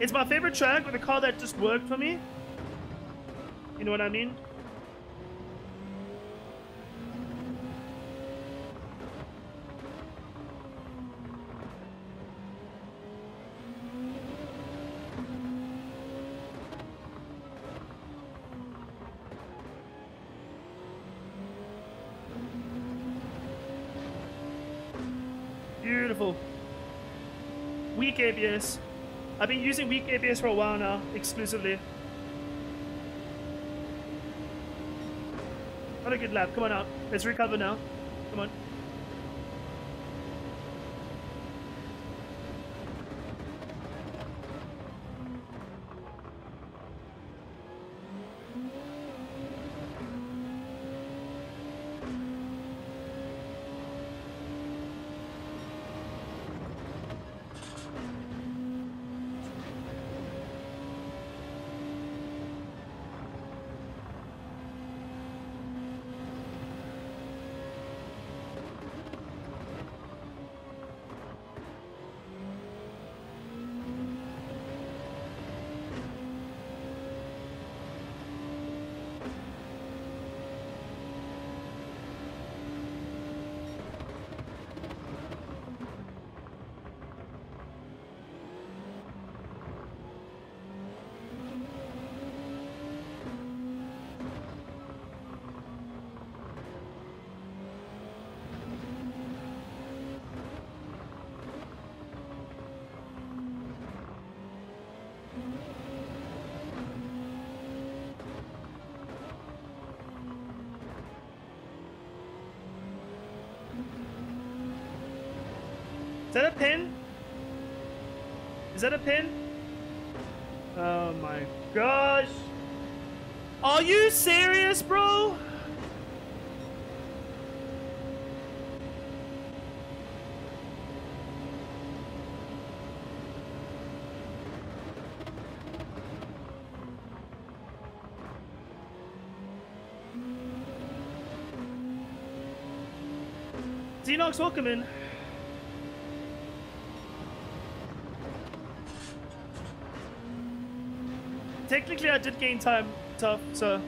It's my favorite track with a car that just worked for me. You know what I mean? Beautiful. Weak ABS. I've been using weak ABS for a while now, exclusively. Not a good lap. Come on out. Let's recover now. Come on. Is that a pin? Is that a pin? Oh my gosh. Are you serious, bro? Xenox, welcome in. Technically I did gain time tough, so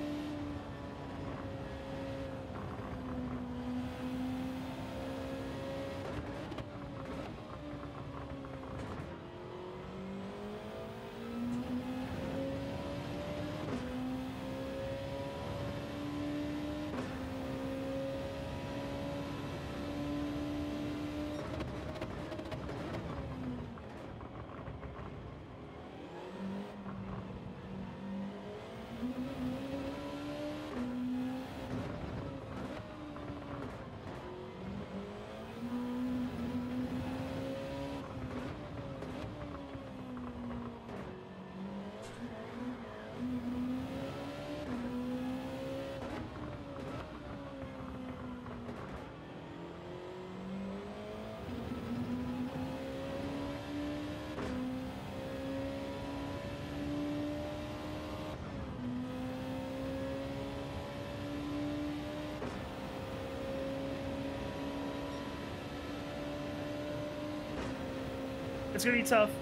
it's gonna be tough.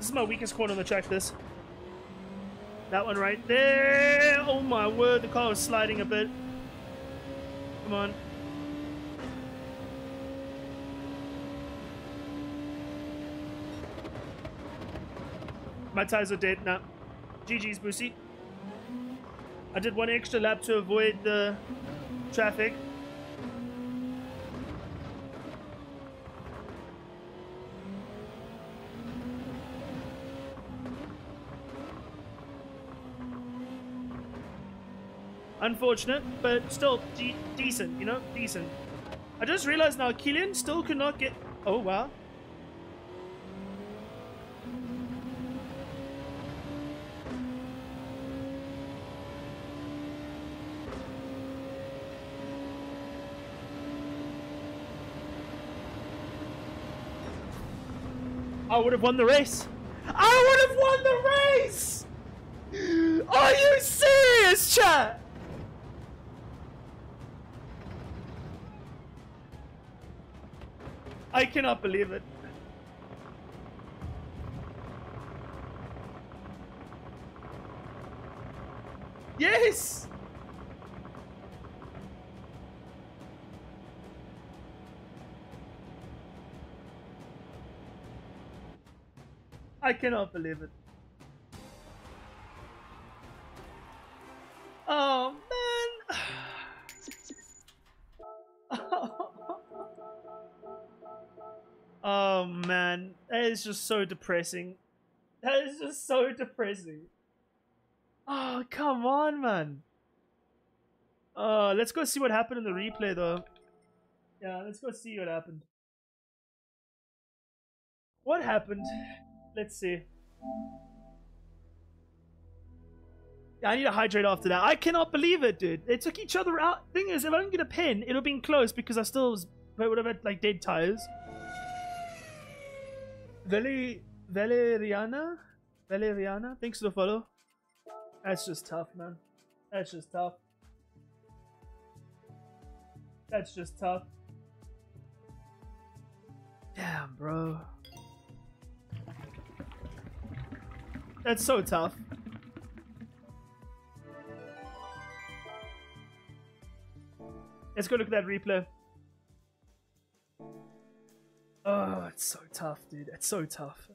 This is my weakest corner on the track, this. That one right there. Oh my word, the car was sliding a bit. Come on. My tires are dead now. GG's, Boosie. I did one extra lap to avoid the traffic. Unfortunate, but still de decent, you know? Decent. I just realized now Killian still could not get... Oh, wow. I would have won the race. I would have won the race! Are you serious, chat? I cannot believe it. Yes! I cannot believe it. Is just so depressing. That is just so depressing. Oh, come on, man. Uh, let's go see what happened in the replay, though. Yeah, let's go see what happened. What happened? Let's see. I need to hydrate after that. I cannot believe it, dude. They took each other out. Thing is, if I don't get a pin, it'll be close because I still was, would have had like dead tires. Veli, Valeriana? Valeriana? Thanks for the follow. That's just tough, man. That's just tough. That's just tough. Damn, bro. That's so tough. Let's go look at that replay. Oh, it's so tough, dude. It's so tough.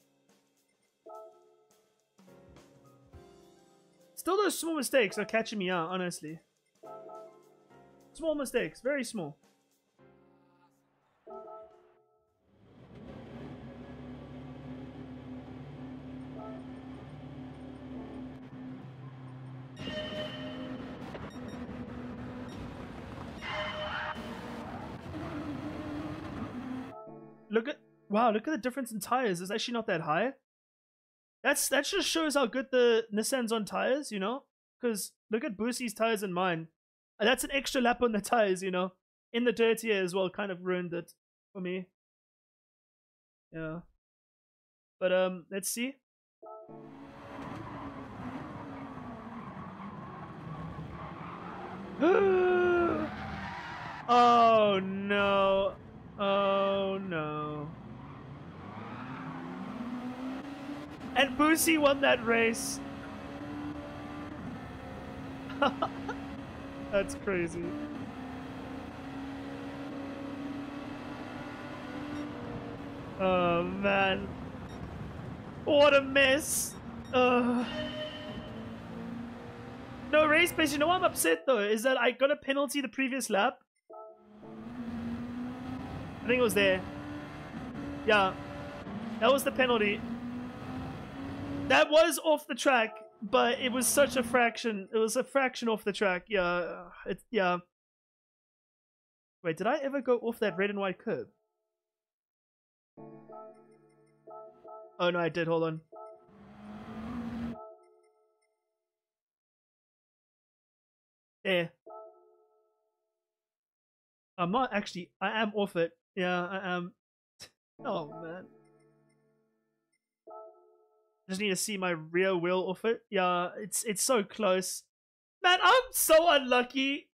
Still those small mistakes are catching me out, honestly. Small mistakes, very small. Look at wow, look at the difference in tires. It's actually not that high. That's that just shows how good the Nissan's on tires, you know? Because look at Boosie's tires and mine. That's an extra lap on the tires, you know? In the dirty air as well, kind of ruined it for me. Yeah. But um, let's see. <gasps> oh no. Oh no. And Boosie won that race. <laughs> That's crazy. Oh man. What a mess. Uh. No, race but You know I'm upset though? Is that I got a penalty the previous lap. I think it was there. Yeah. That was the penalty. That was off the track, but it was such a fraction. It was a fraction off the track. Yeah. Uh, it, yeah. Wait, did I ever go off that red and white curb? Oh no, I did. Hold on. There. I'm not actually. I am off it. Yeah, I am. Um, <sighs> oh man. Just need to see my rear wheel off it. Yeah, it's it's so close. Man, I'm so unlucky.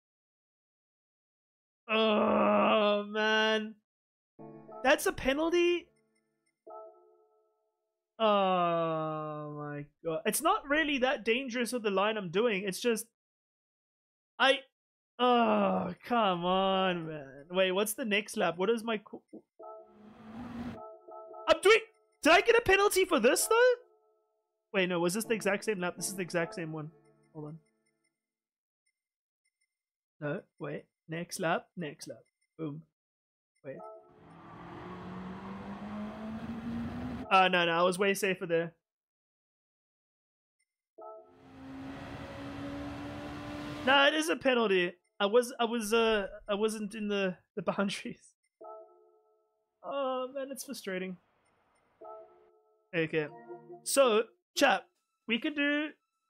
Oh man. That's a penalty? Oh my god. It's not really that dangerous with the line I'm doing. It's just I Oh, come on, man. Wait, what's the next lap? What is my I'm doing Did I get a penalty for this though? Wait, no, was this the exact same lap? This is the exact same one. Hold on. No, wait. Next lap, next lap. Boom. Wait. Uh, no, no, I was way safer there. Nah, it is a penalty. I was, I was, uh, I wasn't in the the boundaries. <laughs> Oh man, it's frustrating. Okay, so chap, we could do.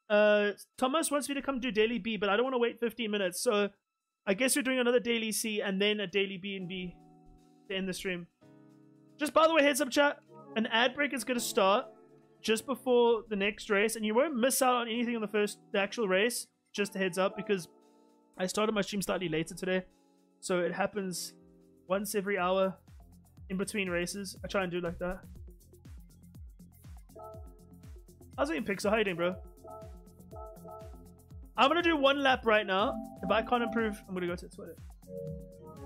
Uh, Thomas wants me to come do daily B, but I don't want to wait 15 minutes. So, I guess we're doing another daily C and then a daily B and B to end the stream. Just by the way, heads up, chat an ad break is going to start just before the next race, and you won't miss out on anything on the first, the actual race. Just a heads up, because I started my stream slightly later today, so it happens once every hour in between races. I try and do like that. How's it in Pixel? How you doing, bro? I'm gonna do one lap right now. If I can't improve, I'm gonna go to the toilet.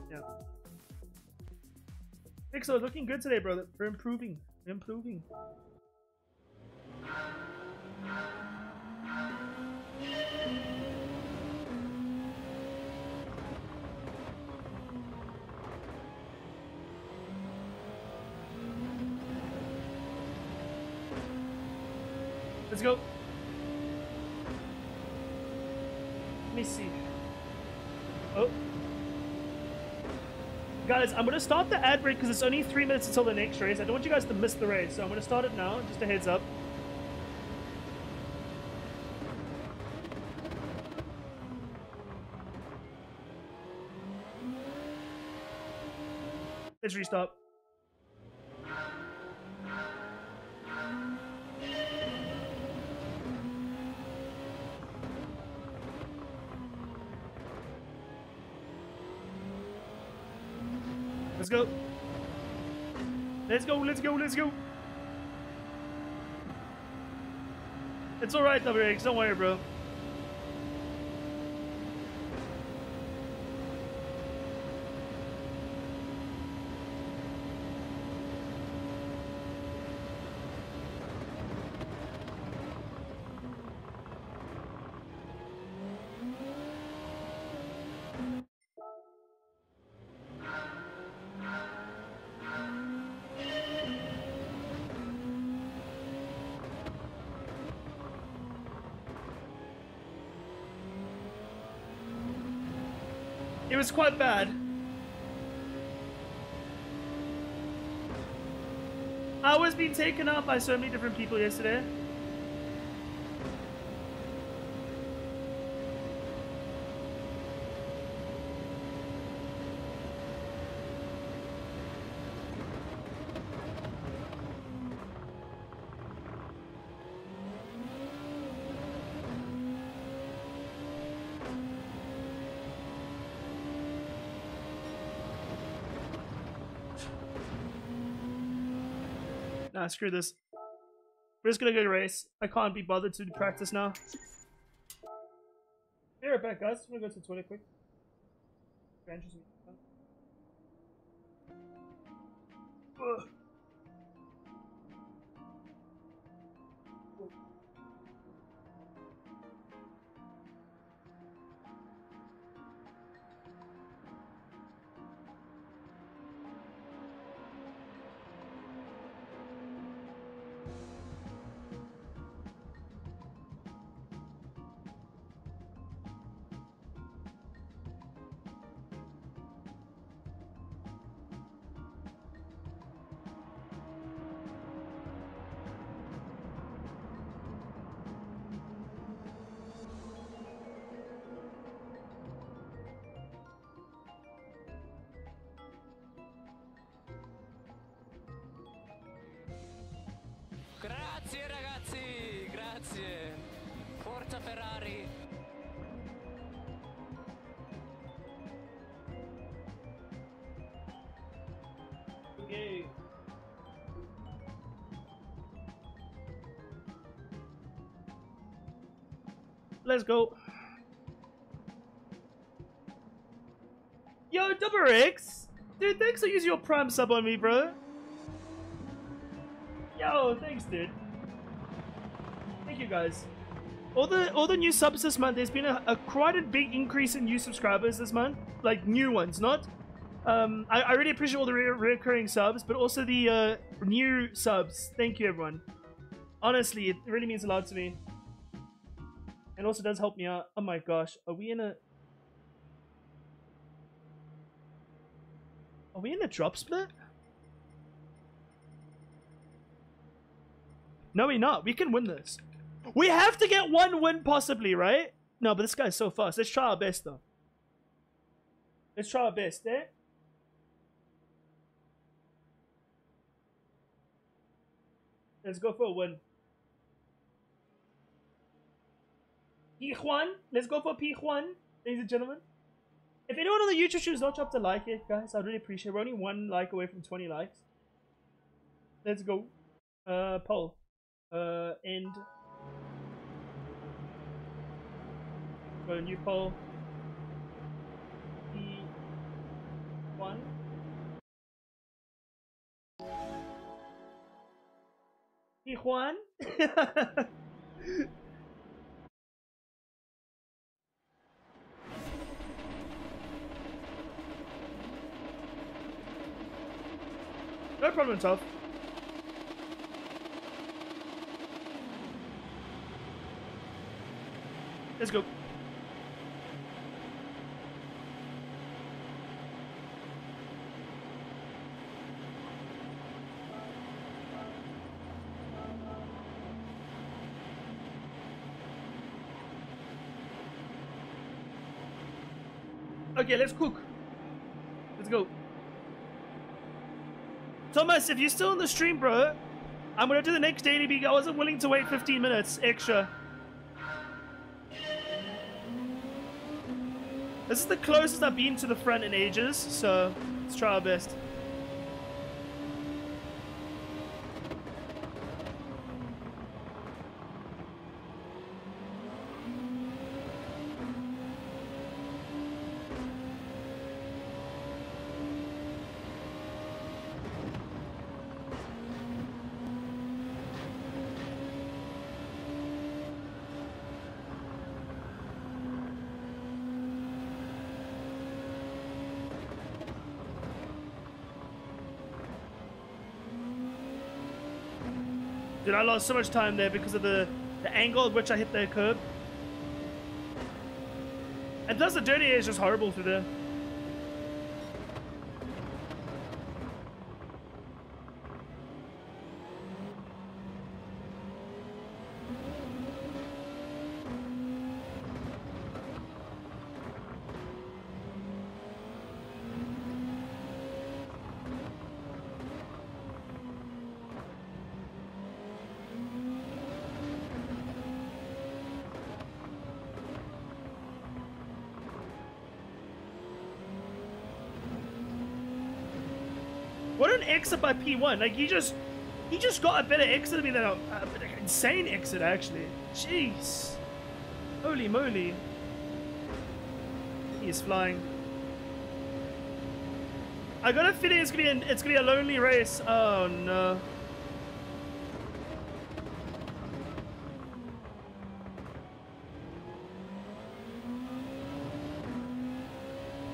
Yeah. Pixel, looking good today, bro. We're improving. We're improving. Let's go. Let me see. Oh. Guys, I'm going to start the ad break because it's only three minutes until the next race. I don't want you guys to miss the race, so I'm going to start it now. Just a heads up. Let's restart. Let's go. Let's go, let's go, let's go. It's alright, WX, don't worry, bro. Was quite bad. I was being taken out by so many different people yesterday. Nah, screw this. We're just gonna go race. I can't be bothered to practice now. Be right back, guys. I'm gonna go to toilet quick. Ugh. Let's go. Yo, Double X! Dude, thanks for using your Prime sub on me, bro. Yo, thanks, dude. Thank you, guys. All the all the new subs this month. There's been a, a quite a big increase in new subscribers this month, like new ones, not. Um, I, I really appreciate all the re- recurring subs, but also the uh, new subs. Thank you, everyone. Honestly, it really means a lot to me. And also does help me out. Oh my gosh, are we in a? Are we in a drop split? No, we're not. We can win this. We have to get one win, possibly, right? No, but this guy's so fast. Let's try our best, though. Let's try our best, eh? Let's go for a win. P1. Let's go for P1, ladies and gentlemen. If anyone on the YouTube is not dropped a like it, guys, I'd really appreciate it. We're only one like away from 20 likes. Let's go. Uh, poll. Uh, end. Got a new poll. P1. P1. <laughs> problem, tough. Let's go. Okay, let's cook. Let's go. Thomas, if you're still in the stream, bro, I'm gonna do the next daily beat. I wasn't willing to wait 15 minutes extra. This is the closest I've been to the front in ages, so let's try our best. Lost so much time there because of the, the angle at which I hit the curb. And plus the dirty air is just horrible through there. Exit by P1. Like, he just He just got a better exit than me than a, a, an insane exit actually. Jeez. Holy moly. He's flying. I got a feeling it's gonna be an, it's gonna be a lonely race. Oh no.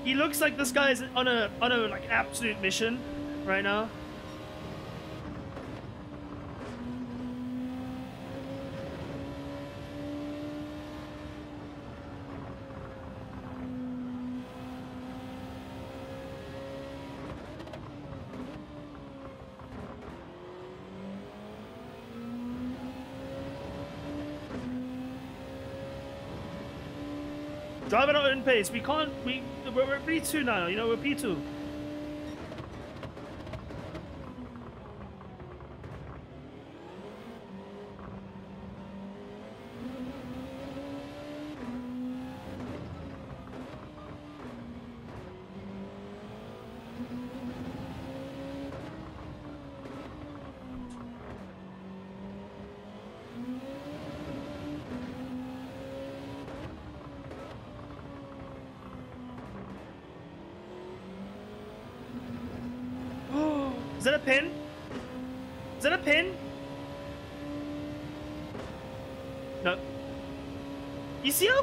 He looks like this guy's on a on a like absolute mission right now. Drive at our own pace. We can't. We we're, we're P2 now. You know we're P2.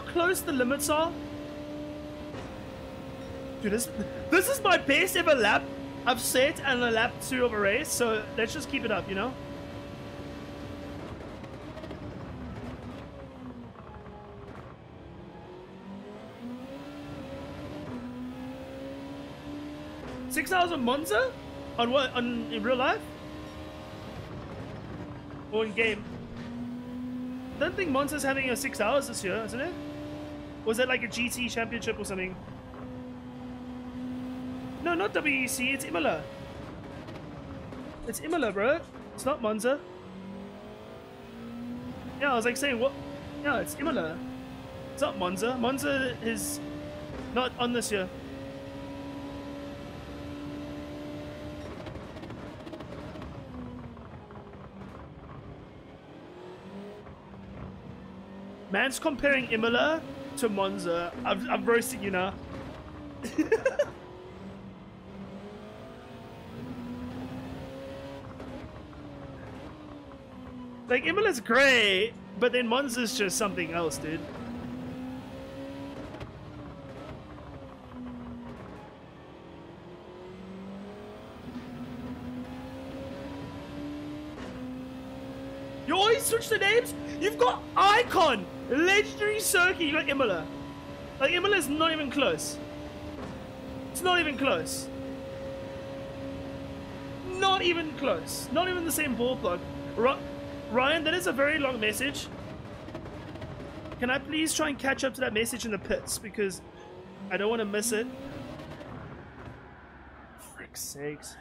Close the limits are? Dude, this, this is my best ever lap I've set and a lap two of a race, so let's just keep it up, you know? Six hours of Monza? On what? On in real life? Or in game? I don't think Monza's having a six hours this year, isn't it? Was it like a GT championship or something? No, not WEC, it's Imola. It's Imola, bro. It's not Monza. Yeah, I was like saying, what? Yeah, it's Imola. It's not Monza. Monza is not on this year. Man's comparing Imola to Monza. I'm, I'm roasting you now. <laughs> like, Imola's great, but then Monza's just something else, dude. You always switch the names? You've got Icon, Legendary Circuit, you got Imola. Like, Imola's not even close. It's not even close. Not even close. Not even the same ballpark. Ryan, that is a very long message. Can I please try and catch up to that message in the pits? Because I don't want to miss it. Frick's sakes.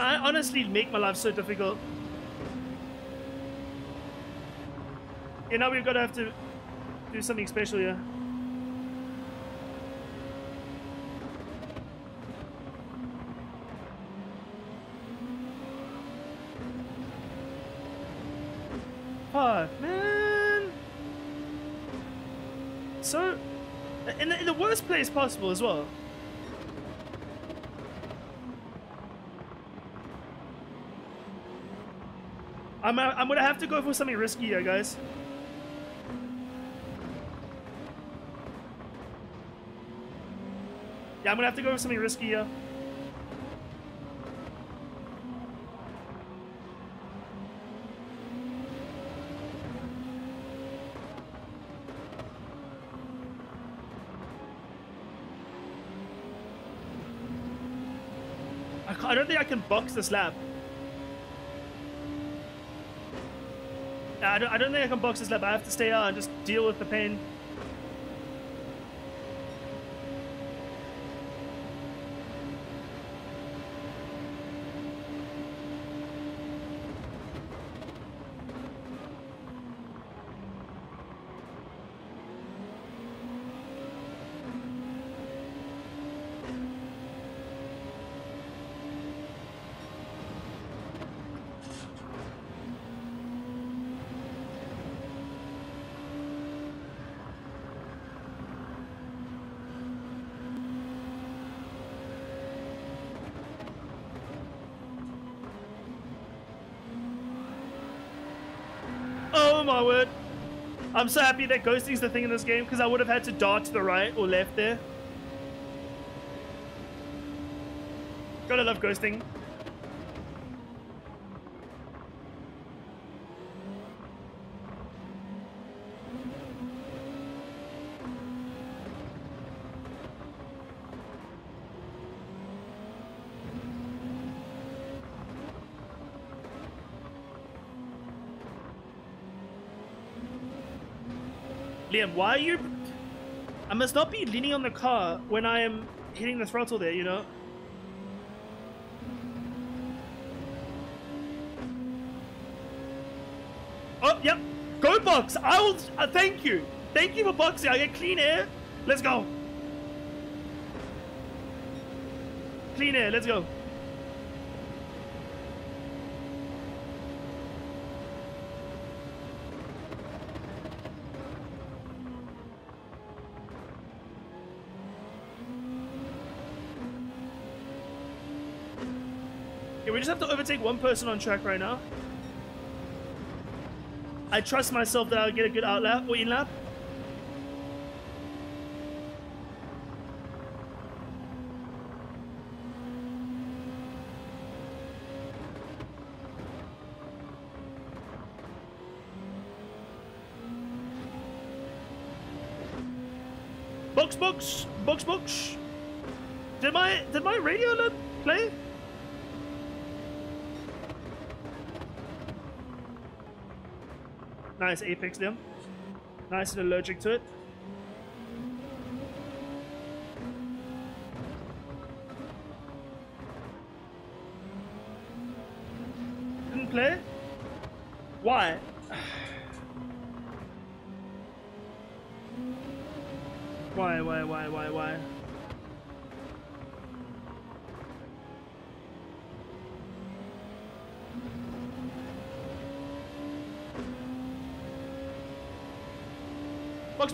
I honestly make my life so difficult. You know, we've got to have to do something special here. Fuck, man. So, in the, in the worst place possible as well. I'm, I'm gonna have to go for something risky here, guys. Yeah, I'm gonna have to go for something risky here. I, don't think I can box this lap. I don't, I don't think I can box this lap. I have to stay out and just deal with the pain. my word. I'm so happy that ghosting's the thing in this game because I would have had to dart to the right or left there. Gotta love ghosting. Why are you... I must not be leaning on the car when I am hitting the throttle there, you know? Oh, yep. Go box. I will... Uh, thank you. Thank you for boxing. I get clean air. Let's go. Clean air. Let's go. Have to overtake one person on track right now. I trust myself that I'll get a good out lap or in lap. Box, box, box, box. Did my did my radio play? Nice apex them. Nice and allergic to it.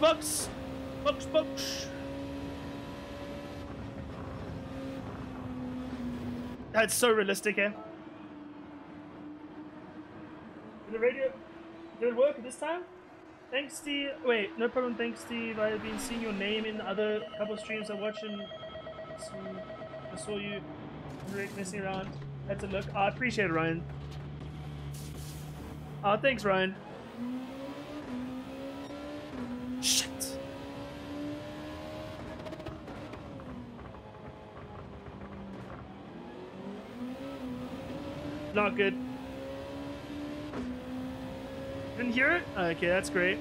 Box! Box, box! That's so realistic, eh? Did the radio... Did it work this time? Thanks, Steve. Wait, no problem. Thanks, Steve. I've been seeing your name in other couple streams I watch and so I saw you messing around. Had to look. I appreciate it, Ryan. Oh, thanks, Ryan. Okay, that's great.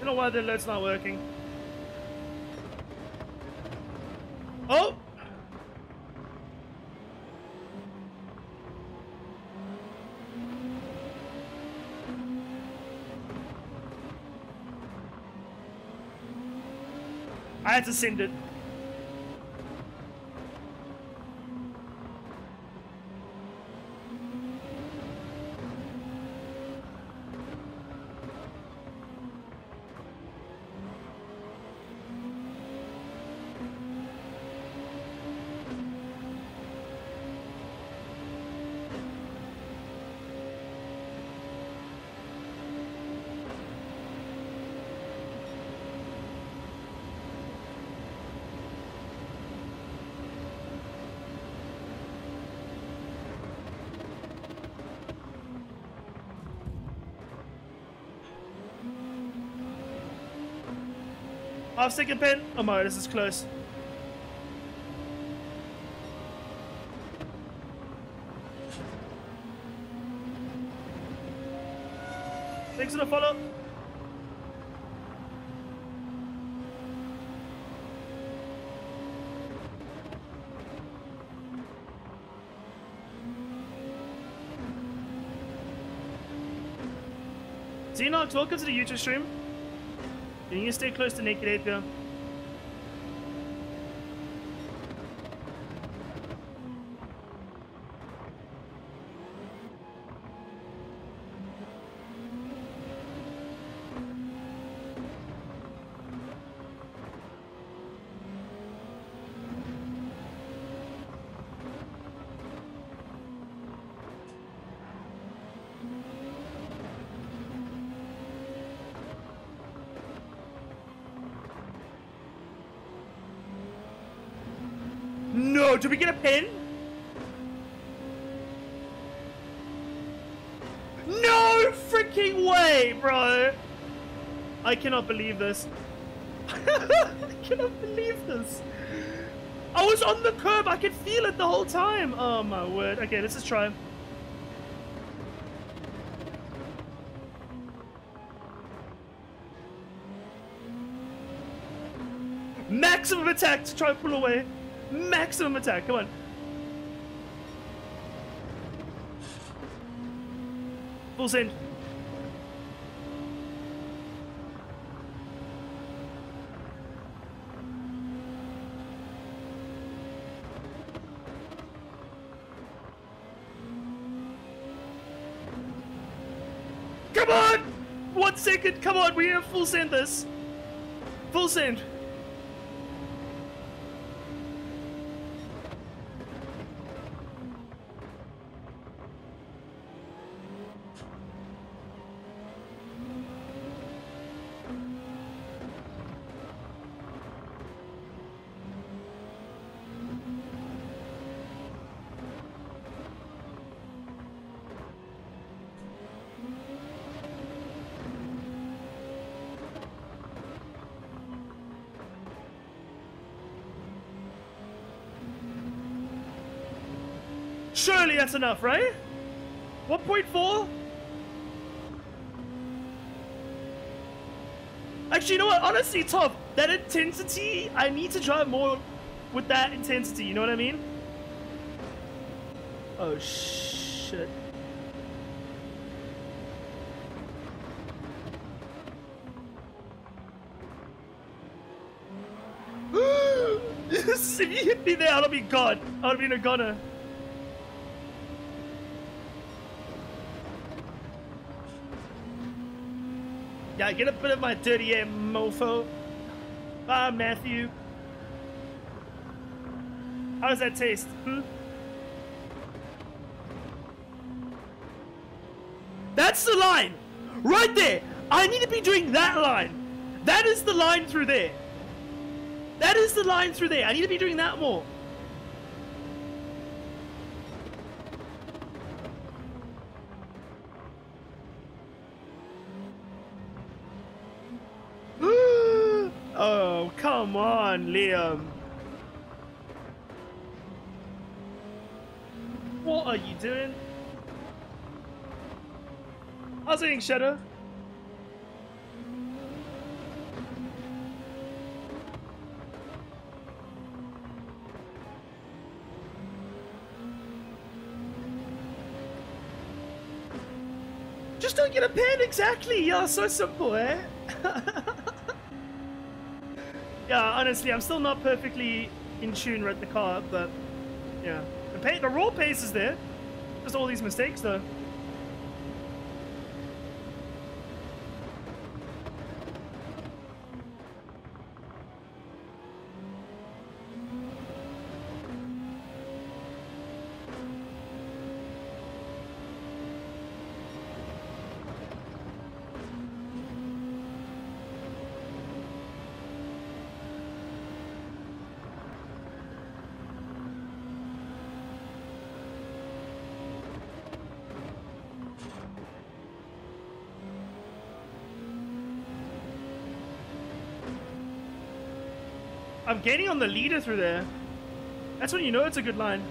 don't know why the alert's not working. I had to send it. Half second pin. Oh my, this is close. Thanks for the follow. Xenox, welcome to the YouTube stream. You need to stay close to Naked Ape, Do we get a pin? No freaking way, bro! I cannot believe this. <laughs> I cannot believe this. I was on the curb. I could feel it the whole time. Oh my word. Okay, let's just try. Maximum attack to try and pull away. Maximum attack. Come on. Full send. Come on! One second, come on, we have full send this. Full send. That's enough, right? 1.4? Actually, you know what? Honestly, Top, that intensity, I need to drive more with that intensity, you know what I mean? Oh, shit. if <gasps> you hit me there, I'll be gone. I'll be in a goner. Yeah, get a bit of my dirty air, mofo. Ah, Matthew. How does that taste? Hmm? That's the line! Right there! I need to be doing that line! That is the line through there! That is the line through there! I need to be doing that more! On, Liam. What are you doing? How's it going, Shadow? Just don't get a pen, exactly! Yeah, so simple, eh? <laughs> yeah, honestly, I'm still not perfectly in tune with the car, but yeah. The, the raw pace is there. Just all these mistakes, though. I'm gaining on the leader through there. That's when you know it's a good line.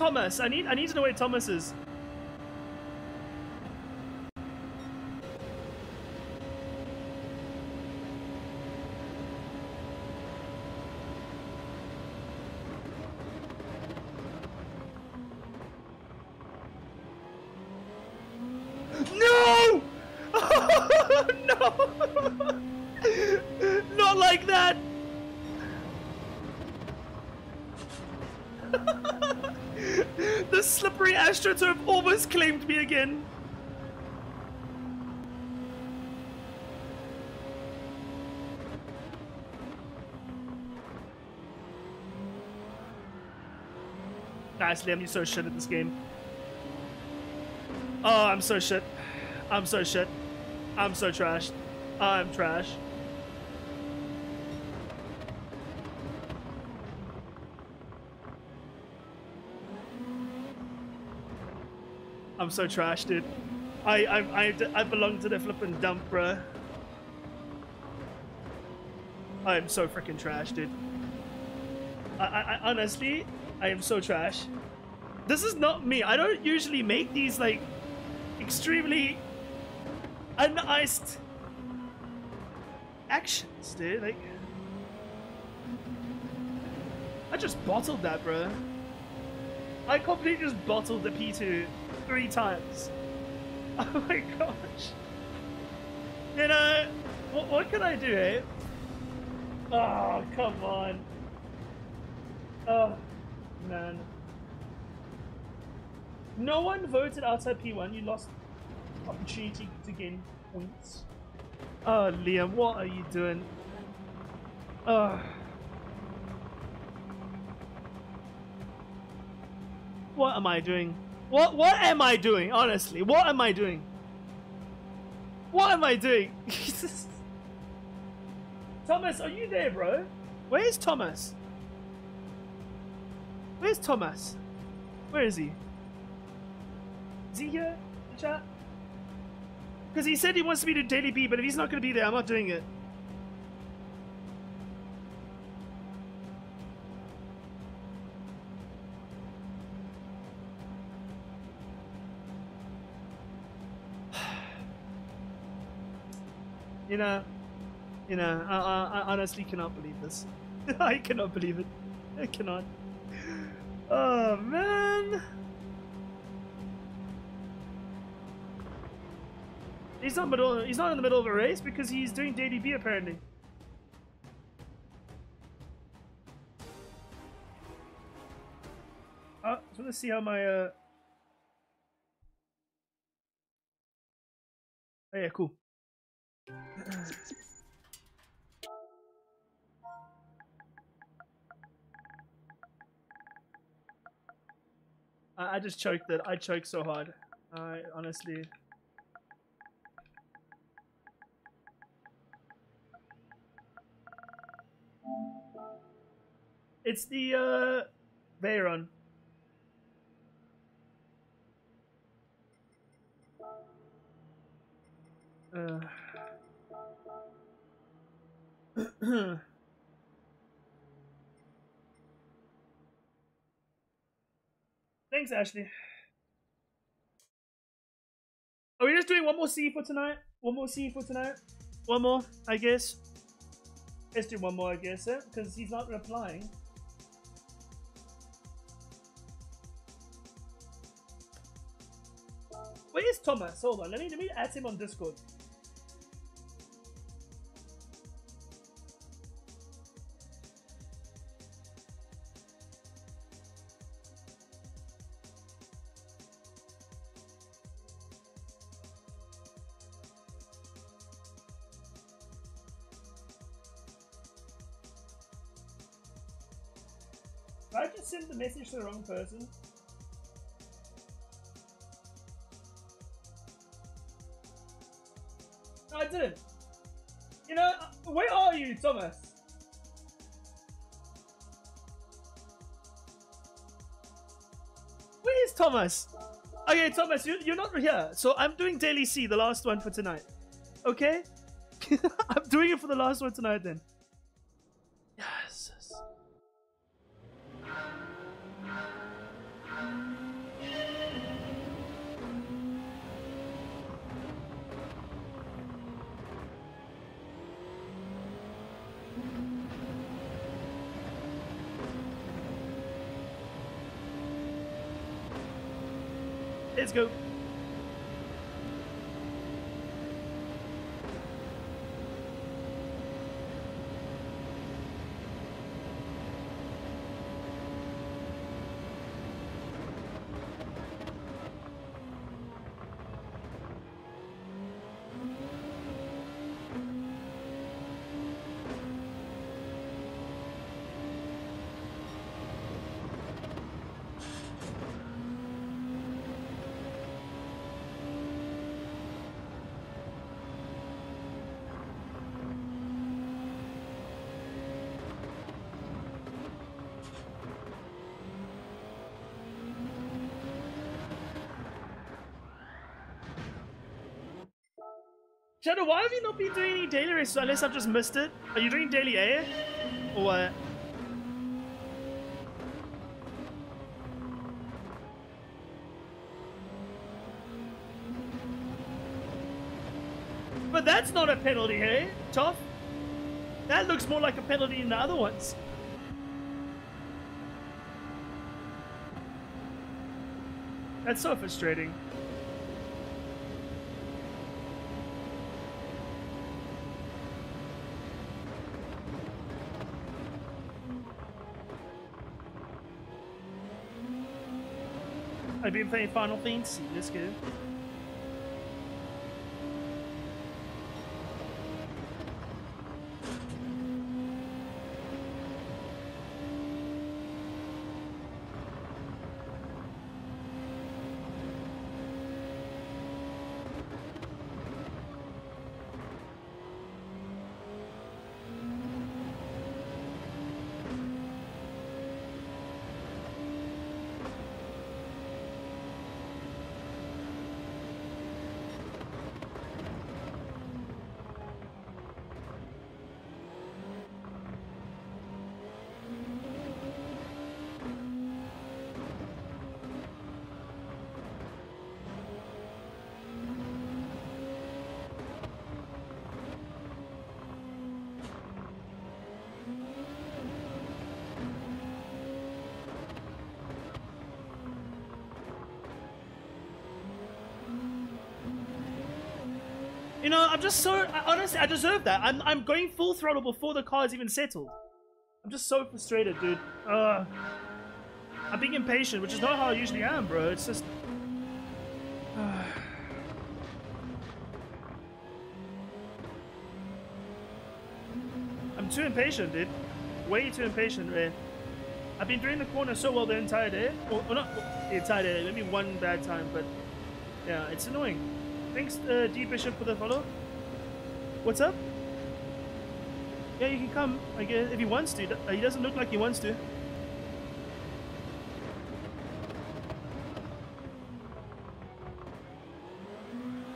Thomas? I need I need to know where Thomas is. Astroturf almost claimed me again. Nice, Liam, you're so shit at this game. Oh, I'm so shit. I'm so shit. I'm so trash. I'm trash. I'm so trash, dude. I I I, I belong to the flipping dump, bro. I am so freaking trash, dude. I, I, I honestly, I am so trash. This is not me. I don't usually make these like extremely uniced actions, dude. Like, I just bottled that, bro. I completely just bottled the P2 three times. <laughs> Oh my gosh. You know, what, what can I do, eh? Oh, come on. Oh, man. No one voted outside P1. You lost opportunity to gain points. Oh, Liam, what are you doing? Oh. What am I doing? What what am I doing? Honestly, what am I doing? What am I doing? <laughs> Thomas, are you there, bro? Where's Thomas? Where's Thomas? Where is he? Is he here? in Chat? Because he said he wants to do Daily B, but if he's not going to be there, I'm not doing it. Know, you know, I, I, I honestly cannot believe this. <laughs> I cannot believe it. I cannot. Oh man. He's not middle. He's not in the middle of a race because he's doing DDB apparently. Oh, so let's see how my uh. Oh yeah, cool. I, I just choked it. I choked so hard. I honestly. It's the uh Veyron. Uh. <clears throat> Thanks, Ashley. Are we just doing one more C for tonight? One more C for tonight? One more, I guess. Let's do one more, I guess, eh? because he's not replying. Where is Thomas? Hold on, let me let me add him on Discord. Message the wrong person? No, I didn't. You know, uh, where are you, Thomas? Where is Thomas? Okay, Thomas, you, you're not here. So I'm doing Daily C, the last one for tonight. Okay? <laughs> I'm doing it for the last one tonight then. Why have you not been doing any daily races unless I've just missed it? Are you doing daily A? Or what? But that's not a penalty, hey? Tough? That looks more like a penalty than the other ones. That's so frustrating. I've been playing Final Fantasy. That's good. You know, I'm just so honestly, I deserve that. I'm I'm going full throttle before the car is even settled. I'm just so frustrated, dude. Uh, I'm being impatient, which is not how I usually am, bro. It's just. <sighs> I'm too impatient, dude. Way too impatient, man. I've been doing the corner so well the entire day. Or, or not the entire day, maybe one bad time, but yeah, it's annoying. Thanks, uh, D Bishop, for the follow. What's up? Yeah, you can come. I guess if he wants to. Uh, He doesn't look like he wants to.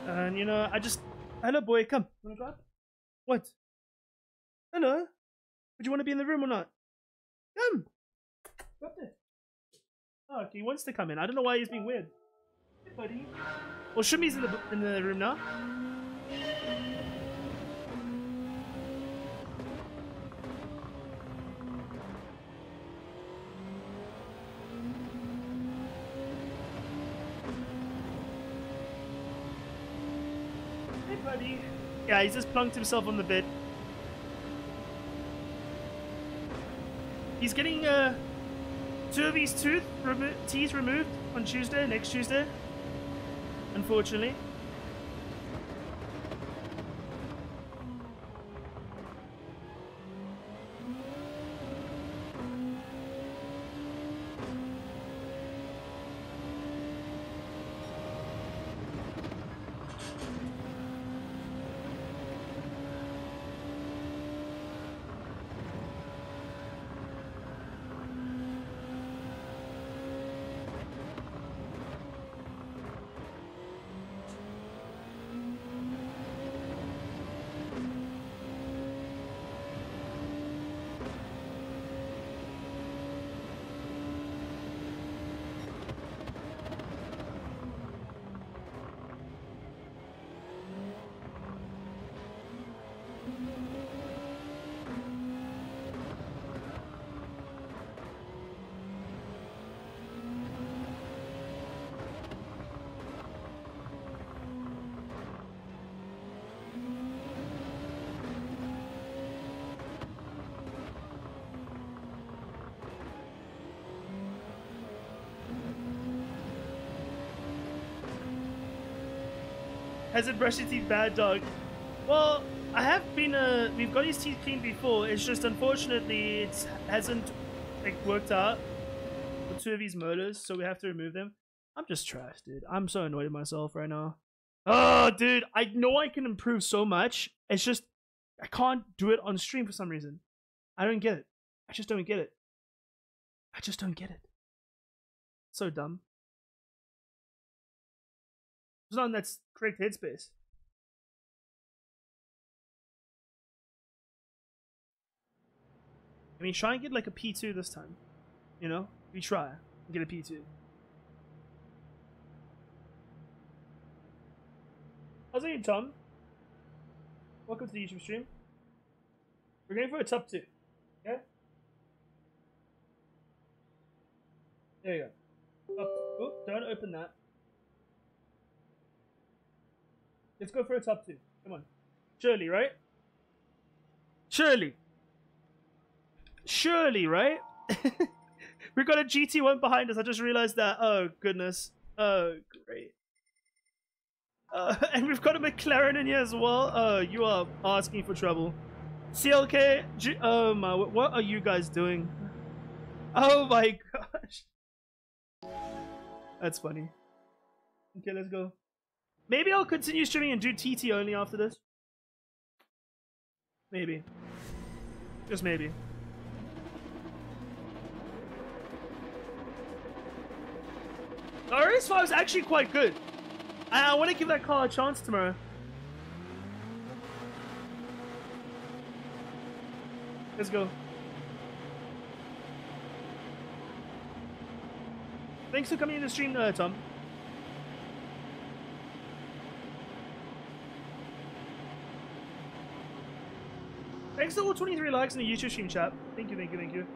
And you know, I just hello, boy, come. Wanna go? What? Hello. Would you want to be in the room or not? Come. Go up. Oh, he wants to come in. I don't know why he's being weird. Buddy. Well, Shumi's in the in the room now. Hey, buddy. Yeah, he's just plunked himself on the bed. He's getting uh, two of his tooth teeth removed on Tuesday, next Tuesday. Unfortunately. Hasn't brushed his teeth bad, dog. Well, I have been, uh, we've got his teeth cleaned before. It's just unfortunately it hasn't like worked out for two of his molars, so we have to remove them. I'm just trash, dude. I'm so annoyed at myself right now. Oh, dude, I know I can improve so much. It's just I can't do it on stream for some reason. I don't get it. I just don't get it. I just don't get it. So dumb. On not that correct headspace. I mean, try and get like a P2 this time. You know? We try. Get a P2. How's it going, Tom? Welcome to the YouTube stream. We're going for a top two. Yeah? There you go. Oh, don't open that. Let's go for a top two. Come on. Surely, right? Surely. Surely, right? <laughs> we got a GT1 behind us. I just realized that. Oh, goodness. Oh, great. Uh, <laughs> and we've got a McLaren in here as well. Oh, you are asking for trouble. CLK, G- oh my, what are you guys doing? Oh my <laughs> gosh. That's funny. Okay, let's go. Maybe I'll continue streaming and do TT only after this. Maybe. Just maybe. The RS5 is actually quite good. I, I want to give that car a chance tomorrow. Let's go. Thanks for coming in the stream, uh, Tom. Thanks to all 23 likes in the YouTube stream chat. Thank you, thank you, thank you.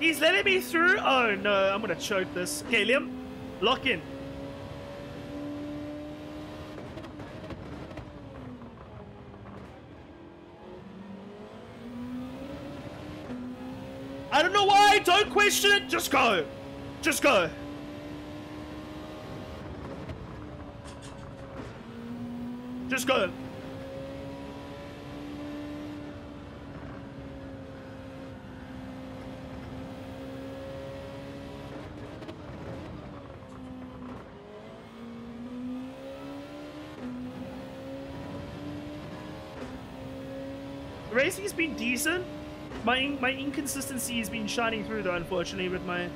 He's letting me through? Oh no, I'm gonna choke this. Okay, Liam, lock in. I don't know why, don't it, just go. Just go. Just go. Racing's been decent. My my inconsistency has been shining through though, unfortunately, with my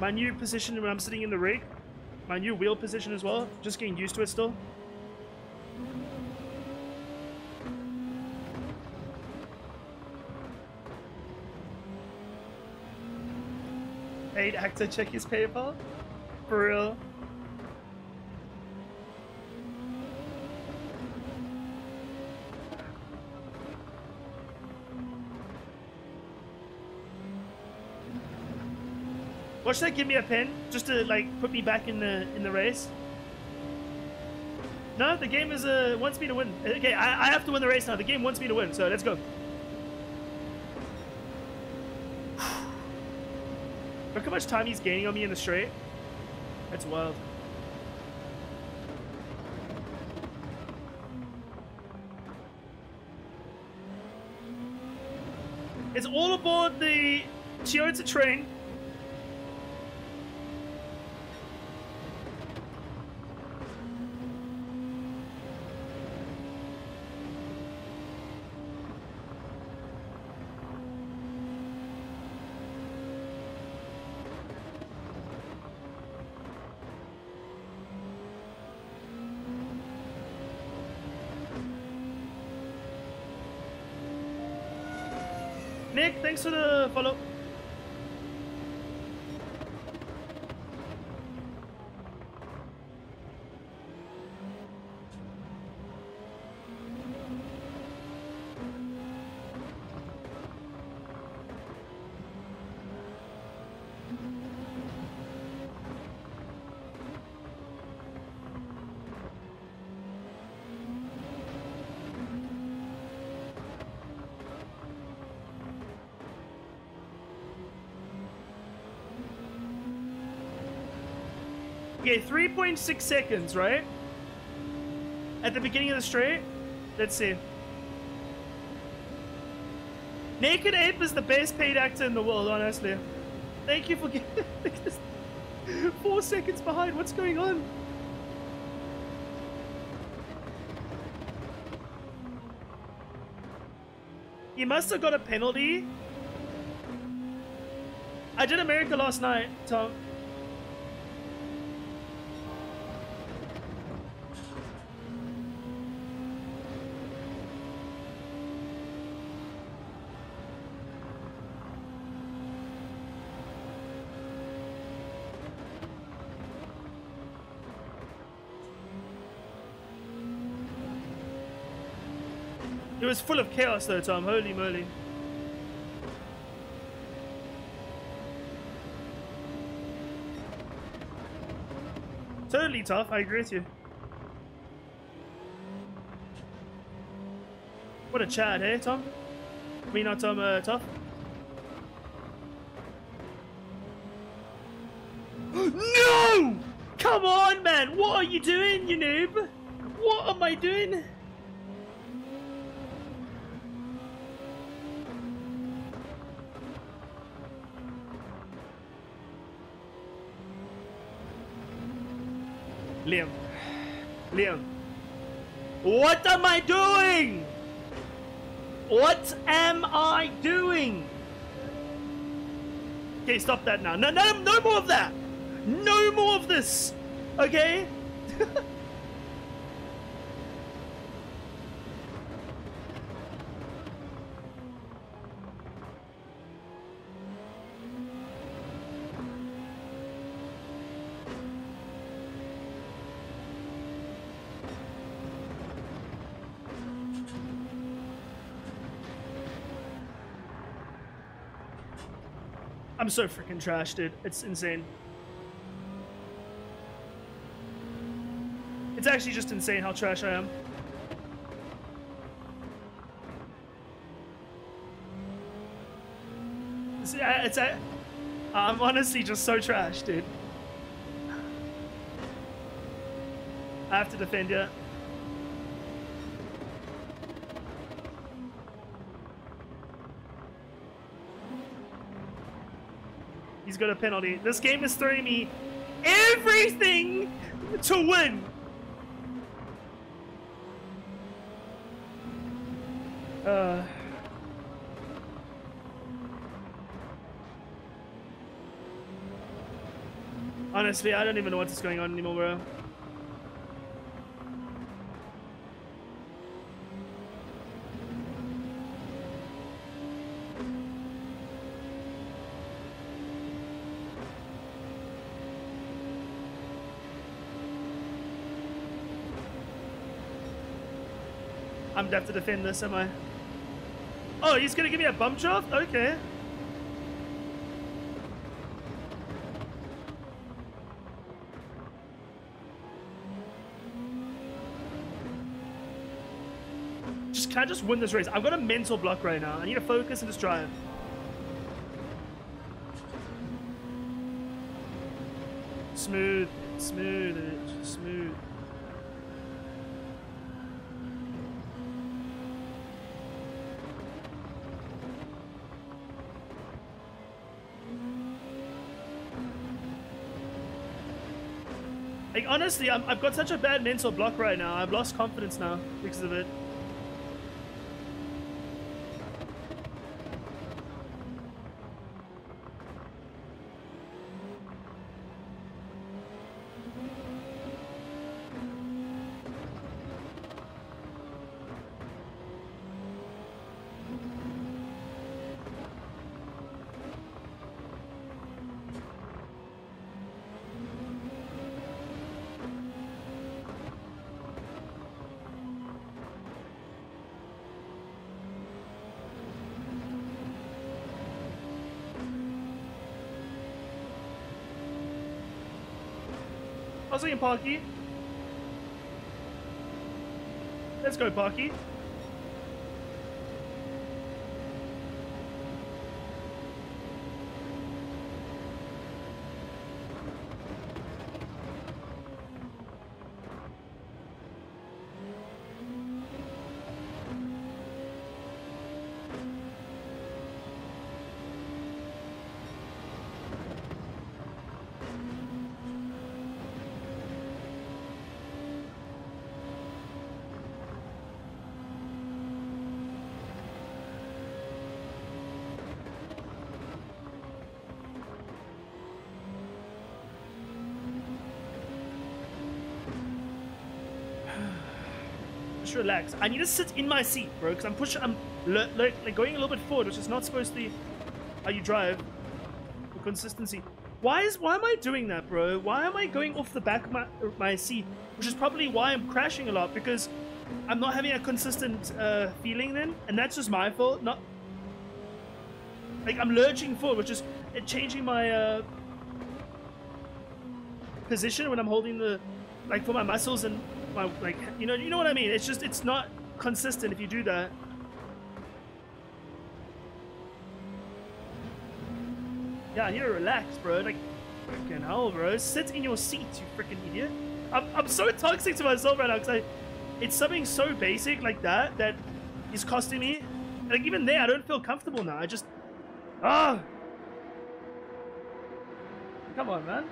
my new position when I'm sitting in the rig, my new wheel position as well. Just getting used to it still. Paid actor check his PayPal? For real? Should I give me a pin just to like put me back in the in the race? No, the game is uh wants me to win. Okay, I, I have to win the race now. The game wants me to win, so let's go. <sighs> Look how much time he's gaining on me in the straight. That's wild. It's all aboard the Toyota train. Nick, thanks for the 3.6 seconds, right? At the beginning of the straight? Let's see. Naked Ape is the best paid actor in the world, honestly. Thank you for <laughs> getting four seconds behind. What's going on? He must have got a penalty. I did America last night, Tom. Was full of chaos though, Tom. Holy moly. Totally tough, I agree with you. What a Chad, eh, Tom? Me not Tom, uh, tough? <gasps> no! Come on, man! What are you doing, you noob? What am I doing? What am I doing? What am I doing? Okay, stop that now. No, no, no more of that. No more of this. Okay? <laughs> I'm so freaking trash, dude. It's insane. It's actually just insane how trash I am. It's, it's I'm honestly just so trash, dude. I have to defend you. Got a penalty. This game is throwing me everything to win. Uh. Honestly, I don't even know what's going on anymore, bro. Have to defend this, am I? Oh, he's gonna give me a bump draft? Okay. Just can I just win this race? I've got a mental block right now. I need to focus and just drive. Smooth, smooth, smooth. Honestly, I'm, I've got such a bad mental block right now. I've lost confidence now because of it. Parky. Let's go, Parky. Relax, relax. I need to sit in my seat, bro, because I'm pushing, I'm like going a little bit forward, which is not supposed to be how you drive. Consistency. Why is why am I doing that, bro? Why am I going off the back of my my seat? Which is probably why I'm crashing a lot because I'm not having a consistent uh, feeling then, and that's just my fault. Not like I'm lurching forward, which is changing my uh, position when I'm holding the like for my muscles and my like you know you know what I mean. It's just it's not consistent if you do that. Yeah, I need to relax, bro. Like, freaking hell, bro. Sit in your seat, you freaking idiot. I'm, I'm so toxic to myself right now because I, it's something so basic like that that is costing me. Like, even there, I don't feel comfortable now. I just, ah. Come on, man.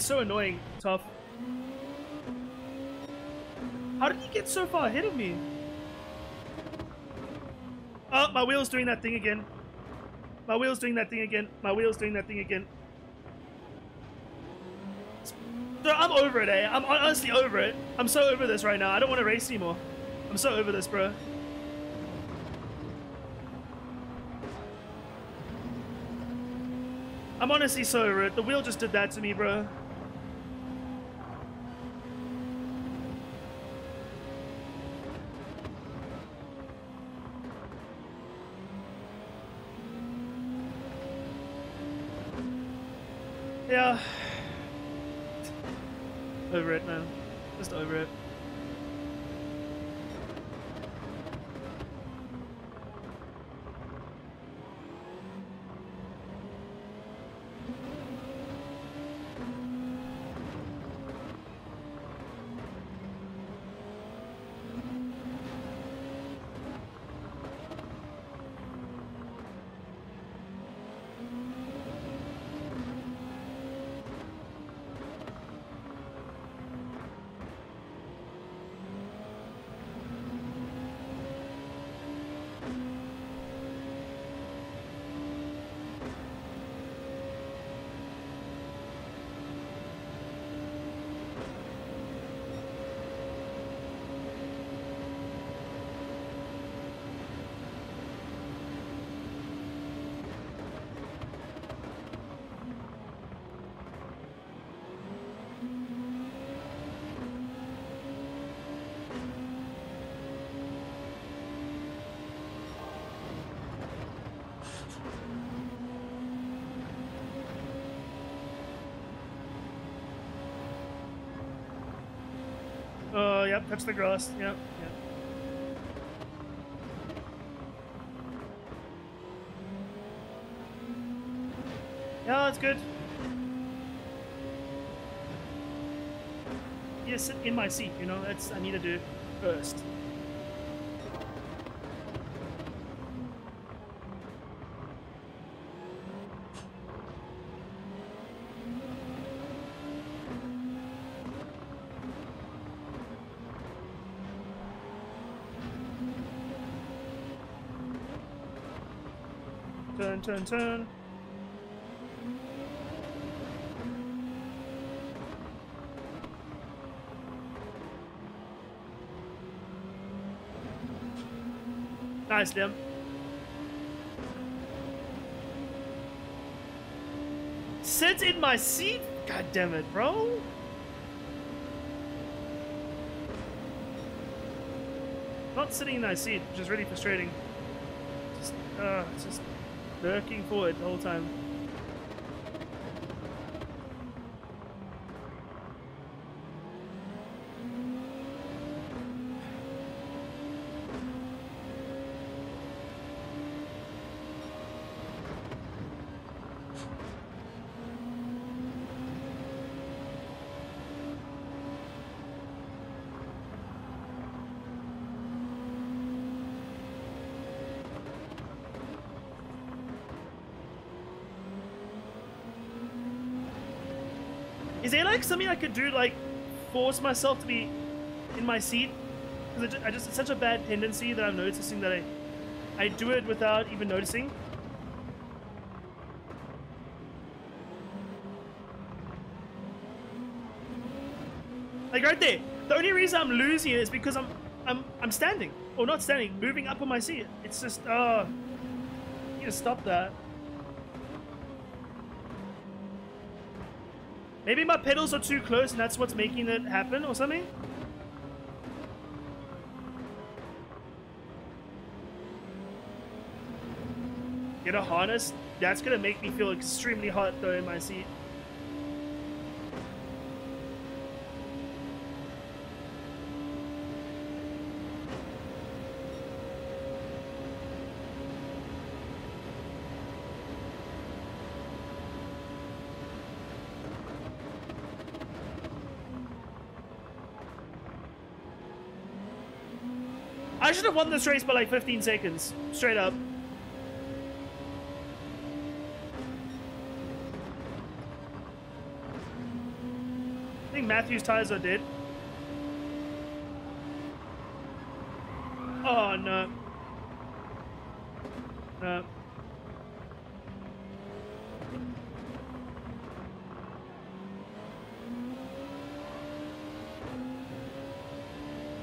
It's so annoying, tough. How did he get so far ahead of me? Oh, my wheel's doing that thing again. My wheel's doing that thing again. My wheel's doing that thing again. I'm over it, eh? I'm honestly over it. I'm so over this right now. I don't want to race anymore. I'm so over this, bro. I'm honestly so over it. The wheel just did that to me, bro. Yep, touch the grass. Yep, yep. Yeah, that's good. Yeah, sit in my seat, you know, that's I need to do first. Turn, turn, turn. Nice, Liam. Sit in my seat? God damn it, bro. Not sitting in my seat, which is really frustrating. Just, uh, just lurking forward the whole time. Is there like something I could do, like force myself to be in my seat Because I just it's such a bad tendency that I'm noticing that I I do it without even noticing. Like right there. The only reason I'm losing is because I'm I'm I'm standing. Or not standing, moving up on my seat. It's just uh you stop that. Maybe my pedals are too close and that's what's making it happen or something? Get a harness? That's gonna make me feel extremely hot though in my seat. Have won this race by like 15 seconds. Straight up. I think Matthew's tires are dead. Oh no. No.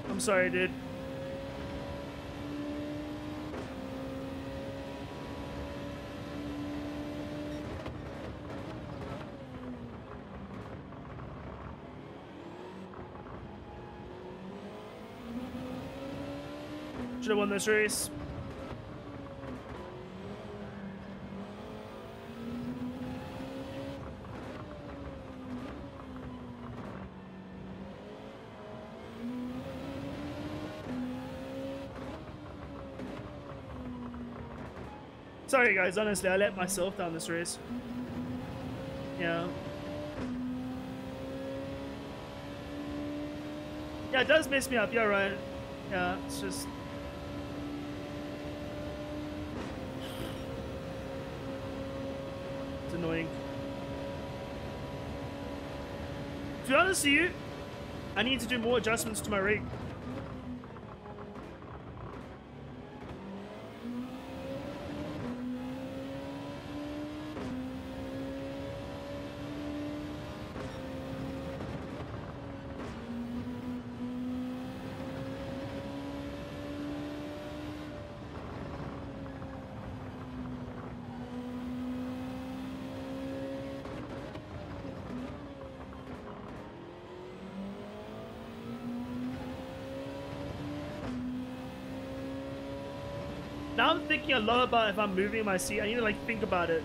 I'm sorry, dude. Should have won this race. Sorry guys, honestly, I let myself down this race. Yeah. Yeah, it does mess me up, you're right. Yeah, it's just... It's annoying. To with you, I need to do more adjustments to my rig. Now I'm thinking a lot about if I'm moving my seat. I need to like think about it,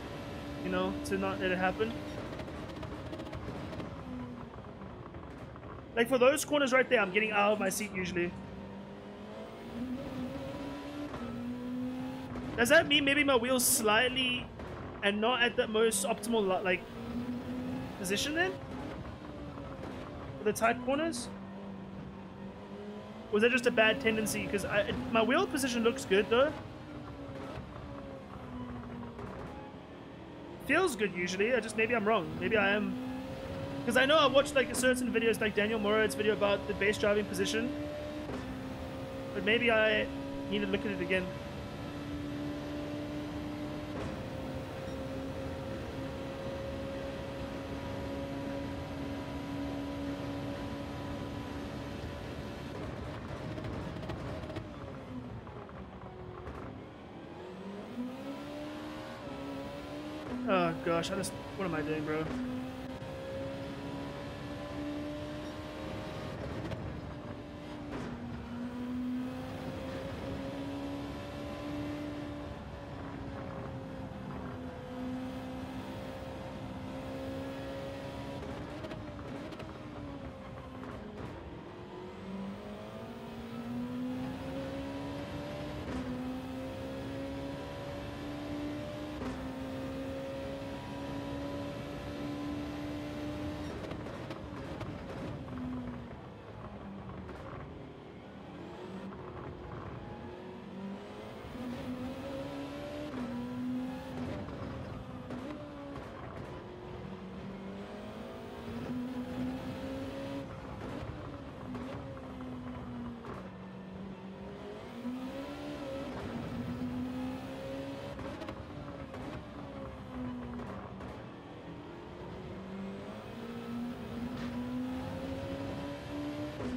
you know, to not let it happen. Like for those corners right there, I'm getting out of my seat usually. Does that mean maybe my wheel's slightly and not at the most optimal like position then? For the tight corners? Was that just a bad tendency? Because my wheel position looks good though. Feels good usually. I just maybe I'm wrong. Maybe I am. Because I know I watched like certain videos, like Daniel Morad's video about the base driving position. But maybe I need to look at it again. Oh gosh, I just what am I doing, bro?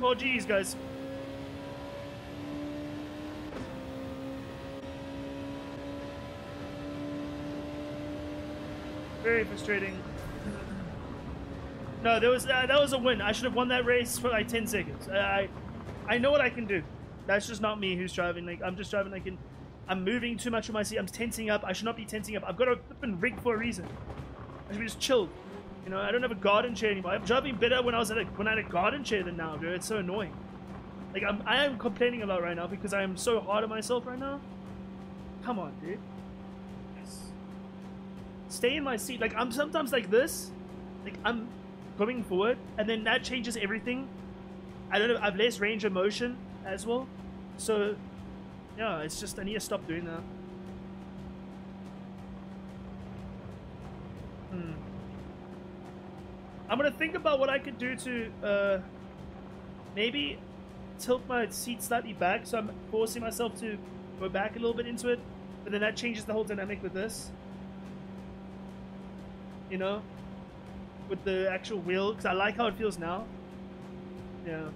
Oh, geez, guys. Very frustrating. No, there was uh, that was a win. I should have won that race for like 10 seconds. I, I know what I can do. That's just not me who's driving. Like I'm just driving like in. I'm moving too much of my seat. I'm tensing up. I should not be tensing up. I've got a flipping rig for a reason. I should be just chilled. You know, I don't have a garden chair anymore. I'm driving better when I was at a, when I had a garden chair than now, dude. It's so annoying. Like I'm I am complaining a lot right now because I am so hard on myself right now. Come on, dude. Yes. Stay in my seat. Like I'm sometimes like this. Like I'm going forward, and then that changes everything. I don't know. I've less range of motion as well, so yeah, it's just I need to stop doing that. I'm gonna think about what I could do to uh, maybe tilt my seat slightly back, so I'm forcing myself to go back a little bit into it, but then that changes the whole dynamic with this. You know, with the actual wheel, because I like how it feels now. Yeah.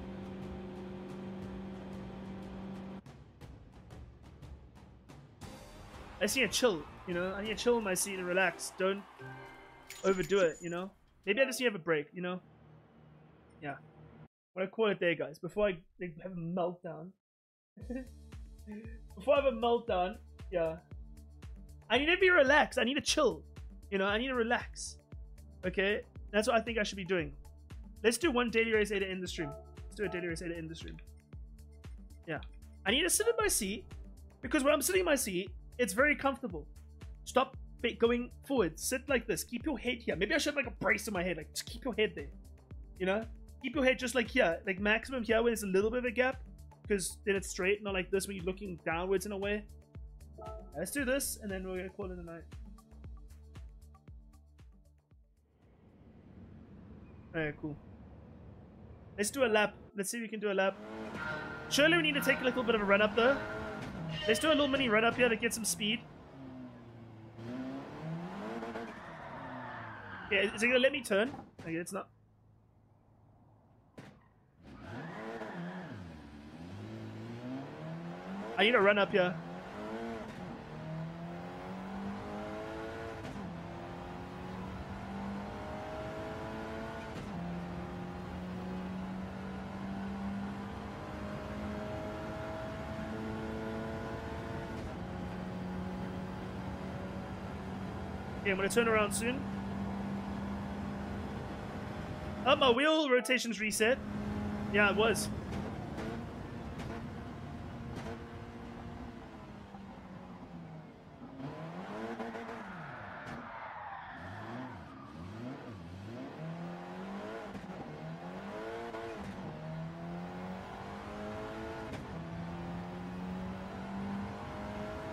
I just need to chill, you know? I need to chill in my seat and relax. Don't overdo it, you know? Maybe I just need to have a break, you know? Yeah. I'm gonna call there, guys. Before I have a meltdown. <laughs> Before I have a meltdown, yeah. I need to be relaxed. I need to chill. You know, I need to relax. Okay? That's what I think I should be doing. Let's do one daily race A to end the stream. Let's do a daily race A to end the stream. Yeah. I need to sit in my seat because when I'm sitting in my seat, it's very comfortable. Stop going forward. Sit like this. Keep your head here. Maybe I should have like a brace on my head. Like, just keep your head there. You know? Keep your head just like here. Like maximum here where there's a little bit of a gap. Because then it's straight, not like this when you're looking downwards in a way. Let's do this, and then we're gonna call it a night. Alright, cool. Let's do a lap. Let's see if we can do a lap. Surely we need to take a little bit of a run up though. Let's do a little mini run up here to get some speed. Yeah, is it gonna let me turn? Okay, it's not. I need to run up here. Okay, I'm gonna turn around soon. Oh, my wheel rotation's reset. Yeah, it was.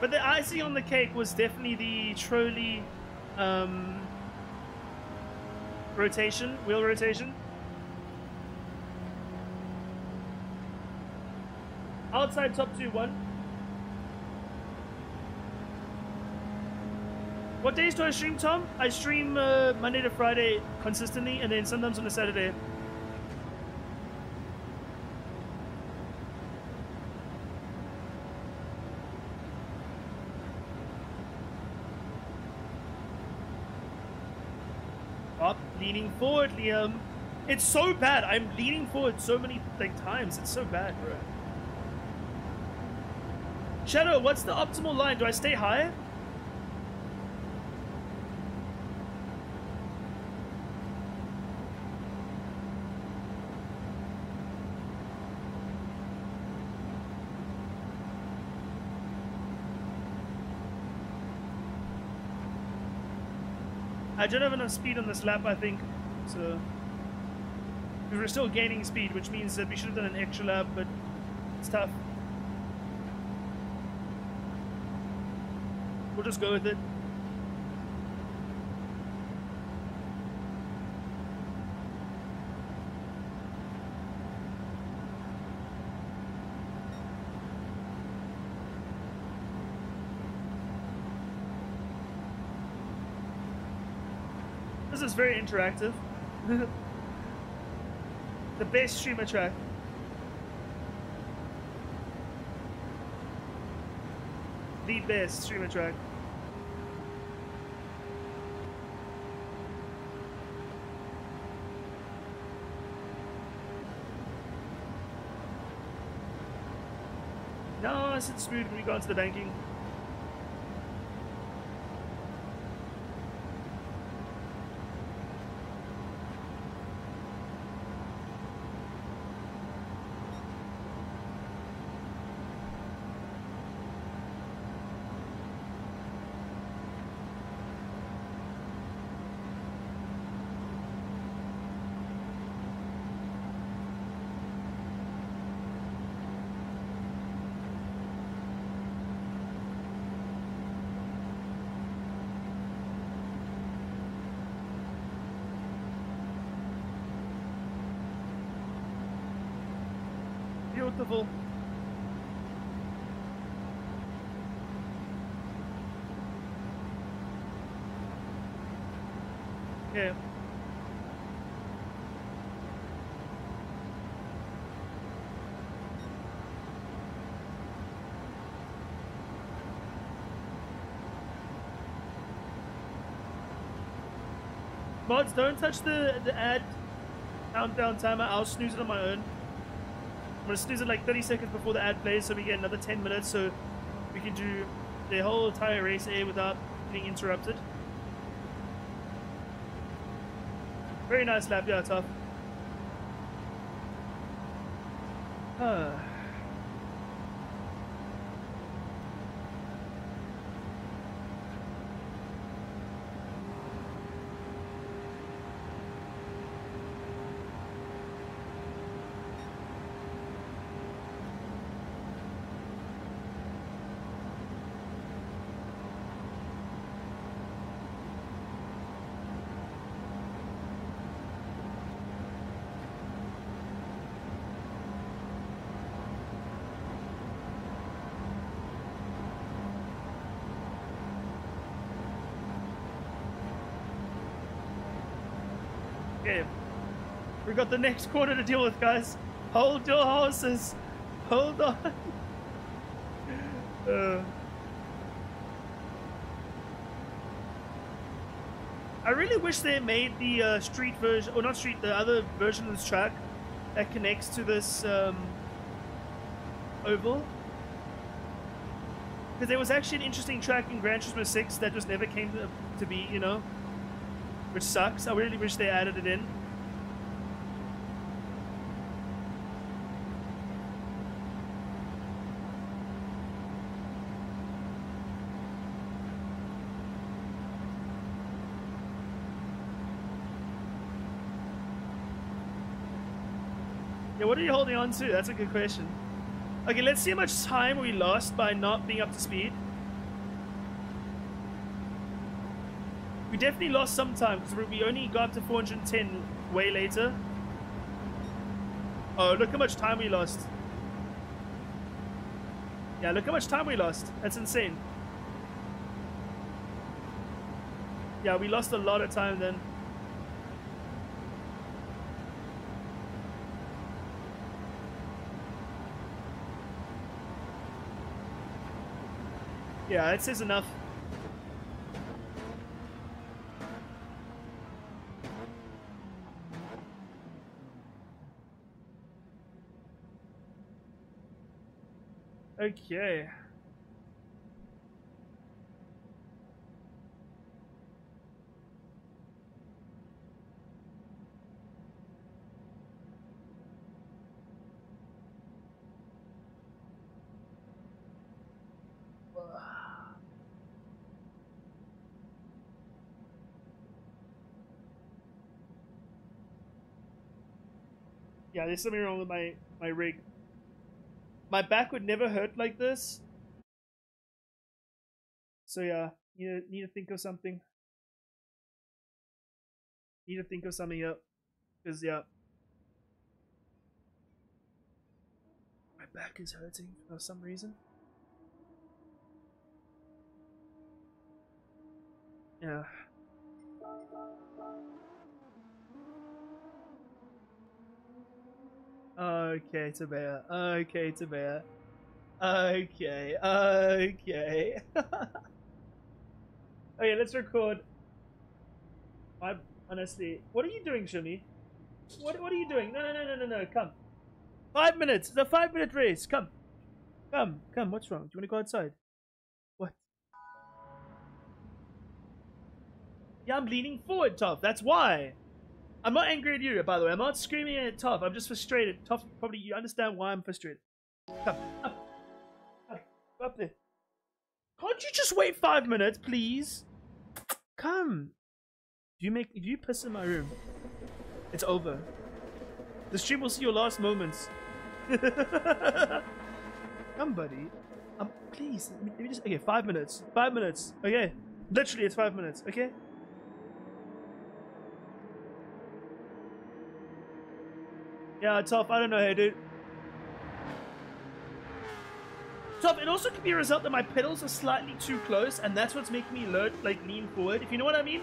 But the icing on the cake was definitely the trolley um, rotation, wheel rotation. Outside top two one. What days do I stream, Tom? I stream uh, Monday to Friday consistently, and then sometimes on a Saturday. Up, leaning forward, Liam. It's so bad. I'm leaning forward so many like times. It's so bad, bro. Shadow, what's the optimal line? Do I stay high? I don't have enough speed on this lap, I think. So we're still gaining speed, which means that we should have done an extra lap, but it's tough. We'll just go with it. interactive. <laughs> the best streamer track. The best streamer track. Nice and smooth when we go into the banking. Mods, don't touch the, the ad countdown timer. I'll snooze it on my own. I'm gonna snooze it like 30 seconds before the ad plays so we get another 10 minutes so we can do the whole entire race air without getting interrupted. Very nice lap, yeah, tough. Huh. Okay. We got the next quarter to deal with, guys. Hold your horses. Hold on. <laughs> Uh, I really wish they made the uh, street version, or not street, the other version of this track that connects to this um, oval. Because there was actually an interesting track in Gran Turismo 6 that just never came to, to be, you know? Which sucks. I really wish they added it in. On? That's a good question. Okay, let's see how much time we lost by not being up to speed. We definitely lost some time because we only got to 410 way later. Oh, look how much time we lost. Yeah, look how much time we lost. That's insane. Yeah, we lost a lot of time then. Yeah, it says enough. Okay. Yeah, there's something wrong with my, my rig. My back would never hurt like this. So yeah, need to, need to think of something. Need to think of something up. Cause yeah. My back is hurting for some reason. Yeah. Okay, Tabea. Okay, Tabea. Okay, okay. <laughs> okay, let's record. I honestly, what are you doing, Shimmy? What What are you doing? No, no, no, no, no, no. Come. Five minutes. It's a five minute race. Come, come, come. What's wrong? Do you want to go outside? What? Yeah, I'm leaning forward, Tough. That's why. I'm not angry at you, by the way. I'm not screaming at Tough. I'm just frustrated. Tough, probably you understand why I'm frustrated. Come, up, up, there. Can't you just wait five minutes, please? Come. If you make, if you piss in my room, it's over. The stream will see your last moments. <laughs> Come, buddy. Um, please. Let me just. Okay, five minutes. Five minutes. Okay. Literally, it's five minutes. Okay. Yeah, tough. I don't know, hey, dude. Tough. It also could be a result that my pedals are slightly too close, and that's what's making me alert, like lean forward. If you know what I mean.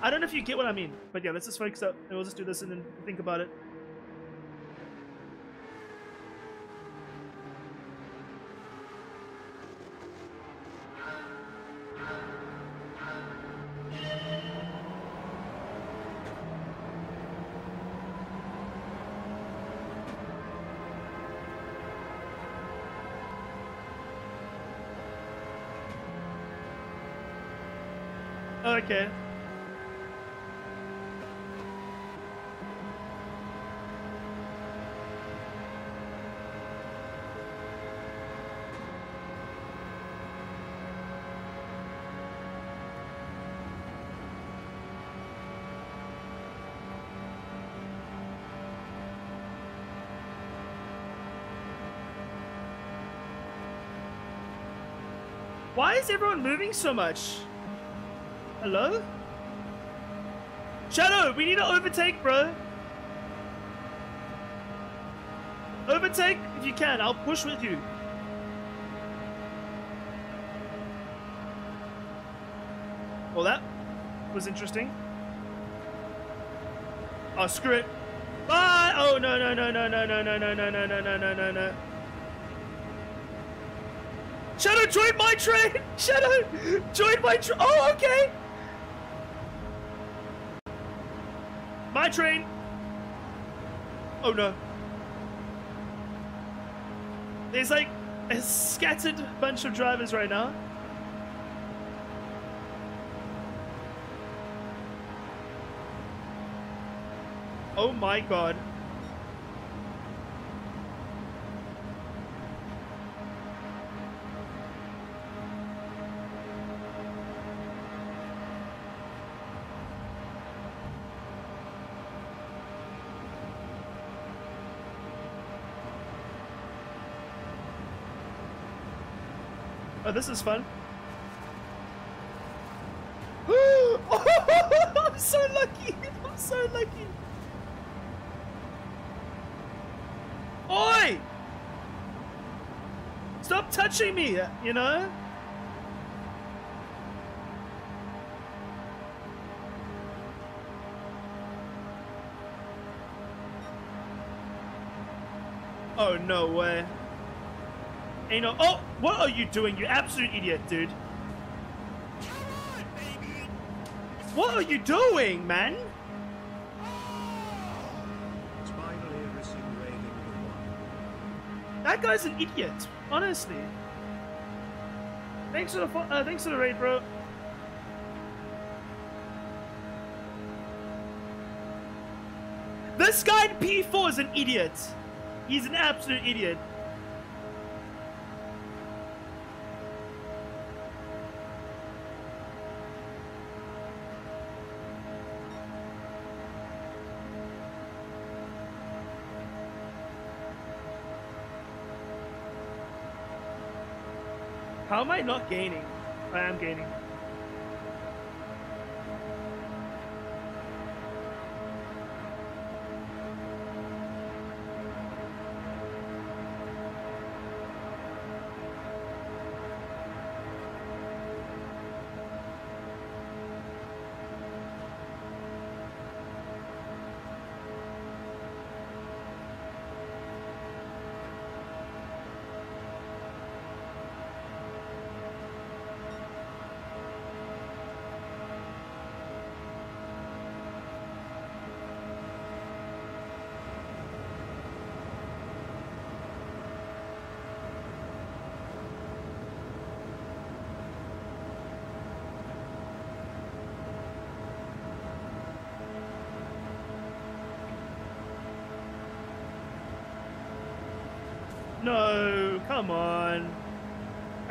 I don't know if you get what I mean, but yeah, let's just focus up, and we'll just do this and then think about it. Okay. Why is everyone moving so much? Hello? Shadow, we need to overtake, bro. Overtake if you can. I'll push with you. Well, that was interesting. Oh, screw it. Bye! Oh, no, no, no, no, no, no, no, no, no, no, no, no, no, no, no. Shadow, join my train! Shadow, join my train! Oh, okay! Train! Oh no. There's like a scattered bunch of drivers right now. Oh my god. This is fun. oh, <gasps> I'm so lucky. I'm so lucky. Oi! Stop touching me, uh, you know? Oh, no way. Ain't no. Oh, what are you doing, you absolute idiot, dude? What are you doing, man? That guy's an idiot, honestly. Thanks for the uh, thanks for the raid, bro. This guy in P4 is an idiot. He's an absolute idiot. Am I not gaining? I am gaining. Come on.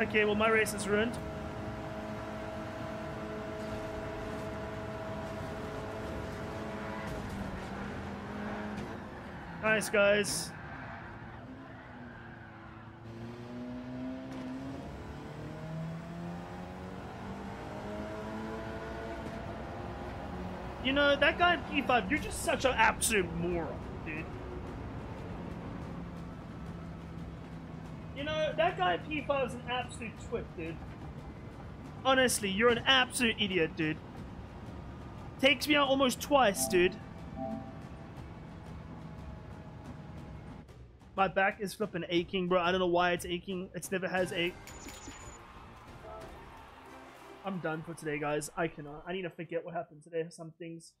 Okay, well my race is ruined. Nice guys. You know, that guy in P5, you're just such an absolute moron, dude. You know, that guy P5 is an absolute twit, dude. Honestly, you're an absolute idiot, dude. Takes me out almost twice, dude. My back is flipping aching, bro. I don't know why it's aching. It's never has ache. I'm done for today, guys. I cannot. I need to forget what happened today. Some things.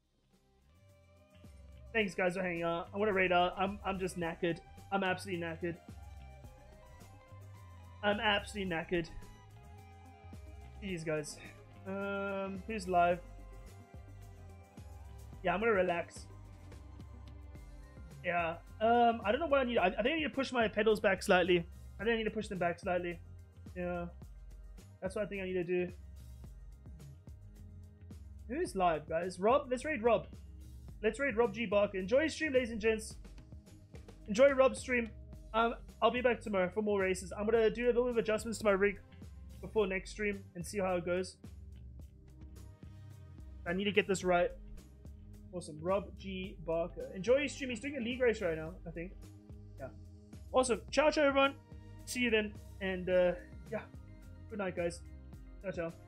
Thanks, guys, for hanging out. I want to rate out. I'm, I'm just knackered. I'm absolutely knackered. I'm absolutely knackered. Jeez, guys. Um, who's live? Yeah, I'm gonna relax. Yeah. Um, I don't know what I need. I, I think I need to push my pedals back slightly. I think I need to push them back slightly. Yeah. That's what I think I need to do. Who's live, guys? Rob? Let's raid Rob. Let's raid Rob G. Barker. Enjoy stream, ladies and gents. Enjoy Rob's stream. Um, I'll be back tomorrow for more races. I'm gonna do a little bit of adjustments to my rig before next stream and see how it goes. I need to get this right. Awesome. Rob G. Barker. Enjoy his stream. He's doing a league race right now, I think. Yeah. Awesome. Ciao, ciao, everyone. See you then. And, uh, yeah. Good night, guys. Ciao, ciao.